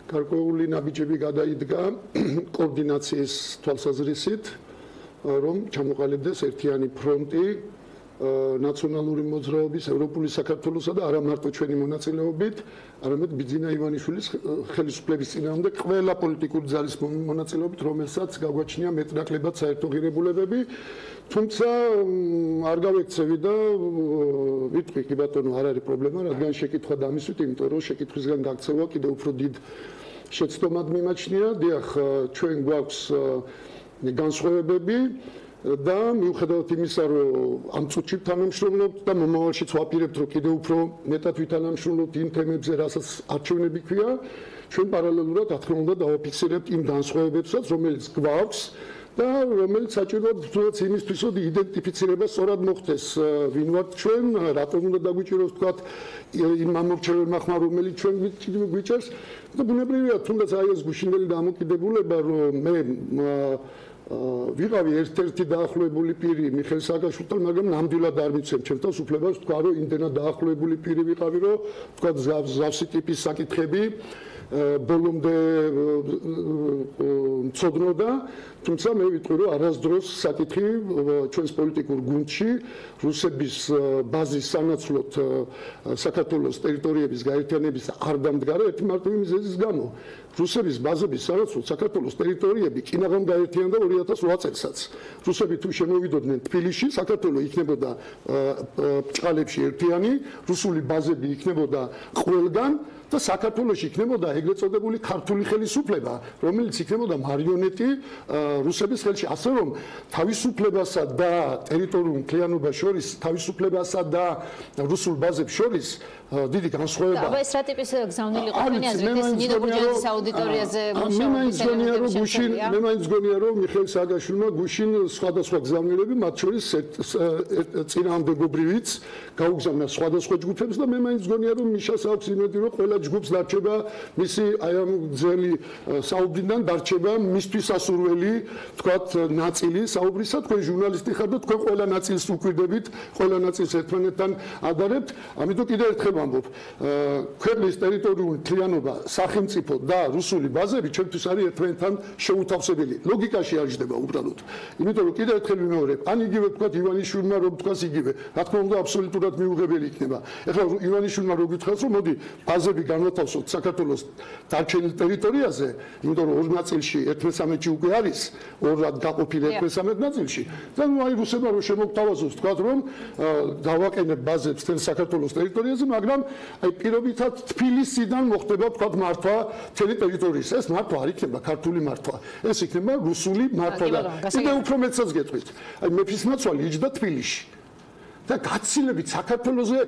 გარკვეული ნაბიჯები გადაიდგა [CLEARS THROAT] კოორდინაციის თვალსაზრისით, რომ ჩამოყალიბდეს ერთიანი ფრონტი ნაციონალური მოძრაობის ევროპული საქართველოსა და არა მარტო ჩვენი მონაწილეობით, არამედ ბიძინა ივანიშვილის ხელისუფლების წინააღმდეგ ყველა პოლიტიკური ძალის მონაწილეობით, რომელსაც გაგვაჩნია მეტნაკლებად საერთო ღირებულებები, თუმცა არ გავექცევი და ვიტყვი კი ბატონო, არ არის პრობლემა, რადგან შეკითხვა დამისვით, იმიტომ რომ შეკითხვისგან გაქცევა კიდევ უფრო დიდ შეცდომად მიმაჩნია. დიახ, ჩვენ გვაქვს განსხვავებები და მიუხედავად იმისა, რომ ამ წუთში თანამშრომლობთ და მომავალშიც ვაპირებთ, რომ კიდევ უფრო მეტად ვითანამშრომლობთ იმ თემებზე, რასაც არჩევნები ქვია, ჩვენ პარალელურად რა თქმა უნდა დავაფიქსირებთ იმ განსხვავებებსაც, რომელიც გვაქვს და რომელიც საჭიროა თუნდაც იმისთვის, რომ იდენტიფიცირება სწორად მოხდეს, ვინ ვართ ჩვენ, რატომ უნდა დაგვიჭიროს თქვა იმ მომრჩეველმა ხმა, რომელიც ჩვენ გვიჭერს და ბუნებრივია, თუნდაც აი ეს გუშინდელი დამოკიდებულება, რომ მე ვიყავი ერთ-ერთი დაახლოებული პირი მიხეილ სააკაშვილთან, მაგრამ ნამდვილად არ ვიცემ ჩემთავს უფლებას თქვა, რომ იმდენად დაახლოებული პირი ვიყავი, რომ თქვა ზავსი ტიპის საკითხები ბოლომდე წოდნოდა თუმცა მე ვიტყვი რომ არასდროს საკითხი ჩვენს პოლიტიკურ გუნდში რუსების ბაზის სანაცვლოდ საქართველოს ტერიტორიების გაერთიანების არ დამდგარა ერთი მარტივი მიზეზის გამო. რუსების ბაზების სანაცვლოდ საქართველოს ტერიტორიები კინაღამ გაერთიანდა 2008 წელსაც რუსები თუ შემოვიდოდნენ თბილისში საქართველოს იქნებოდა ბჭყალებში ერთიანი რუსული ბაზები იქნებოდა ყველგან და საქართველოს იქნებოდა ეგრეთ წოდებული ქართული ხელისუფლება, რომელიც იქნებოდა მარიონეტი რუსების ხელში, ასე რომ თავისუფლებასა და ტერიტორიულ მთლიანობას შორის, თავისუფლებასა და რუსულ ბაზებს შორის დიდი განსხვავება. აბა ეს რა ტიპის გზავნილი ყოფილი აზრით ეს ნინო გურჯაძის აუდიტორიაზე მუშაობა. მე მაინც გონია რომ გუშინ მე მაინც გონია რომ მიხეილ სააკაშვილმა გუშინ სხვადასხვა გზავნილები, მათ შორის წინააღმდეგობრივიც გაუგზავნა სხვადასხვა ჯგუფებს და მე მაინც გონია რომ მიშას აქვს იმედი რომ ყველა ჯგუფს დარჩება მისი აი ამ ძელი საუბრიდან დარჩება მისთვის ასურველი თქვათ ნაწილი საუბრისა თქვენ ჟურნალისტი ხართ და თქვენ ყველა ნაწილს უკვირდებით ყველა ნაწილს ერთმანეთთან ადარებთ. ამიტომ კიდევ ერთხელ ვამბობ. ქვეყნის ტერიტორიული თლიანობა სახელმწიფო და რუსული ბაზები ჩვენთვის არის ერთმანეთთან შეუთავსებელი. ლოგიკაში არ ჯდება უბრალოდ. იმიტომ რომ კიდევ ერთხელ ვიმეორებ ან იგივე თქვათ ივანიშვილმა რომ თქვას იგივე. რა თქმა უნდა აბსოლუტურად მიუღებელი იქნება. ეხლა ივანიშვილმა რო გითხრას რომ მოდი ბაზები განვათავსოთ საქართველოს დარჩენილ ტერიტორიაზე იმიტომ რომ ორ ნაწილში 11-ში უკვე არის ორად გაყოფილი 11 ნაწილში. და ნუ აი რუსებმა რო შემოგთავაზოს თქვათ რომ დავაყენებ ბაზებს თელ საქართველოს ტერიტორიაზე მაგრამ აი პირობითად თბილისიდან მოხდება თქვათ მართვა თელი ტერიტორიის. ეს მართვა არ იქნება ქართული მართვა. ეს იქნება რუსული მართვა და კიდე უფრო მეცაც გეტყვით. აი მეფისნაცვალი იჯდა თბილისში. და გაცილებით საქართველოსზე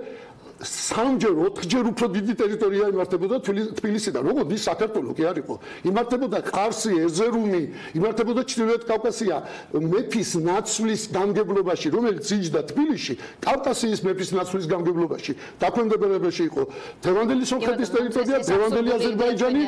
სამჯერ, ოთხჯერ უფრო დიდი ტერიტორია იმართებოდა თბილისიდან. როგორ ის საქართველოს კი არისო. იმართებოდა ყარსი, ეზერუმი, იმართებოდა ჩრდილოეთ კავკასია. მეფის ნაცვლის გამგებლობაში, რომელიც იჯდა თბილისში, კავკასიის მეფის ნაცვლის გამგებლობაში, დაქვემდებარებაში იყო თევანდელი სომხეთის ტერიტორია, თევანდელი აზერბაიჯანი.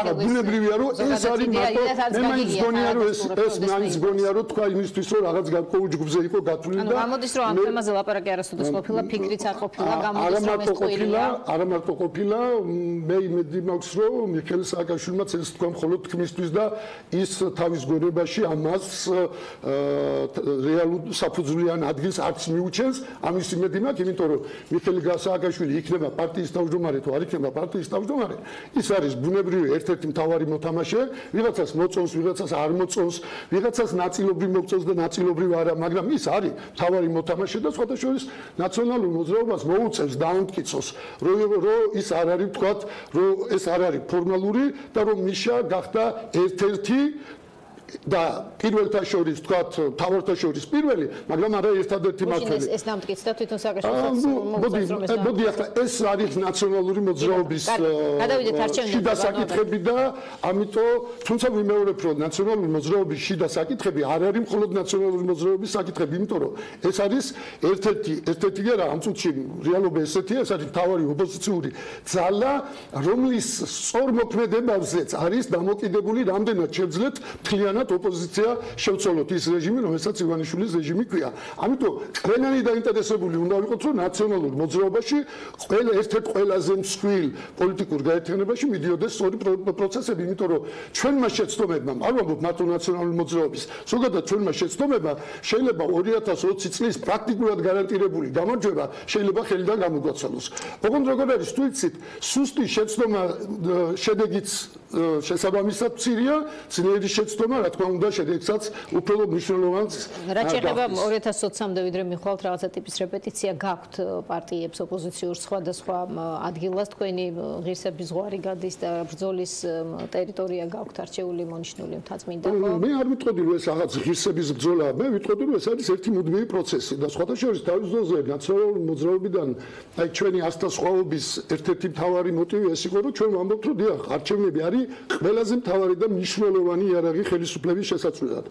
არა, ბუნებრივია, რომ ეს არის მარტო მე მაინც გონია, რომ ეს ეს მაინც გონია, რომ თქვა იმისთვის, რომ რაღაც გარკვეულ ჯგუფზე იყო გათვლილი და ანუ გამოდის, რომ ამ თემაზე ლაპარაკი არასოდეს ყოფილა, ფიქრიც არ ყოფილა გამ არა მარტო ყოფილა, არა მარტო ყოფილა, მე იმედი მაქვს, რომ მიხეილ სააკაშვილმა ეს თქვა მხოლოდ თქმისთვის და ის თავის გონებაში ამას რეალურ საფუძვლიან ადგილს არც მიუჩენს, ამის იმედი მაქვს, იმიტომ რომ მიხეილ სააკაშვილი იქნება პარტიის თავმჯდომარე თუ არ იქნება პარტიის თავმჯდომარე, ის არის ბუნებრივი ერთ-ერთი მთავარი მოთამაშე, ვიღაცას მოწონს, ვიღაცას არ მოწონს, ვიღაცას ნაწილობრივ მოწონს და ნაწილობრივ არა, მაგრამ ის არის მთავარი მოთამაშე და სხვათა შორის ნაციონალურ მოძრაობას მოუწევს ხელს დაამტკიცოს, რომ რომ ის არ არის თქვათ, რომ ეს არ არის ფორმალური და რომ მიშა გახდა ერთ-ერთი და პირველთა შორის თქვათ თავართა შორის პირველი, მაგრამ არა ერთადერთი მართველი. ეს დამტკიცდა თვითონ საერთაშორისო მოდი, მოდი ახლა ეს არის ნაციონალური მოძრაობის გადავიდეთ არჩევნებში. შიდა საკითხები და ამიტომ თუმცა ვიმეორებ რომ ნაციონალური მოძრაობის შიდა საკითხები არ არის მხოლოდ ნაციონალური მოძრაობის საკითხები, იმიტომ რომ ეს არის ერთ-ერთი ერთ-ერთი არა ამ წუთში რეალობა ესეთია, ეს არის თავარი ოპოზიციური ძალა, რომლის სწორმოქმედებაზეც არის დამოკიდებული რამდენად შეძლეთ მთლიანად ერთად ოპოზიცია შევცვალოთ ის რეჟიმი, რომელსაც ივანიშვილის რეჟიმი ქვია. ამიტომ ყველანი დაინტერესებული უნდა ვიყოთ, რომ ნაციონალურ მოძრაობაში ყველა ერთ-ერთ ყველაზე მსხვილ პოლიტიკურ გაერთიანებაში მიდიოდეს სწორი პროცესები, იმიტომ რომ ჩვენმა შეცდომებმა, არ ვამბობ მარტო ნაციონალური მოძრაობის, ზოგადად ჩვენმა შეცდომებმა შეიძლება 2020 წლის პრაქტიკულად გარანტირებული გამარჯვება შეიძლება ხელიდან გამოგვაცვალოს. ოღონდ როგორ არის თუ იცით, სუსტი შეცდომა შედეგიც შესაბამისად ცირია, ძლიერი შეცდომა რა თქმა უნდა შედეგსაც უფრო მნიშვნელოვანს რა შეიძლება 2020-მდე ვიდრე მიხვალთ რაღაცა ტიპის რეპეტიცია გაქვთ პარტიებს ოპოზიციურ სხვადასხვა ადგილას თქვენი ღირსების ზღვარი გადის და ბრძოლის ტერიტორია გაქვთ არჩეული მონიშნული მთაწმინდა ხო? მე არ ვიტყოდი რომ ეს რაღაც ღირსების ბრძოლა. მე ვიტყოდი რომ ეს არის ერთი მუდმივი პროცესი და სხვათა შორის თავის დროზე ნაციონალური მოძრაობიდან აი ჩვენი ასტასხვაობის ერთ-ერთი მთავარი მოტივი ეს იყო რომ ჩვენ ვამბობთ რომ დიახ არჩევნები არის ყველაზე მთავარი და მნიშვნელოვანი იარაღი ხელისუფლების შესაძლებლად.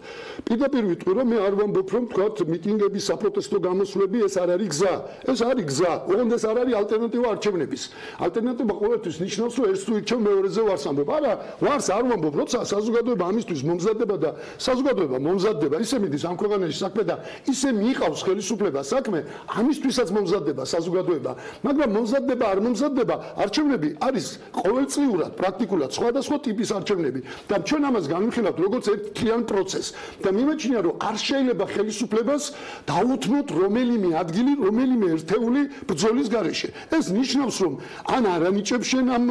პირდაპირ ვიტყვი რომ მე არ ვამბობ რომ თქვათ მიტინგები, საპროტესტო გამოსვლები ეს არ არის გზა. ეს არის გზა. ოღონდ ეს არ არის ალტერნატივა არჩევნების. ალტერნატივა ყოველთვის ნიშნავს რომ ერთ თუ იქ მეორეზე ვარს ამბობ. არა, ვარს არ ვამბობ, როცა საზოგადოება ამისთვის მომზადდება და საზოგადოება მომზადდება, ისე მიდის ამ ქვეყანაში საქმე და ისე მიიყავს ხელისუფლება საქმე, ამისთვისაც მომზადდება საზოგადოება. მაგრამ მომზადდება არ მომზადდება, არჩევნები არის ყოველწლიურად პრაქტიკულად სხვადასხვა ტიპის არჩევნები. და ჩვენ ამას განვიხილავთ როგორც ერთ ერთიან პროცესს. და მიმეჩნია რომ არ შეიძლება ხელისუფლებას დაუთმოთ რომელიმე ადგილი რომელიმე ერთეული ბრძოლის გარეშე. ეს ნიშნავს რომ ან არ ანიჭებს შენ ამ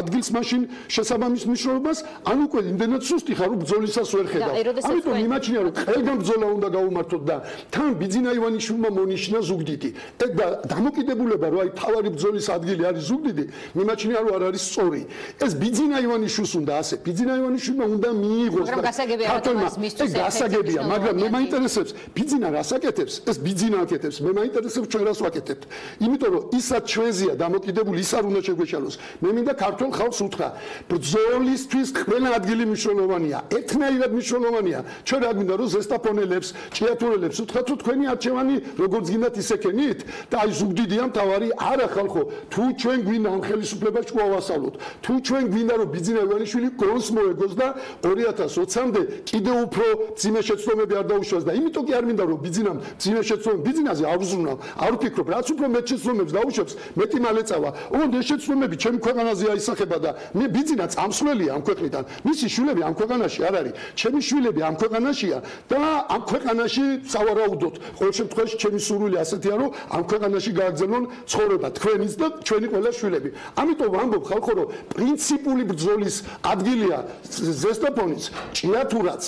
ადგილს მაშინ შესაბამის მნიშვნელობას ან უკვე იმდენად სუსტი ხარ რომ ბრძოლისას ვერ ხედავ. ამიტომ მიმეჩნია რომ ყველგან ბრძოლა უნდა გაუმართოთ და თან ბიძინა ივანიშვილმა მონიშნა ზუგდიდი. და დამოკიდებულება რომ აი თავარი ბრძოლის ადგილი არის ზუგდიდი მიმეჩნია რომ არ არის სწორი. ეს ბიძინა ივანიშვილს უნდა ასე ბიძინა ივანიშვილმა უნდა მიიღოს მაგრამ გასაგებია ქართულმა ეს გასაგებია მაგრამ მე მაინტერესებს ბიძინა რას აკეთებს? ეს ბიძინა აკეთებს მე მაინტერესებს ჩვენ რას ვაკეთებთ? იმიტომ რომ ისაც ჩვენზია დამოკიდებული ის არ უნდა შეგვეშალოს. მე მინდა ქართულ ხალხს უთხრა ბრძოლისთვის ყველა ადგილი მნიშვნელოვანია ეთნაირად მნიშვნელოვანია. ჩვენ რა გვინდა რომ ზესტაფონელებს ჭიათურელებს უთხრათ რომ თქვენი არჩევანი როგორც გინდათ ისეკენით და აი ზუგდიდია მთავარი არა ხალხო თუ ჩვენ გვინდა ამ ხელისუფლებას შევავასალოთ თუ ჩვენ გვინდა რომ ბიძინა ივანიშვილი გონს მოეგოს და 2020-მდე კიდევ უფრო ძიმე შეცდომები არ დაუშვას და იმიტომ კი არ მინდა რომ ბიძინამ ძიმე შეცდომები ბიძინაზე არ ვზრუნავ არ ვფიქრობ რაც უფრო მეტ შეცდომებს დაუშვებს მეტი მალეწავა ოღონდ ეს შეცდომები ჩემ ქვეყანაზე აისახება და მე ბიძინა წამსვლელია ამ ქვეყნიდან. მისი შვილები ამ ქვეყანაში არ არის. ჩემი შვილები ამ ქვეყანაშია და ამ ქვეყანაში სავარაუდოდ ყოველ შემთხვევაში ჩემი სურვილი ასეთია რომ ამ ქვეყანაში გააგრძელონ ცხოვრება თქვენიც და ჩვენი ყველა შვილები. ამიტომ ვამბობ ხალხო რომ პრინციპული ბრძოლის ადგილია ზესტაფონიც ჭიათურაც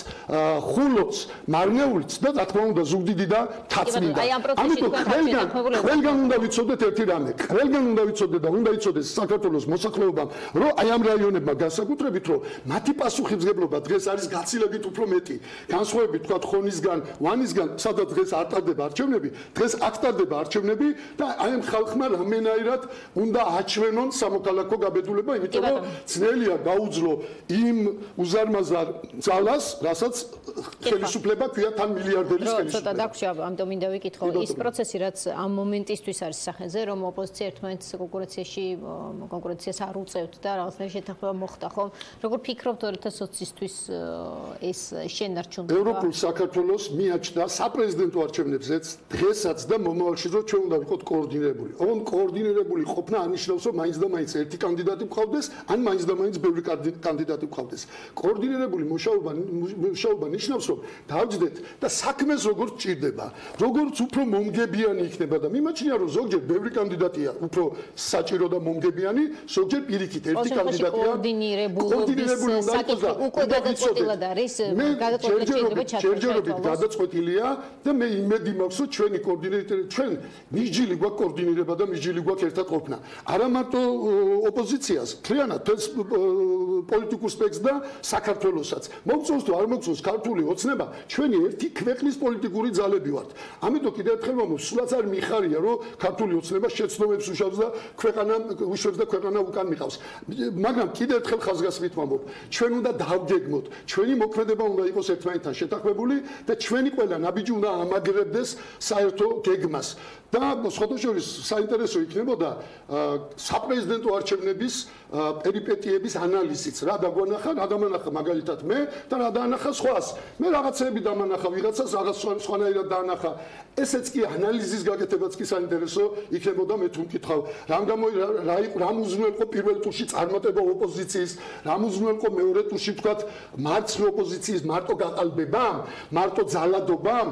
ხულოც მარნეულიც და რა თქმა უნდა ზუგდიდი და თაცმინდა. ამიტომ ყველგან ყველგან უნდა ვიცოდეთ ერთი რამე ყველგან უნდა ვიცოდეთ და უნდა იცოდეს საქართველოს მოსახლეობამ რომ აი ამ რაიონებმა განსაკუთრებით რომ მათი პასუხისგებლობა დღეს არის გაცილებით უფრო მეტი. განსხვავებით თქვა ხონისგან ვანისგან სადაც დღეს არ ტარდება არჩევნები დღეს აქ ტარდება არჩევნები და აი ამ ხალხმა რამენაირად უნდა აჩვენონ სამოქალაქო გაბედულება იმიტომ რომ ძნელია გაუძლო იმ უზარმაზარ ძალას რასაც ხელისუფლება ქვია თან მილიარდერის ხელისუფლება. ცოტა დაგვრჩა ამიტომ მინდა ვიკითხო ის პროცესი რაც ამ მომენტისთვის არის სახეზე რომ ოპოზიცია ერთმანეთს კონკურენციაში კონკურენციას არ უწევთ და რაღაცნაირი შეთანხმება მოხდა ხომ როგორ ფიქრობთ 2020-ისთვის ეს შენარჩუნდება ევროპულ საქართველოს მიაჩნდა საპრეზიდენტო არჩევნებზეც დღესაც და მომავალში რომ ჩვენ უნდა ვიყოთ კოორდინირებული. ოღონდ კოორდინირებული ყოფნა ანიშნავს რომ მაინც და მაინც ერთი კანდიდატი მყავდეს ან მაინც და მაინც ბევრი კანდიდატი მყავდეს. კოორდინირებული მუშაობა მუშაობა ნიშნავს რომ დავჯდეთ და საქმეს როგორ ჭირდება როგორც უფრო მომგებიანი იქნება და მიმაჩნია რომ ზოგჯერ ბევრი კანდიდატია უფრო საჭირო და მომგებიანი ზოგჯერ პირიქით ერთი კანდიდატია კოორდინირებული საკითხი უკვე გადაწყვეტილად არის გადაწყვეტილება შეიძლება ჩატარდეს ჯერჯერობით გადაწყვეტილია და მე იმედი მაქვს რომ ჩვენი კოორდინატორი ჩვენ მიჯილი გვაქვს კოორდინირება და მიჯილი გვაქვს ერთად ყოფნა. არა მარტო ოპოზიციას. ქრიანად თეს პოლიტიკურ სპექტს და საქართველოსაც. მოგწონს თუ არ მოგწონს ქართული ოცნება ჩვენი ერთი ქვეყნის პოლიტიკური ძალები ვართ. ამიტომ კიდევ ერთხელ მომს სულაც არ მიხარია რომ ქართული ოცნება შეცდომებს უშავს და ქვეყანა უშვებს და ქვეყანა უკან მიყავს. მაგრამ კიდევ ერთხელ ხაზგასმით მომობ ჩვენ უნდა დავგეგმოთ. ჩვენი მოქმედება უნდა იყოს ერთმანეთთან შეთანხმებული და ჩვენი ყველა ნაბიჯი უნდა ამაგრებდეს საერთო გეგმას და სხვადასხვის საინტერესო იქნებოდა საპრეზიდენტო არჩევნების პერიპეტიების ანალიზიც. რა დაგვანახა? რა დამანახა? მაგალითად მე? და რა დაანახა სხვას? მე რაღაცები დამანახა ვიღაცას რაღაც სხვანაირად დაანახა. ესეც კი ანალიზის გაკეთებაც კი საინტერესო იქნებოდა მე თუ მკითხავ რამ გამო რა რა უზრუნველყო პირველ ტურში წარმატება ოპოზიციის? რა უზრუნველყო მეორე ტურში თქვა მარცხი ოპოზიციის მარტო გაყალბებამ მარტო ძალადობამ?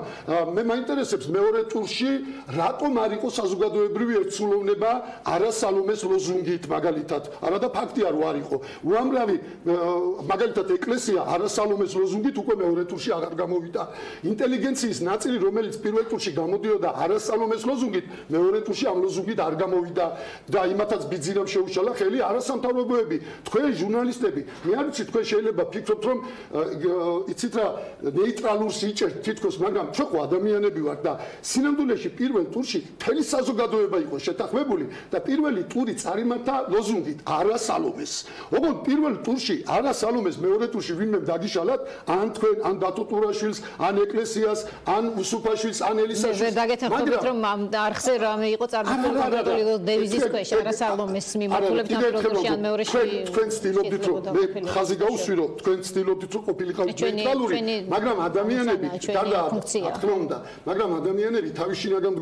მე მაინტერესებს მეორე ტურში რატომ არ იყო საზოგადოებრივი ერთსულოვნება არა სალომეს ლოზუნგით მაგალითად. არა და ფაქტია რომ არ იყო. უამრავი მაგალითად ეკლესია არა სალომეს ლოზუნგით უკვე მეორე ტურში აღარ გამოვიდა. ინტელიგენციის ნაწილი რომელიც პირველ ტურში გამოდიოდა არა სალომეს ლოზუნგით მეორე ტურში ამ ლოზუნგით არ გამოვიდა. და იმათაც ბიძინამ შეუშალა ხელი არა სამთავრობოები თქვენ ჟურნალისტები. მე არ ვიცი თქვენ შეიძლება ფიქრობთ რომ იცით რა ნეიტრალურს იჭერთ თითქოს მაგრამ ჩვენ ხო ადამიანები ვართ და სინამდვილეში პირველ ტურში მთელი საზოგადოება იყო შეთანხმებული და პირველი ტური წარიმართა ლოზუნგით არა სალომეს. ოღონდ პირველ ტურში არა სალომეს, მეორე ტურში ვინმე დაგიშალათ ან თქვენ ან დათო ტურაშვილს, ან ეკლესიას, ან უსუფაშვილს, ან ელისაშვილს. მაგრამ რომ არხზე რამე იყო წარმოქმნილი დევიზის ქვეშ არა სალომეს მიმართულებით პირველ ტურში ან მეორეში თქვენ ცდილობდით რომ მე ხაზი გაუსვირო, თქვენ ცდილობდით რომ ყოფილიყავ ნეიტრალური, მაგრამ ადამიანები და რა თქმა უნდა, მაგრამ ადამიანები თავის შინაგან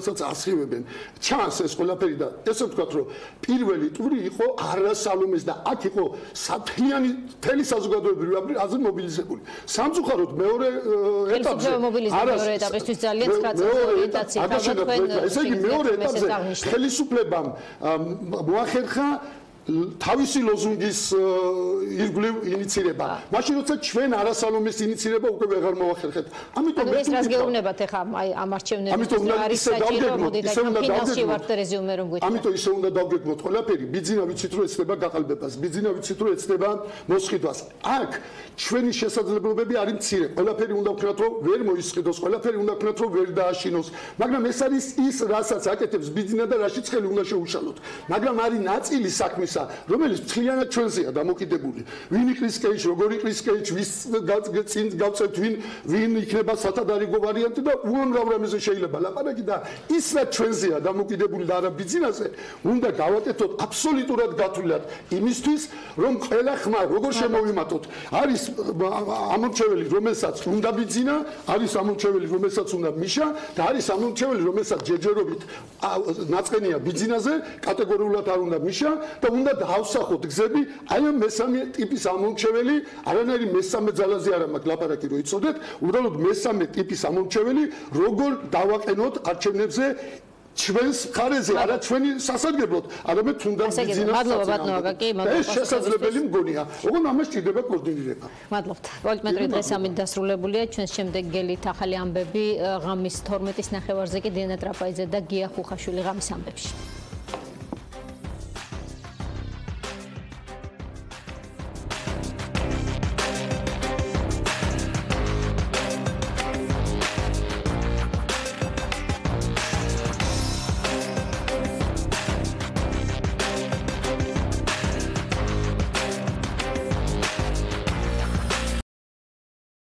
მდგომარეობასაც ასხივებენ. ჩანს ეს ყველაფერი და ესე ვთქვათ, რომ პირველი ტური იყო არასალომეს და აქ იყო საფრიანი თელი საზოგადოებრივი აზრი მობილიზებული. სამწუხაროდ მეორე ეტაპზე არა მეორე ეტაპისთვის ძალიან ცხრა ორიენტაცია და თქვენ ესე იგი მეორე ეტაპზე ხელისუფლებამ მოახერხა თავისი ლოზუნგის ირგვლივ ინიცირება. მაშინ როცა ჩვენ არასალომის ინიცირება უკვე ვეღარ მოახერხეთ. ამიტომ მე ეს რას გეუბნებათ ახლა აი ამ არჩევნებში არის საჭირო მოდი და ფინანსი ვარ და რეზიუმე რომ გვითხრა. ამიტომ ისე უნდა დავგეგმოთ ყველაფერი. ბიძინა ვიცით რომ ეცდება გაყალბებას, ბიძინა ვიცით რომ ეცდება მოსყიდვას. აქ ჩვენი შესაძლებლობები არის მცირე. ყველაფერი უნდა ვქნათ რომ ვერ მოისყიდოს, ყველაფერი უნდა ვქნათ რომ ვერ დააშინოს. მაგრამ ეს არის ის რასაც აკეთებს ბიძინა და რაშიც ხელი უნდა შეუშალოთ. მაგრამ არის ნაწილი საქმისა რაღაცა, რომელიც მთლიანად ჩვენზეა დამოკიდებული. ვინ იყრის კეიჩ, როგორ იყრის კეიჩ, ვის წინ გავწევთ, ვინ ვინ იქნება სათადარიგო ვარიანტი და უამრავ რამეზე შეიძლება ლაპარაკი და ის რა ჩვენზეა დამოკიდებული და არა ბიზნესზე, უნდა გავაკეთოთ აბსოლუტურად გათვლილად იმისთვის, რომ ყველა ხმა როგორ შემოვიმატოთ. არის ამორჩეველი, რომელსაც უნდა ბიზნა, არის ამორჩეველი, რომელსაც უნდა მიშა და არის ამორჩეველი, რომელსაც ჯერჯერობით ნაწყენია ბიზნესზე, კატეგორიულად არ უნდა მიშა და უნდა დავსახოთ გზები აი ამ მესამე ტიპის ამონჩეველი არანაირი მესამე ძალაზე არ მაქვს ლაპარაკი რო იცოდეთ უბრალოდ მესამე ტიპის ამონჩეველი როგორ დავაყენოთ არჩევნებზე ჩვენს ხარეზე არა ჩვენი სასარგებლოდ არამედ თუნდაც ბიზნესს მადლობა ბატონო კი მადლობა ეს შესაძლებელი მგონია. ოღონდ ამას ჭირდება კოორდინირება მადლობთ. პოლიტმეტრი დღეს ამით დასრულებულია. ჩვენს შემდეგ გელით ახალი ამბები ღამის 12-ის ნახევარზე კი დიანა ტრაპაიძე და გია ხუხაშვილი ღამის ამბებში